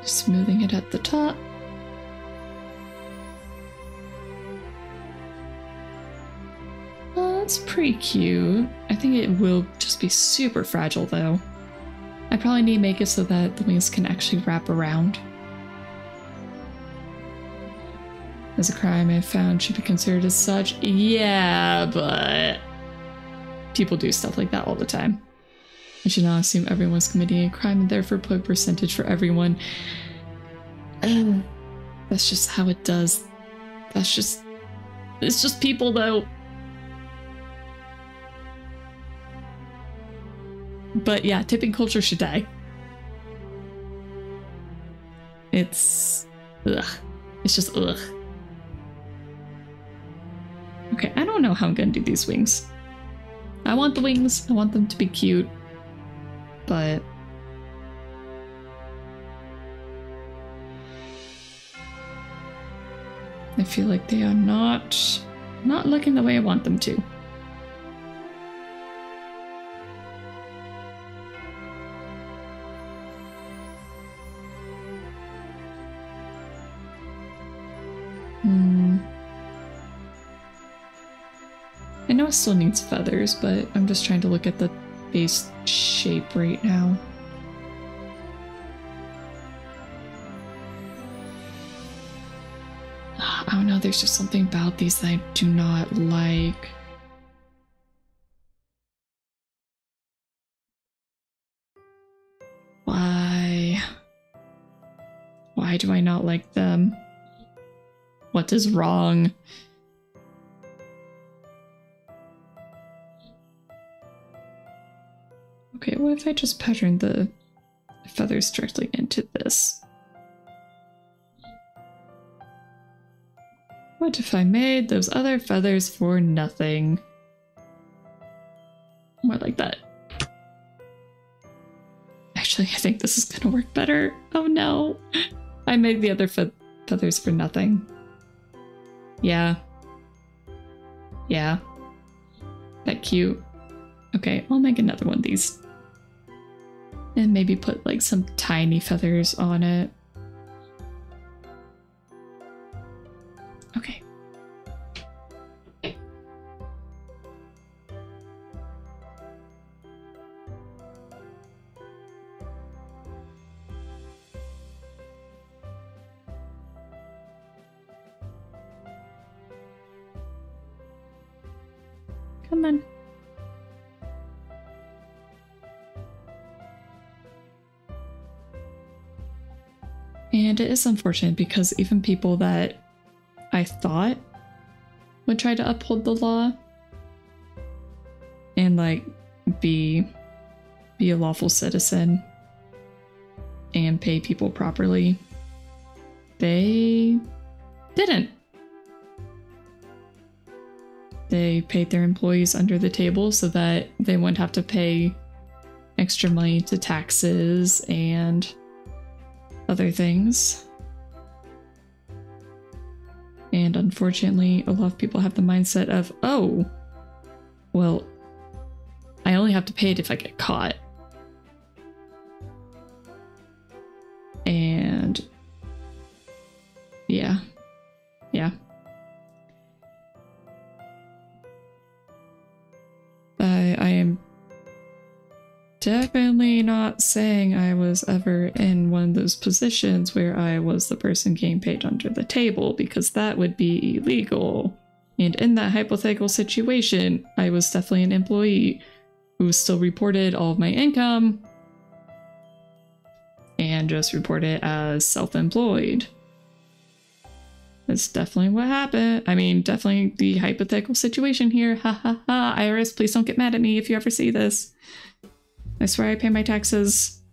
Smoothing it at the top. That's pretty cute. I think it will just be super fragile though. I probably need to make it so that the wings can actually wrap around. As a crime I found should be considered as such. Yeah, but people do stuff like that all the time. I should not assume everyone's committing a crime and therefore put a percentage for everyone. Um, that's just how it does. That's just. It's just people, though. But yeah, tipping culture should die. It's. Ugh. It's just ugh. Okay, I don't know how I'm gonna do these wings. I want the wings, I want them to be cute, but. I feel like they are not not looking the way I want them to. Hmm. I know it still needs feathers, but I'm just trying to look at the base shape right now. I don't know, there's just something about these that I do not like. Why? Why do I not like them? What is wrong? Okay, what if I just pattern the feathers directly into this? What if I made those other feathers for nothing? More like that. Actually, I think this is gonna work better. Oh no. I made the other fe feathers for nothing. Yeah. Yeah. That cute. Okay, I'll make another one of these. And maybe put like some tiny feathers on it. Okay. Is unfortunate because even people that I thought would try to uphold the law and like be be a lawful citizen and pay people properly, they didn't. They paid their employees under the table so that they wouldn't have to pay extra money to taxes and other things. And unfortunately, a lot of people have the mindset of, oh, well, I only have to pay it if I get caught. And yeah, yeah. I, I am definitely not saying I was ever in one of those positions where I was the person getting paid under the table, because that would be illegal. And in that hypothetical situation, I was definitely an employee who still reported all of my income and just reported as self employed. That's definitely what happened. I mean, definitely the hypothetical situation here. Ha ha ha. IRS, please don't get mad at me if you ever see this. I swear I pay my taxes.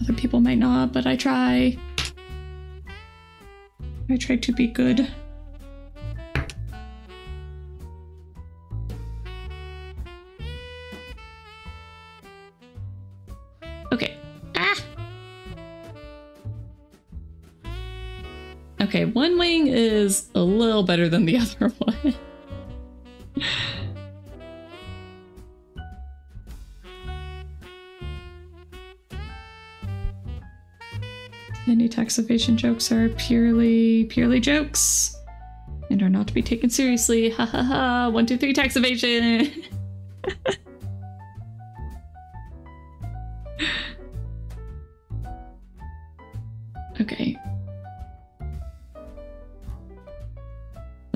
Other people might not, but I try. I try to be good. Okay, one wing is a little better than the other one. Any tax evasion jokes are purely, purely jokes and are not to be taken seriously. Ha ha ha! One, two, three, tax evasion! okay.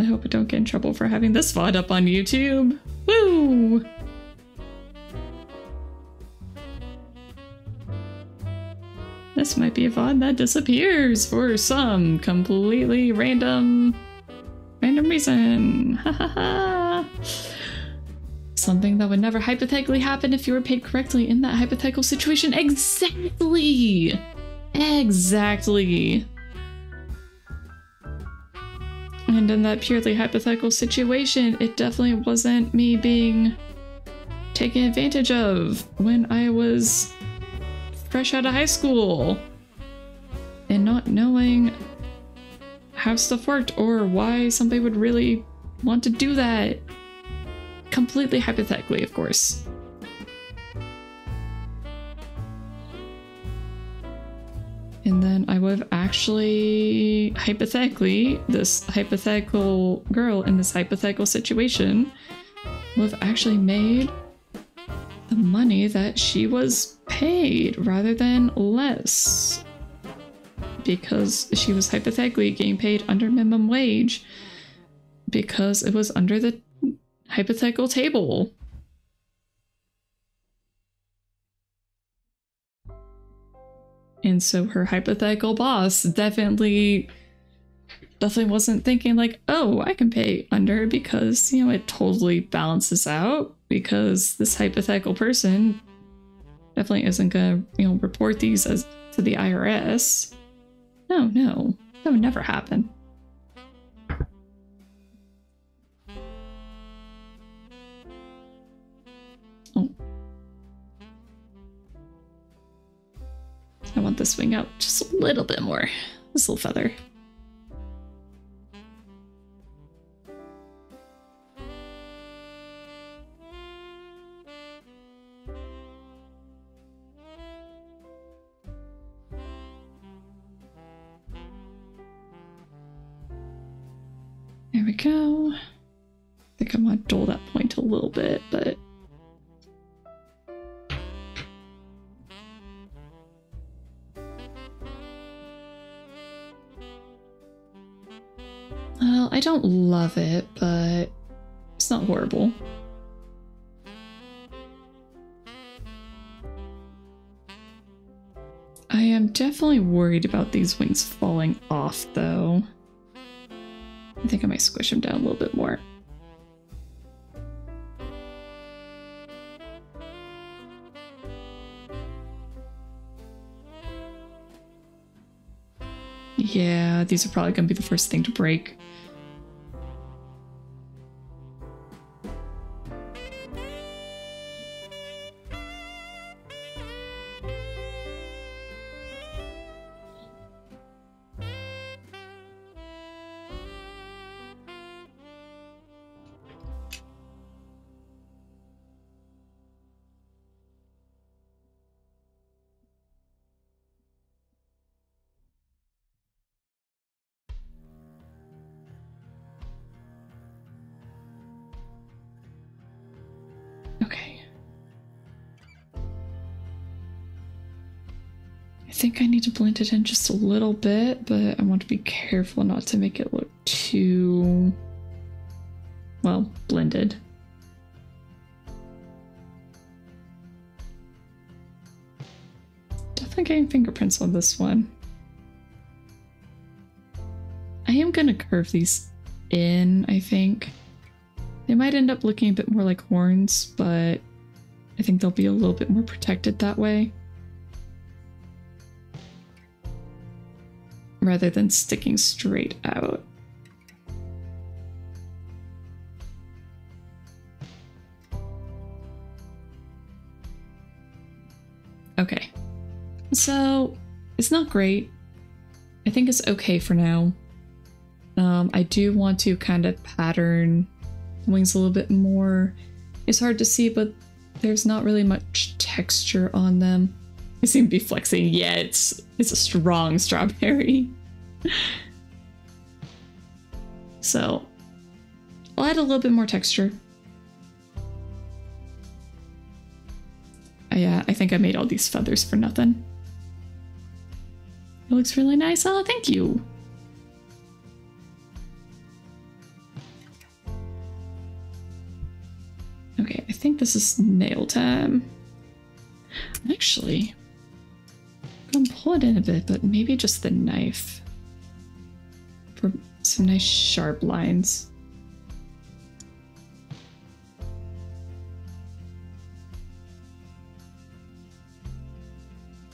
I hope I don't get in trouble for having this VOD up on YouTube. Woo! This might be a VOD that disappears for some completely random, random reason. Ha ha ha! Something that would never hypothetically happen if you were paid correctly in that hypothetical situation. Exactly! Exactly. And in that purely hypothetical situation, it definitely wasn't me being taken advantage of when I was fresh out of high school and not knowing how stuff worked or why somebody would really want to do that. Completely hypothetically, of course. And then I would have actually, hypothetically, this hypothetical girl in this hypothetical situation would have actually made the money that she was paid rather than less. Because she was hypothetically getting paid under minimum wage because it was under the hypothetical table. And so her hypothetical boss definitely definitely wasn't thinking like, oh, I can pay under because, you know, it totally balances out because this hypothetical person definitely isn't gonna, you know, report these as to the IRS. No, no, that would never happen. I want this wing out just a little bit more. This little feather. There we go. I think I might dull that point a little bit, but I don't love it, but it's not horrible. I am definitely worried about these wings falling off, though. I think I might squish them down a little bit more. Yeah, these are probably going to be the first thing to break. Blend it in just a little bit, but I want to be careful not to make it look too, well, blended. Definitely getting fingerprints on this one. I am going to curve these in, I think. They might end up looking a bit more like horns, but I think they'll be a little bit more protected that way. Rather than sticking straight out. Okay. So, it's not great. I think it's okay for now. Um, I do want to kind of pattern wings a little bit more. It's hard to see, but there's not really much texture on them. I seem to be flexing. Yeah, it's it's a strong strawberry. so I'll add a little bit more texture. Yeah, uh, I think I made all these feathers for nothing. It looks really nice. Oh, thank you. Okay, I think this is nail time. Actually, I'm gonna pull it in a bit, but maybe just the knife for some nice sharp lines.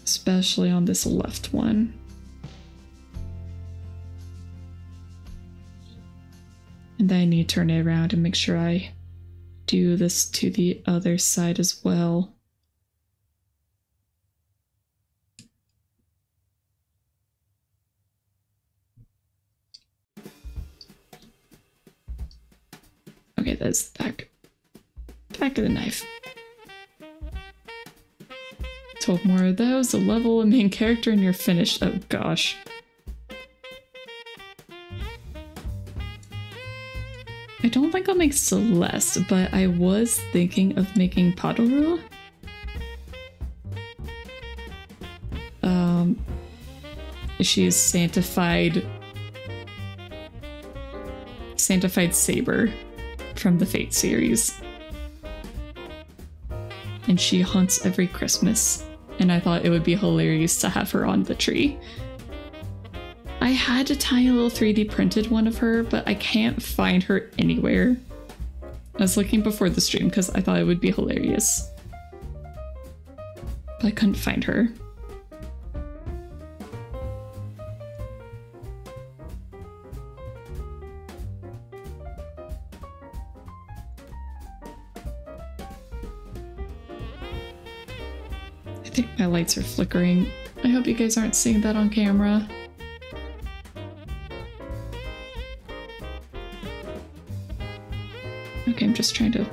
Especially on this left one. And then I need to turn it around and make sure I do this to the other side as well. Okay, that's back back of the knife. 12 more of those, a level, a main character, and you're finished. Oh gosh. I don't think I'll make Celeste, but I was thinking of making Padoru. Um, she is sanctified, sanctified saber from the Fate series, and she haunts every Christmas. And I thought it would be hilarious to have her on the tree. I had a tiny little 3D printed one of her, but I can't find her anywhere. I was looking before the stream because I thought it would be hilarious. but I couldn't find her. My lights are flickering. I hope you guys aren't seeing that on camera. Okay, I'm just trying to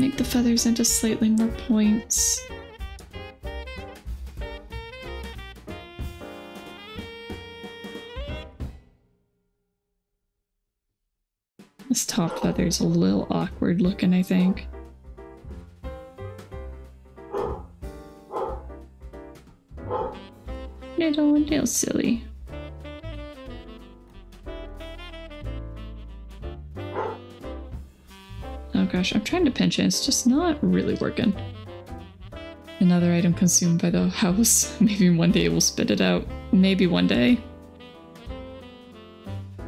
make the feathers into slightly more points. This top feather's a little awkward looking, I think. Little, little silly. Oh gosh, I'm trying to pinch it, it's just not really working. Another item consumed by the house. Maybe one day we'll spit it out. Maybe one day.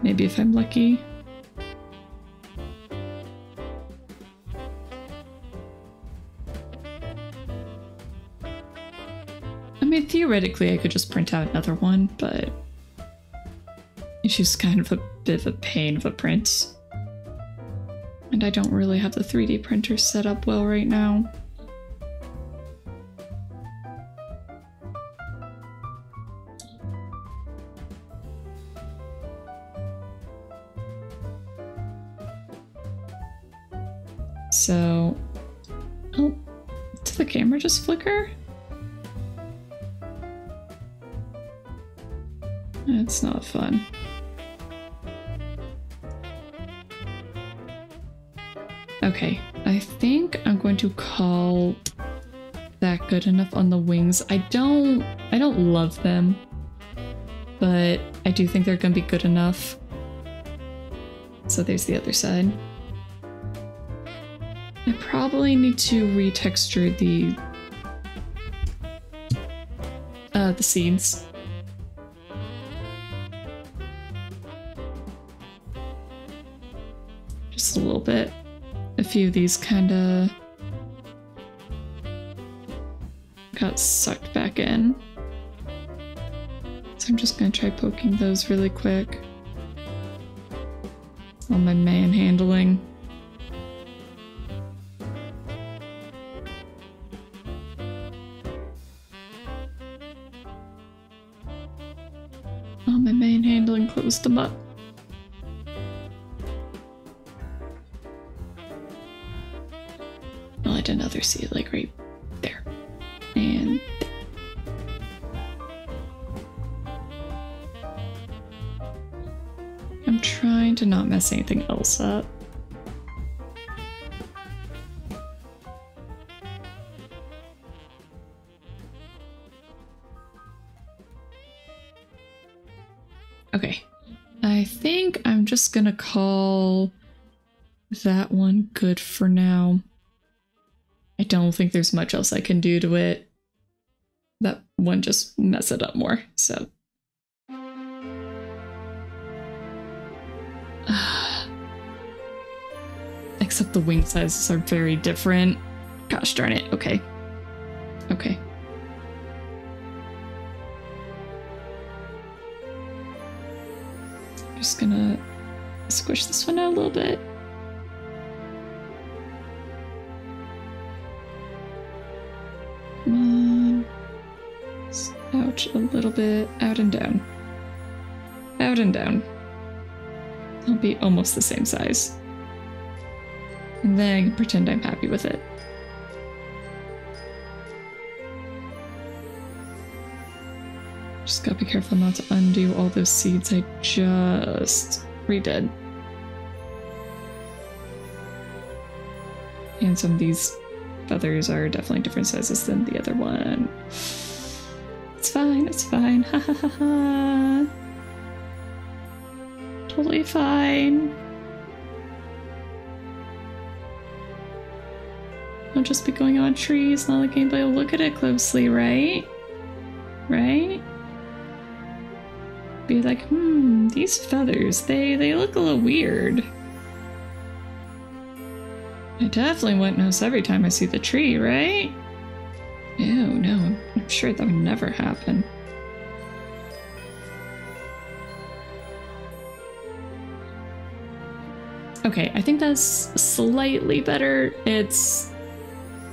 Maybe if I'm lucky. Theoretically, I could just print out another one, but it's just kind of a bit of a pain of a print. And I don't really have the 3D printer set up well right now. Not fun. Okay, I think I'm going to call that good enough on the wings. I don't I don't love them, but I do think they're gonna be good enough. So there's the other side. I probably need to retexture the uh, the seeds. Bit. A few of these kind of got sucked back in. So I'm just gonna try poking those really quick. All my manhandling. All my manhandling closed them up. Let another seed like right there. And. I'm trying to not mess anything else up. Okay. I think I'm just gonna call that one good for now. Don't think there's much else I can do to it. That one just mess it up more, so. Except the wing sizes are very different. Gosh darn it, okay. Okay. Just gonna squish this one out a little bit. A little bit. Out and down. Out and down. They'll be almost the same size. And then pretend I'm happy with it. Just gotta be careful not to undo all those seeds I just redid. And some of these feathers are definitely different sizes than the other one. It's fine, it's fine. Ha ha ha ha. Totally fine. I'll just be going on trees, not like anybody will look at it closely, right? Right? Be like, hmm, these feathers, they, they look a little weird. I definitely wouldn't notice every time I see the tree, right? No, no, I'm sure that would never happen. Okay, I think that's slightly better. It's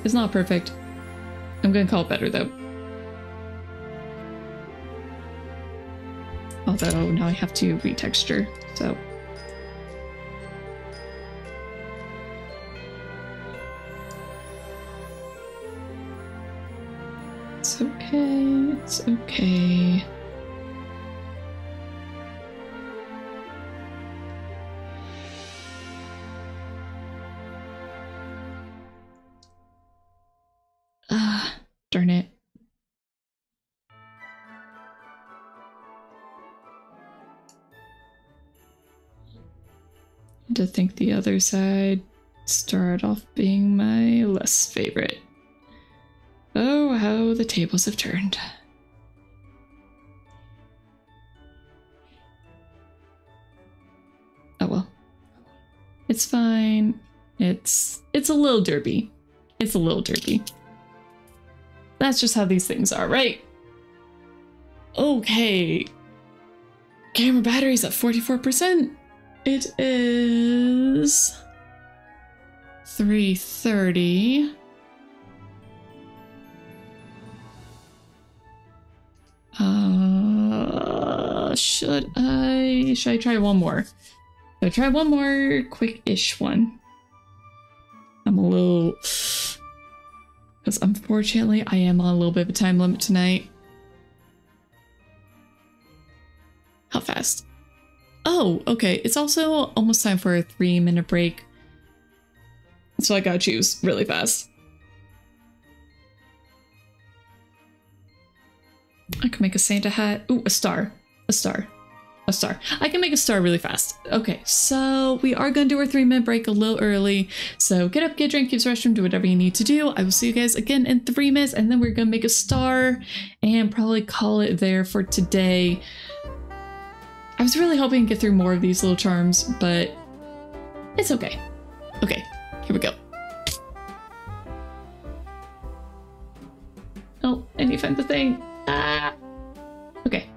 it's not perfect. I'm gonna call it better though. Although now I have to retexture, so okay, it's okay. Ah, darn it. To think the other side started off being my less favorite. How the tables have turned. Oh well. It's fine. It's it's a little derpy. It's a little derpy. That's just how these things are, right? Okay. Camera battery's at 44%. It is 330. Uh, should I? Should I try one more? I try one more quick-ish one? I'm a little, because unfortunately I am on a little bit of a time limit tonight. How fast? Oh, okay. It's also almost time for a three-minute break, so I gotta choose really fast. I can make a Santa hat. Ooh, a star. A star. A star. I can make a star really fast. Okay, so we are going to do our three minute break a little early. So get up, get drink, use restroom, do whatever you need to do. I will see you guys again in three minutes, and then we're going to make a star and probably call it there for today. I was really hoping to get through more of these little charms, but it's okay. Okay, here we go. Oh, need to find the thing. Ah. Okay.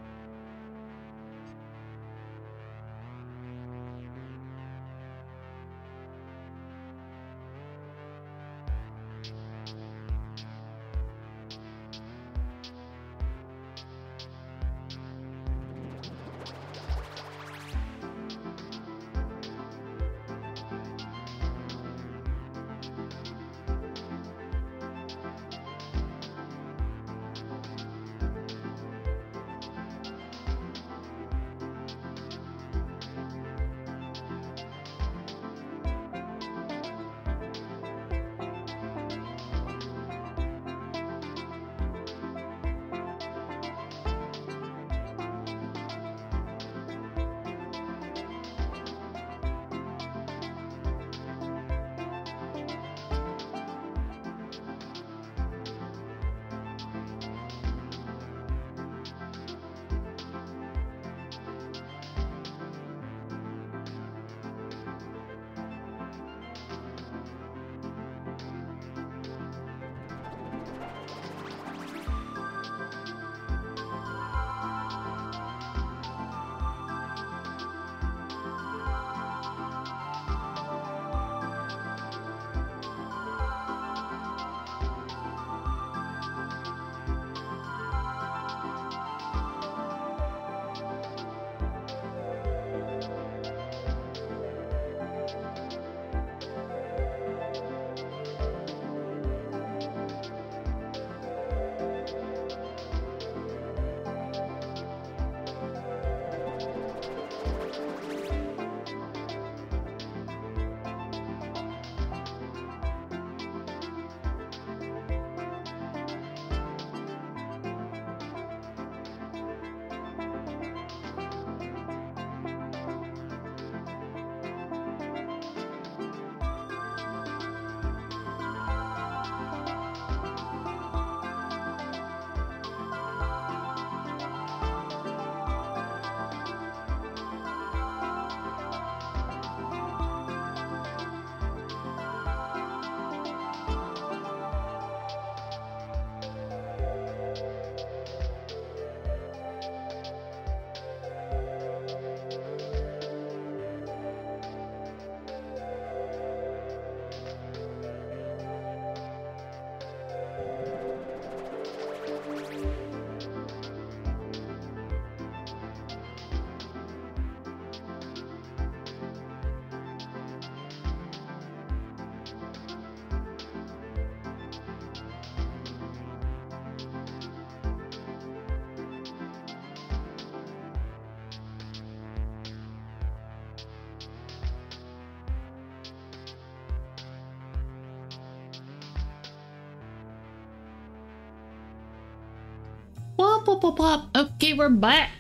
Okay, we're back.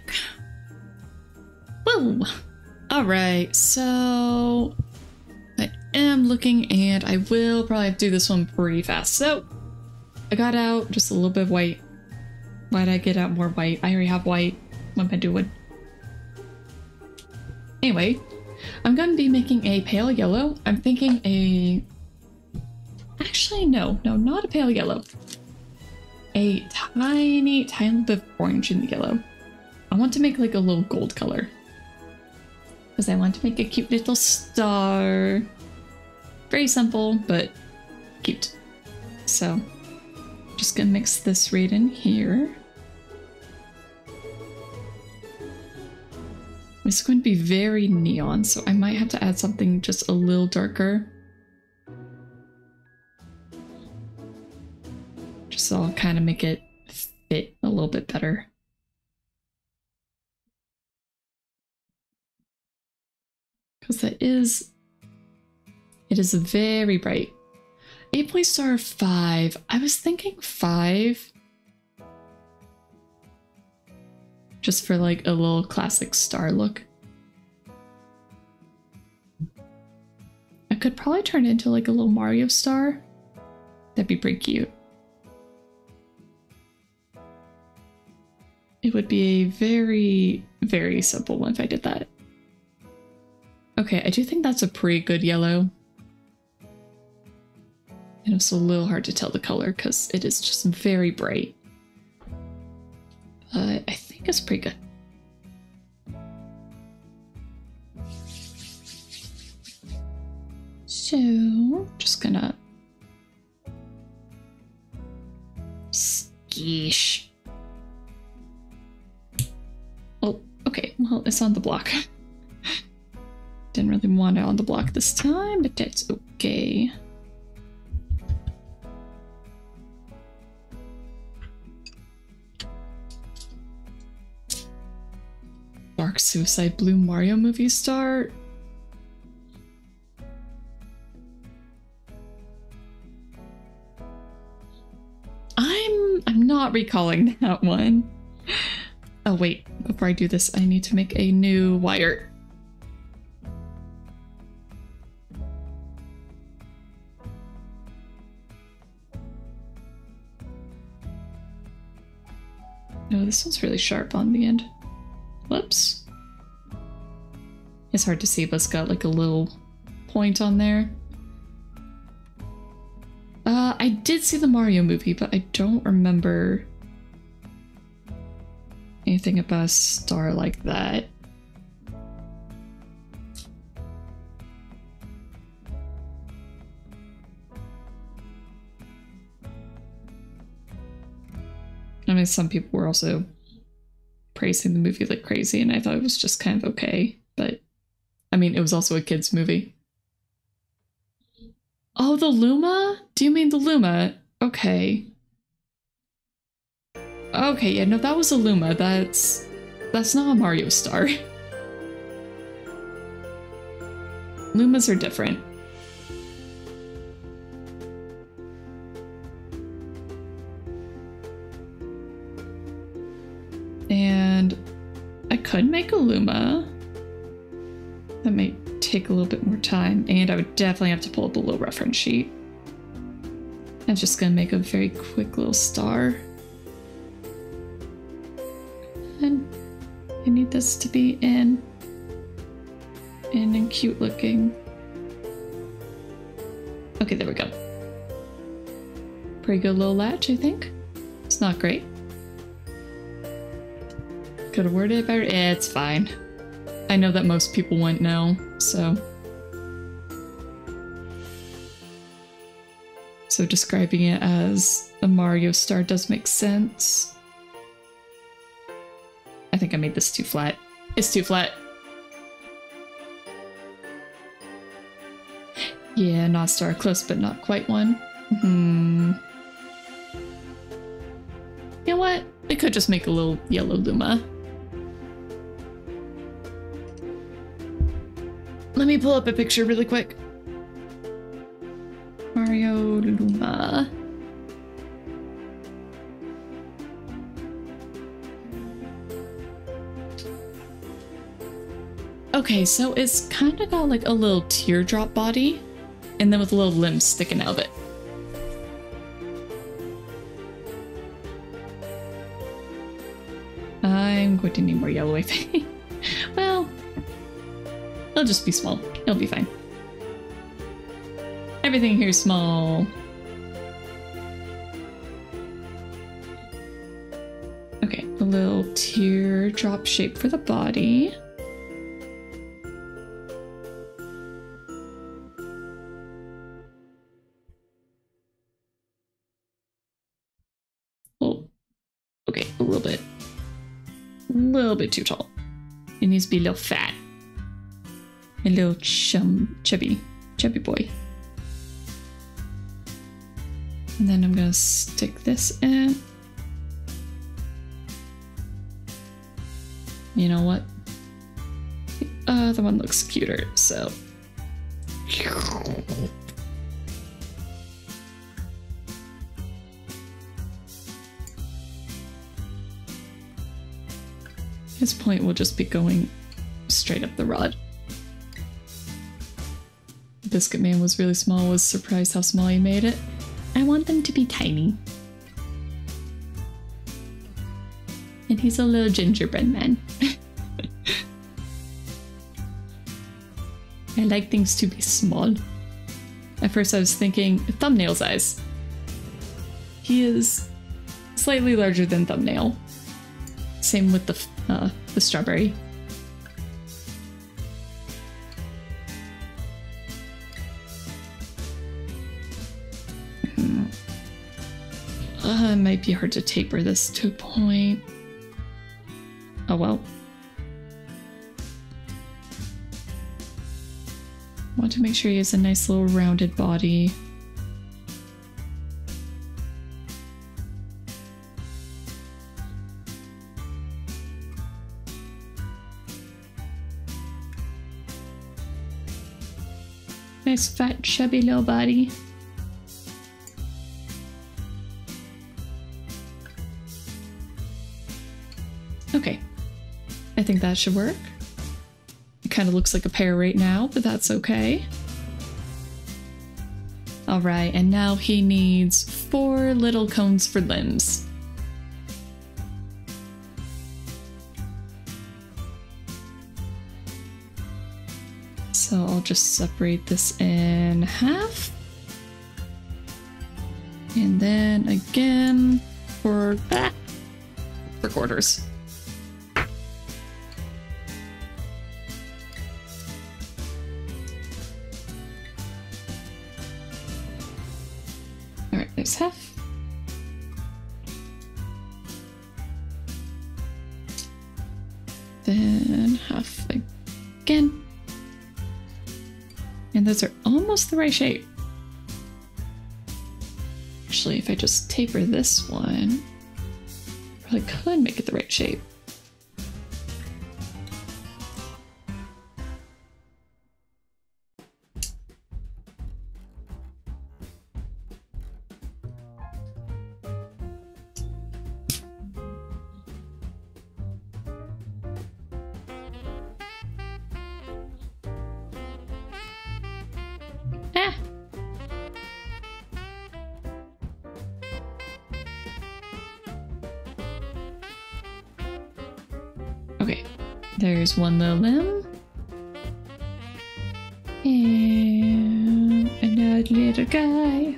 Woo! Alright, so I am looking and I will probably do this one pretty fast. So I got out just a little bit of white. Why did I get out more white? I already have white. What am I doing? Anyway, I'm going to be making a pale yellow. I'm thinking a... Actually, no. No, not a pale yellow. A tiny, tiny bit of orange and yellow. I want to make like a little gold color. Because I want to make a cute little star. Very simple, but cute. So, just gonna mix this right in here. It's going to be very neon, so I might have to add something just a little darker. Just so I'll kind of make it a little bit better. Because that is... It is very bright. 8 point star 5. I was thinking 5 just for like a little classic star look. I could probably turn it into like a little Mario star. That'd be pretty cute. It would be a very, very simple one if I did that. Okay, I do think that's a pretty good yellow. And it's a little hard to tell the color because it is just very bright. But I think it's pretty good. So, just gonna... Skeesh. Oh, okay, well, it's on the block. Didn't really want it on the block this time, but that's okay. Dark Suicide Blue Mario movie star. I'm I'm not recalling that one. Oh wait, before I do this, I need to make a new wire. Oh, this one's really sharp on the end. Whoops. It's hard to see, but it's got like a little point on there. Uh, I did see the Mario movie, but I don't remember anything about a star like that. I mean, some people were also praising the movie like crazy, and I thought it was just kind of okay. But I mean, it was also a kids' movie. Oh, the Luma? Do you mean the Luma? Okay. Okay, yeah, no, that was a Luma. That's that's not a Mario Star. Lumas are different. And I could make a Luma. That may take a little bit more time, and I would definitely have to pull up a little reference sheet. I'm just gonna make a very quick little star. I need this to be in in and cute looking. Okay, there we go. Pretty good little latch, I think. It's not great. Could have worded it better. It's fine. I know that most people wouldn't know, so. So describing it as a Mario star does make sense. I think I made this too flat. It's too flat. Yeah, not star close, but not quite one. Hmm. You know what? I could just make a little yellow Luma. Let me pull up a picture really quick. Mario Luma. Okay, so it's kind of got like a little teardrop body, and then with little limbs sticking out of it. I'm going to need more yellow, I think. well, it'll just be small. It'll be fine. Everything here is small. Okay, a little teardrop shape for the body. Little bit too tall. It needs to be a little fat. A little chum, chubby, chubby boy. And then I'm gonna stick this in. You know what? Uh, the other one looks cuter, so. His point will just be going straight up the rod. Biscuit Man was really small, was surprised how small he made it. I want them to be tiny. And he's a little gingerbread man. I like things to be small. At first I was thinking thumbnail size. He is slightly larger than thumbnail. Same with the uh, the strawberry. Hmm. Uh, it might be hard to taper this to a point. Oh well. Want to make sure he has a nice little rounded body. Nice fat chubby little body. Okay. I think that should work. It kind of looks like a pear right now, but that's okay. Alright, and now he needs four little cones for limbs. So I'll just separate this in half. And then again for ah, for quarters. All right, there's half. Then And those are almost the right shape. Actually, if I just taper this one, probably could make it the right shape. One little limb. And another little guy.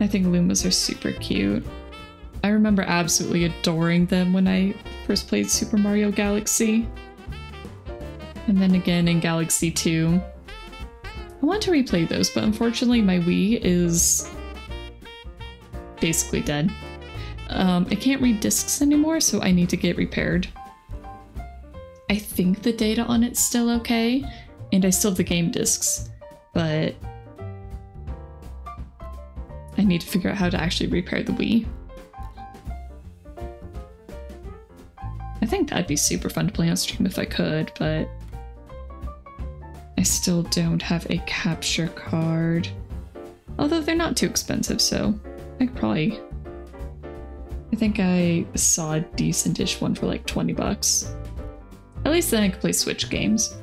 I think Lumas are super cute. I remember absolutely adoring them when I first played Super Mario Galaxy. And then again in Galaxy 2. I want to replay those, but unfortunately my Wii is basically dead. Um, I can't read discs anymore, so I need to get repaired. I think the data on it's still okay, and I still have the game discs, but I need to figure out how to actually repair the Wii. I think that'd be super fun to play on stream if I could, but I still don't have a capture card. Although they're not too expensive, so I could probably... I think I saw a decent-ish one for like 20 bucks. At least then I could play Switch games.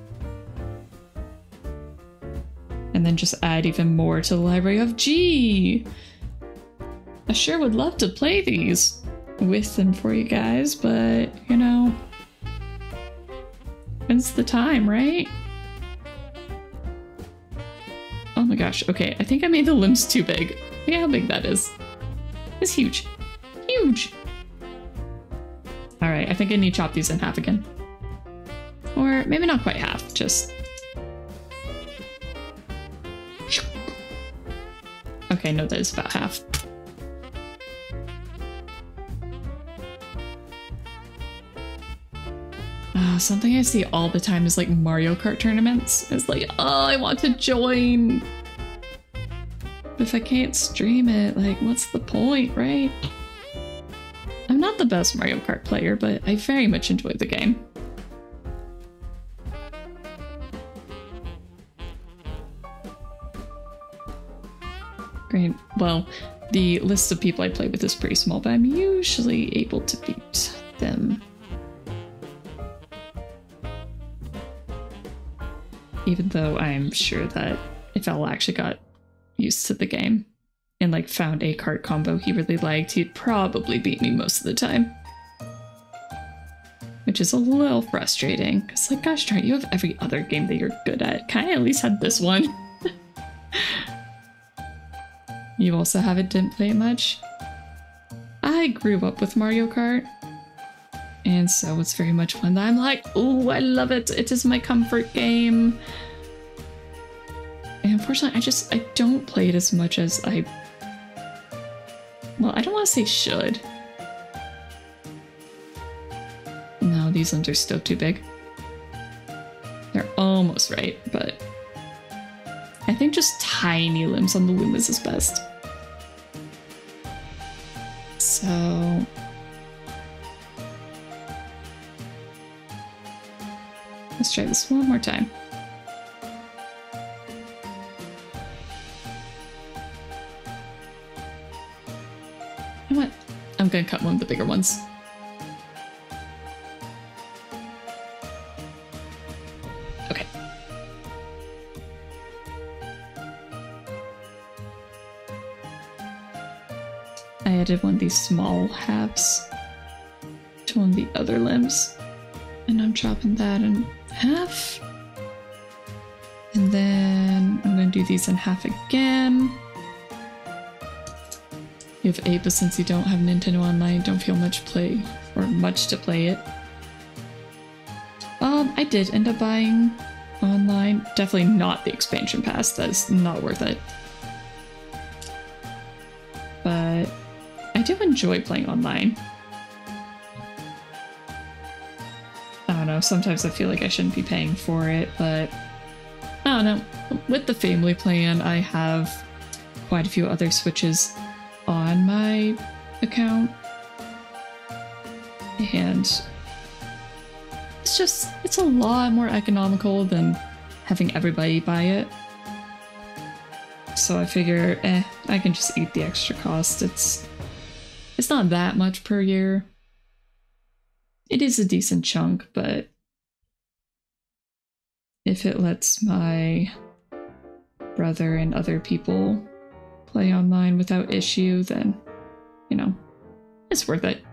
And then just add even more to the library of G. I sure would love to play these with them for you guys, but you know, when's the time, right? Oh my gosh, okay, I think I made the limbs too big. Look how big that is. It's huge. Huge! Alright, I think I need to chop these in half again. Or maybe not quite half, just... Okay, no, that is about half. Uh, something I see all the time is like Mario Kart tournaments. It's like, oh, I want to join. If I can't stream it, like, what's the point, right? Not the best Mario Kart player, but I very much enjoy the game. Great. Well, the list of people I play with is pretty small, but I'm usually able to beat them. Even though I'm sure that if I actually got used to the game and like found a kart combo he really liked, he'd probably beat me most of the time. Which is a little frustrating. It's like, gosh darn, you have every other game that you're good at. Kind of at least had this one. you also haven't didn't play it much. I grew up with Mario Kart. And so it's very much one that I'm like, oh, I love it. It is my comfort game. And unfortunately, I just, I don't play it as much as I well, I don't want to say should. No, these ones are still too big. They're almost right, but I think just tiny limbs on the Lumas is best. So... Let's try this one more time. I'm gonna cut one of the bigger ones. Okay. I added one of these small halves to one of the other limbs. And I'm chopping that in half. And then I'm gonna do these in half again. You have 8, but since you don't have Nintendo Online, don't feel much play or much to play it. Um, I did end up buying online. Definitely not the expansion pass. That is not worth it. But I do enjoy playing online. I don't know, sometimes I feel like I shouldn't be paying for it, but I don't know. With the family plan, I have quite a few other Switches on my account. And it's just, it's a lot more economical than having everybody buy it. So I figure, eh, I can just eat the extra cost. It's, it's not that much per year. It is a decent chunk, but if it lets my brother and other people play online without issue, then, you know, it's worth it.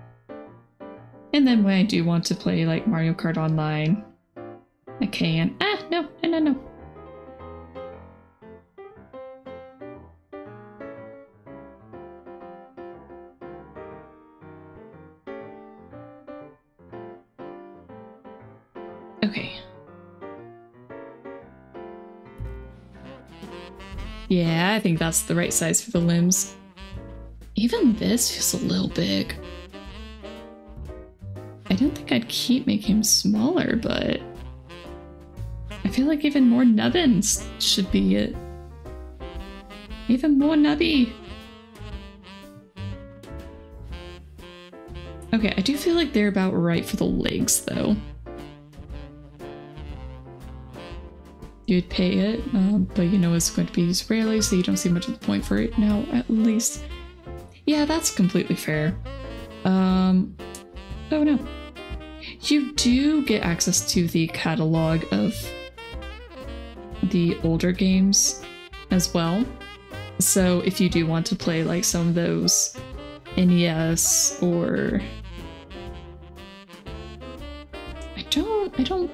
And then when I do want to play like Mario Kart Online, I can. Ah, no, no, no, no. Yeah, I think that's the right size for the limbs. Even this feels a little big. I don't think I'd keep making him smaller, but I feel like even more nubbins should be it. Even more nubby. Okay, I do feel like they're about right for the legs, though. You'd pay it, um, but you know it's going to be used rarely, so you don't see much of the point for it now, at least. Yeah, that's completely fair. Um, oh no. you do get access to the catalog of the older games as well. So if you do want to play like some of those NES or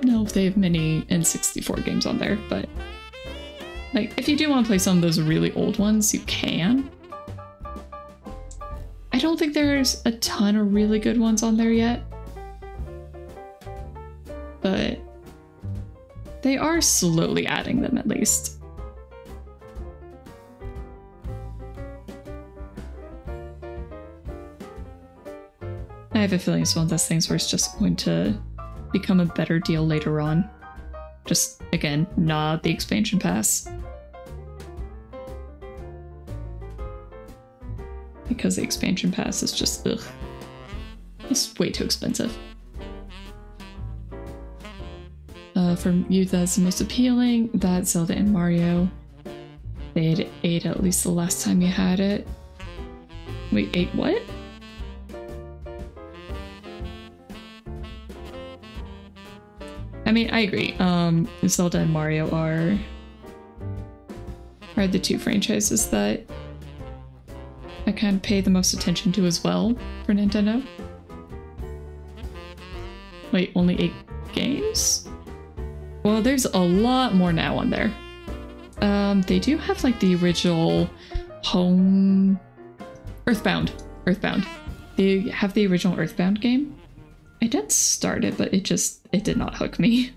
know if they have many N64 games on there, but like if you do want to play some of those really old ones, you can. I don't think there's a ton of really good ones on there yet. But they are slowly adding them at least. I have a feeling it's one of those things where it's just going to become a better deal later on. Just, again, not the expansion pass. Because the expansion pass is just, ugh. It's way too expensive. Uh, from you, that's the most appealing. That Zelda and Mario. They had ate at least the last time you had it. Wait, ate what? I mean, I agree. Um, Zelda and Mario are are the two franchises that I kind of pay the most attention to as well for Nintendo. Wait, only eight games? Well, there's a lot more now on there. Um, they do have like the original home Earthbound. Earthbound. They have the original Earthbound game. I did start it, but it just it did not hook me.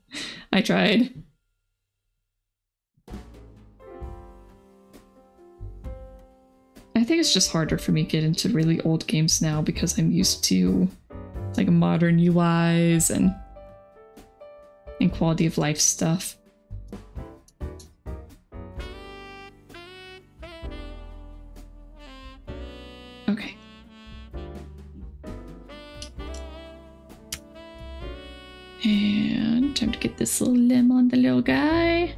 I tried. I think it's just harder for me to get into really old games now because I'm used to like modern UIs and and quality of life stuff. And time to get this little limb on the little guy.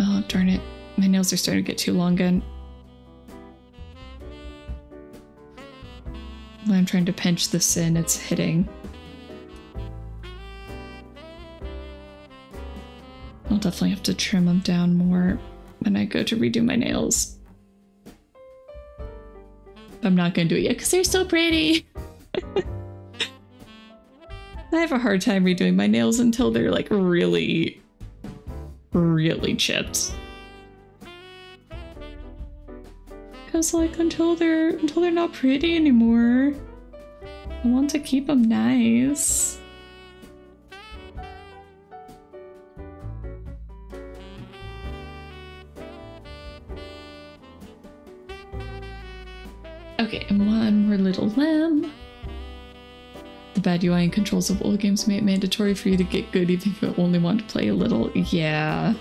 Oh, darn it. My nails are starting to get too long again. When I'm trying to pinch this in, it's hitting. I'll definitely have to trim them down more when I go to redo my nails. I'm not gonna do it yet because they're so pretty. I have a hard time redoing my nails until they're like really, really chipped. Cause like until they're until they're not pretty anymore, I want to keep them nice. Okay, and one more little limb. The bad UI and controls of old games make it mandatory for you to get good even if you only want to play a little. Yeah.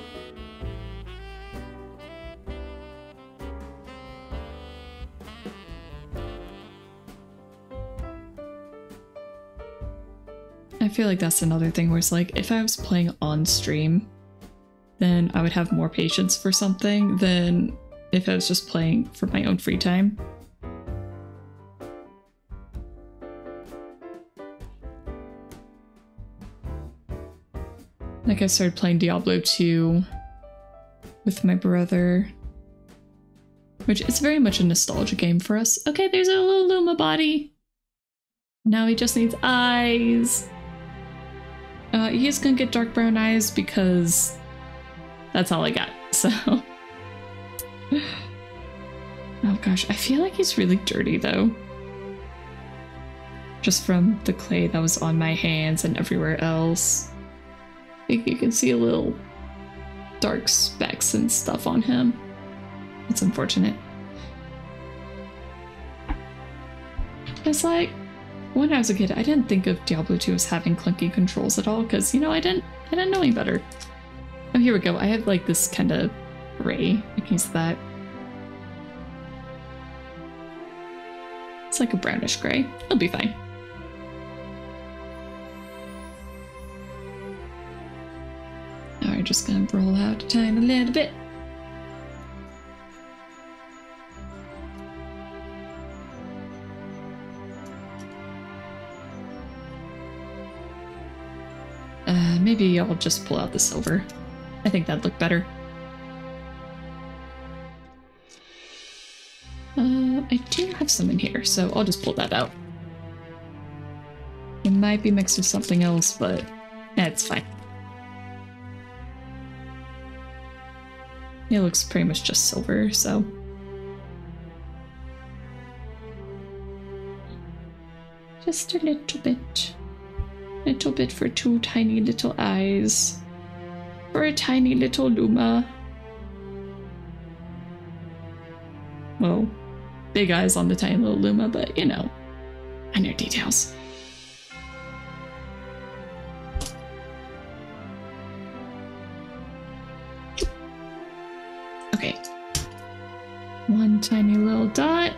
I feel like that's another thing where it's like, if I was playing on stream, then I would have more patience for something than if I was just playing for my own free time. Like I started playing Diablo 2 with my brother. Which is very much a nostalgia game for us. Okay, there's a little Luma body. Now he just needs eyes. Uh, he's gonna get dark brown eyes because that's all I got, so. oh gosh, I feel like he's really dirty though. Just from the clay that was on my hands and everywhere else. Think you can see a little dark specks and stuff on him. It's unfortunate. It's like, when I was a kid, I didn't think of Diablo 2 as having clunky controls at all, because, you know, I didn't, I didn't know any better. Oh, here we go. I have, like, this kind of gray. I can use that. It's like a brownish gray. It'll be fine. Now we're just gonna roll out the tiny a little bit. Uh, maybe I'll just pull out the silver. I think that'd look better. Uh, I do have some in here, so I'll just pull that out. It might be mixed with something else, but that's it's fine. It looks pretty much just silver, so. Just a little bit. Little bit for two tiny little eyes. For a tiny little Luma. Well, big eyes on the tiny little Luma, but you know, I know details. Okay. One tiny little dot.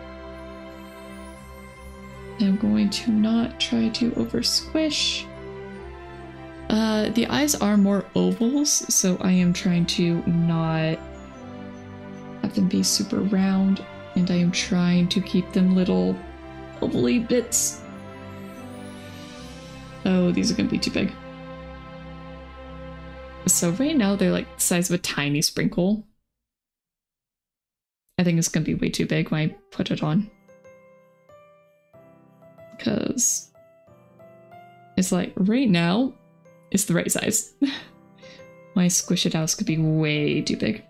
I'm going to not try to over squish. Uh, the eyes are more ovals, so I am trying to not have them be super round, and I am trying to keep them little ovally bits. Oh, these are gonna be too big. So right now they're like the size of a tiny sprinkle. I think it's gonna be way too big when I put it on. Because it's like right now, it's the right size. My squish it house could be way too big.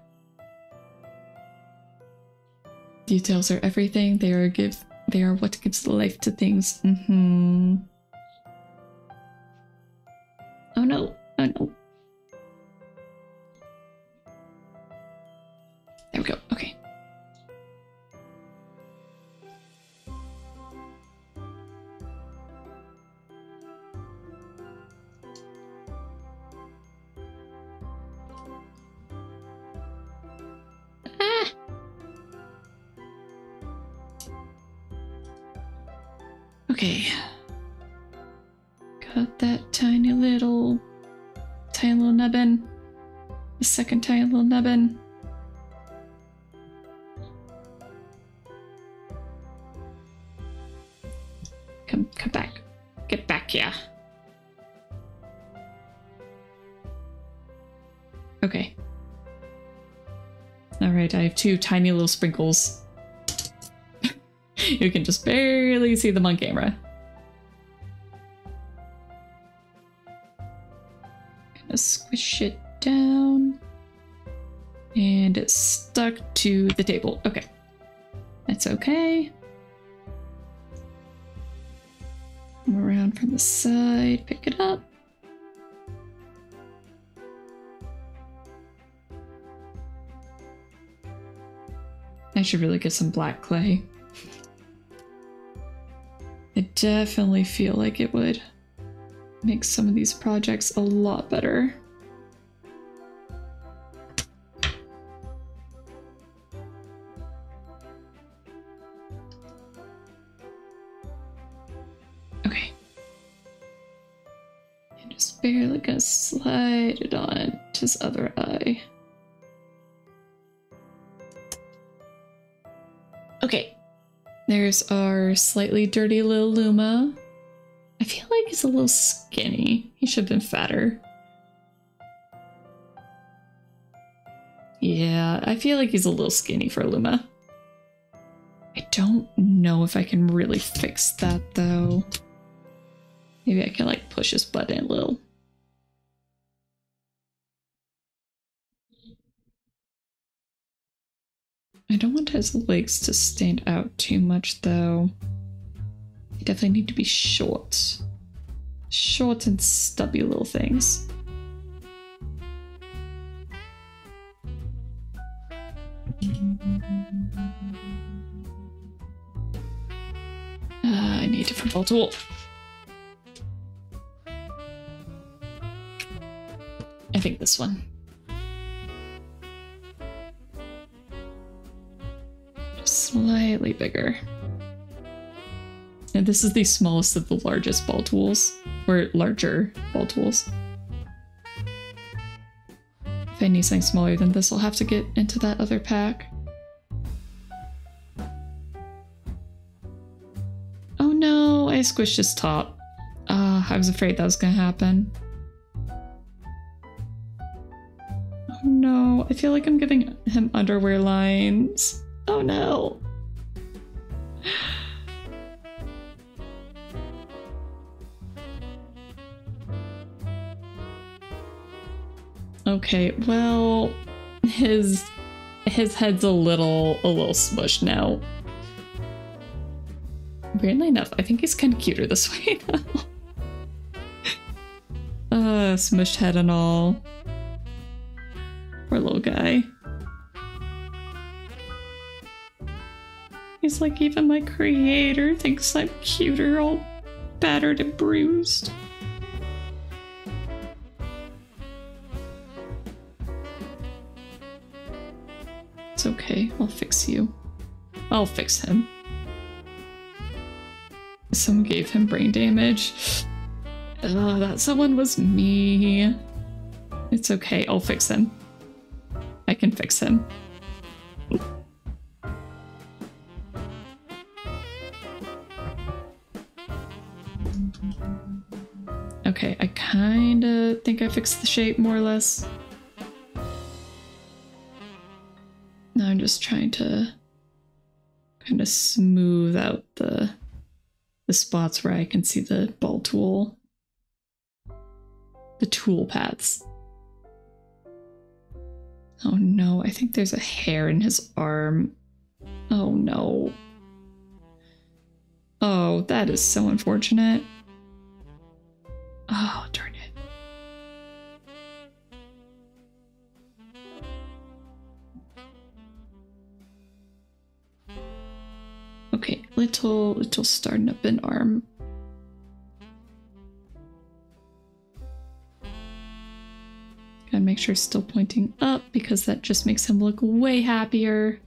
Details are everything. They are give they are what gives life to things. Mm-hmm. Oh no. Oh no. There we go. Okay. Second tiny little nubbin. Come, come back. Get back here. Okay. Alright, I have two tiny little sprinkles. you can just barely see them on camera. Stuck to the table. Okay. That's okay. Come around from the side, pick it up. I should really get some black clay. I definitely feel like it would make some of these projects a lot better. Slide it on to his other eye. Okay. There's our slightly dirty little Luma. I feel like he's a little skinny. He should have been fatter. Yeah, I feel like he's a little skinny for Luma. I don't know if I can really fix that though. Maybe I can like push his butt in a little. I don't want his legs to stand out too much though. They definitely need to be short. Short and stubby little things. Uh, I need a different tool. I think this one. slightly bigger. And this is the smallest of the largest ball tools, or larger ball tools. If I need something smaller than this, I'll have to get into that other pack. Oh no, I squished his top. Ah, uh, I was afraid that was gonna happen. Oh no, I feel like I'm giving him underwear lines. Oh no. Okay, well, his his head's a little a little smushed now. Weirdly enough, I think he's kind of cuter this way now. uh, smushed head and all. Poor little guy. He's like, even my creator thinks I'm cuter, all battered and bruised. It's okay, I'll fix you. I'll fix him. Someone gave him brain damage. Ugh, that someone was me. It's okay, I'll fix him. I can fix him. Okay, I kinda think I fixed the shape more or less. Now I'm just trying to kind of smooth out the the spots where I can see the ball tool. The tool paths. Oh no, I think there's a hair in his arm. Oh no. Oh, that is so unfortunate. Oh, darn it. Okay, little, little starting up an arm. Gotta make sure it's still pointing up because that just makes him look way happier.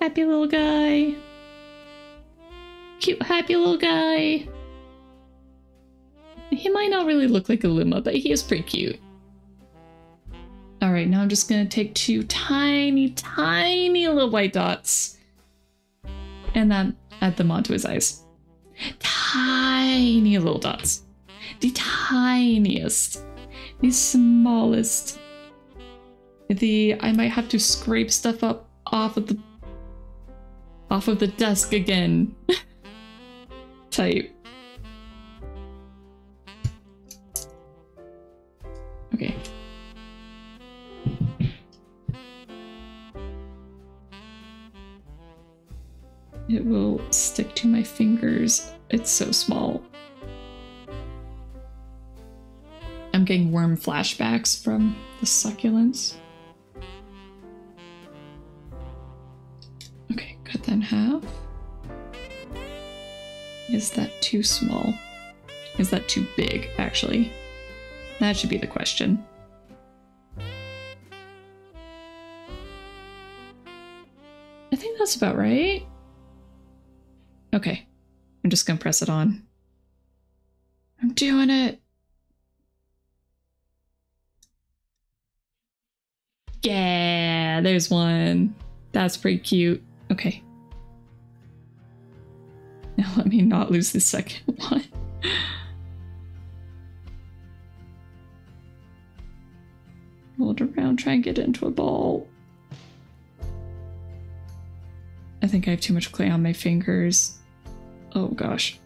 Happy little guy. Cute, happy little guy. He might not really look like a Luma, but he is pretty cute. Alright, now I'm just gonna take two tiny, tiny little white dots and then add them onto his eyes. Tiny little dots. The tiniest. The smallest. The I might have to scrape stuff up off of the off of the desk again type. It will stick to my fingers. It's so small. I'm getting worm flashbacks from the succulents. Okay, cut that in half. Is that too small? Is that too big, actually? That should be the question. I think that's about right. Okay. I'm just gonna press it on. I'm doing it. Yeah, there's one. That's pretty cute. Okay. Now let me not lose the second one. Roll it around, try and get into a ball. I think I have too much clay on my fingers. Oh gosh.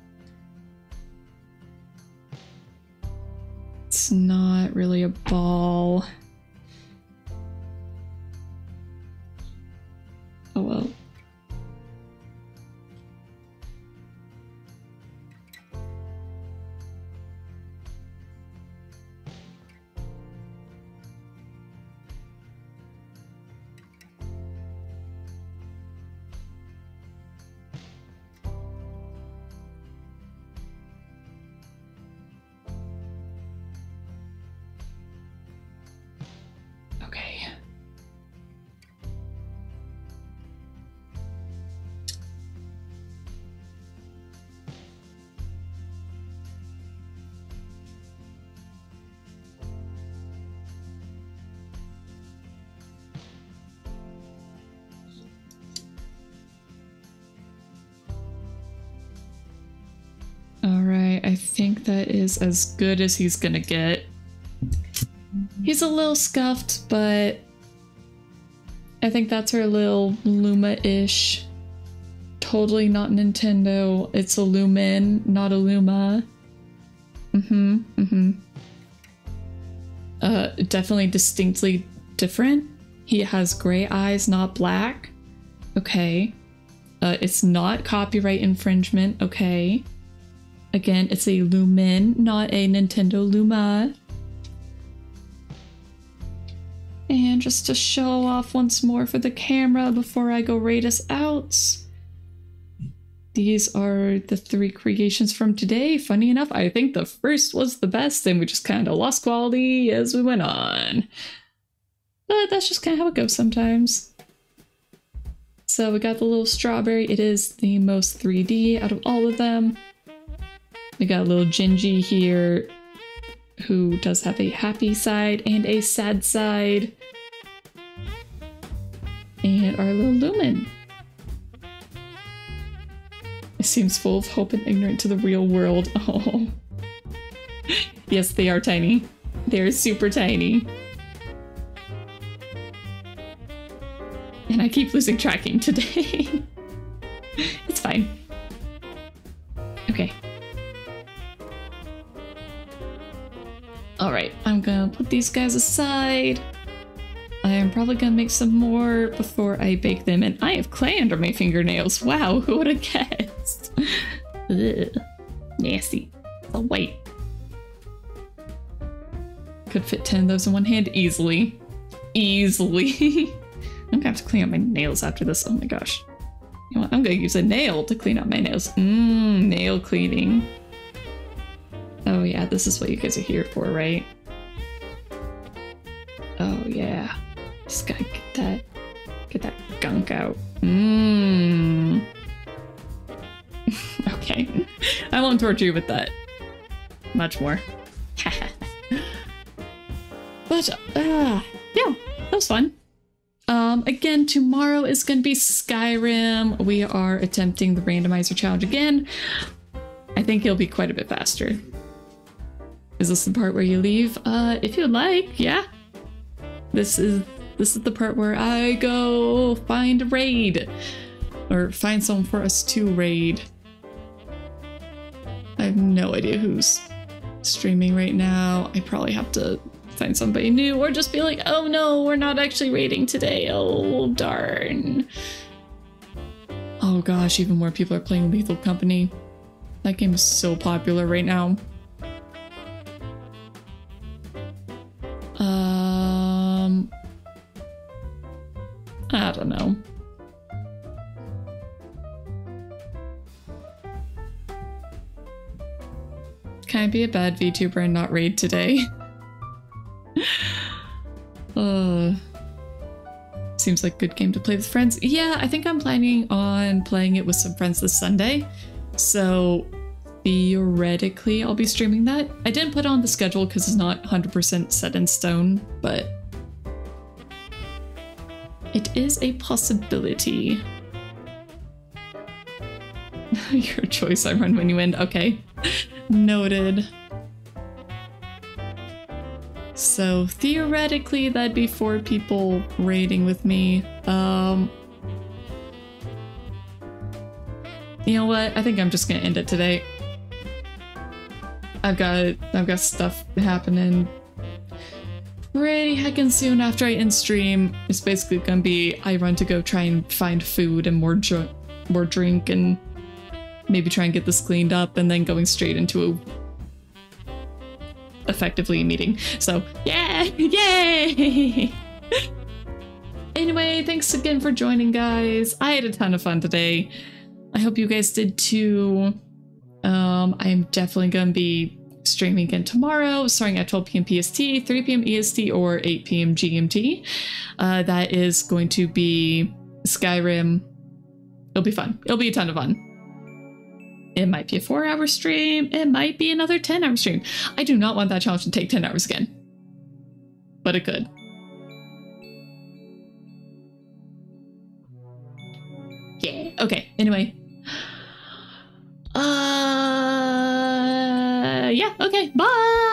It's not really a ball. Is as good as he's gonna get. He's a little scuffed, but I think that's her little Luma-ish. Totally not Nintendo. It's a Lumen, not a Luma. Mm-hmm, mm-hmm. Uh, definitely distinctly different. He has gray eyes, not black. Okay. Uh, it's not copyright infringement. Okay. Again, it's a Lumen, not a Nintendo Luma. And just to show off once more for the camera before I go rate us out. These are the three creations from today. Funny enough, I think the first was the best and we just kind of lost quality as we went on. But that's just kind of how it goes sometimes. So we got the little strawberry. It is the most 3D out of all of them. We got a little Gingy here who does have a happy side and a sad side. And our little Lumen. It seems full of hope and ignorant to the real world. Oh. yes, they are tiny. They're super tiny. And I keep losing tracking today. it's fine. Okay. Alright, I'm gonna put these guys aside. I am probably gonna make some more before I bake them, and I have clay under my fingernails. Wow, who would have guessed? Ugh, nasty. Oh, wait. Could fit 10 of those in one hand easily. Easily. I'm gonna have to clean up my nails after this. Oh my gosh. You know what? I'm gonna use a nail to clean up my nails. Mmm, nail cleaning. Oh yeah, this is what you guys are here for, right? Oh yeah. Just gotta get that get that gunk out. Mmm. okay. I won't torture you with that. Much more. but uh yeah, that was fun. Um, again, tomorrow is going to be Skyrim. We are attempting the randomizer challenge again. I think it'll be quite a bit faster. Is this the part where you leave? Uh, if you'd like, yeah. This is this is the part where I go find a raid. Or find someone for us to raid. I have no idea who's streaming right now. I probably have to find somebody new or just be like, oh no, we're not actually raiding today. Oh, darn. Oh gosh, even more people are playing Lethal Company. That game is so popular right now. I don't know. Can I be a bad VTuber and not raid today? uh, seems like a good game to play with friends. Yeah, I think I'm planning on playing it with some friends this Sunday. So theoretically, I'll be streaming that. I didn't put on the schedule because it's not 100% set in stone, but it is a possibility. Your choice, I run when you end. Okay. Noted. So theoretically, that'd be four people raiding with me. Um, you know what? I think I'm just gonna end it today. I've got I've got stuff happening pretty heckin' soon after I end stream. It's basically gonna be I run to go try and find food and more dr more drink and maybe try and get this cleaned up and then going straight into a effectively meeting. So yeah, yay! anyway, thanks again for joining, guys. I had a ton of fun today. I hope you guys did too. Um, I'm definitely to be streaming again tomorrow, starting at 12 p.m. PST, 3 p.m. EST, or 8 p.m. GMT. Uh, that is going to be Skyrim. It'll be fun. It'll be a ton of fun. It might be a four hour stream. It might be another 10 hour stream. I do not want that challenge to take 10 hours again. But it could. Yeah. Okay. Anyway. Uh okay, bye.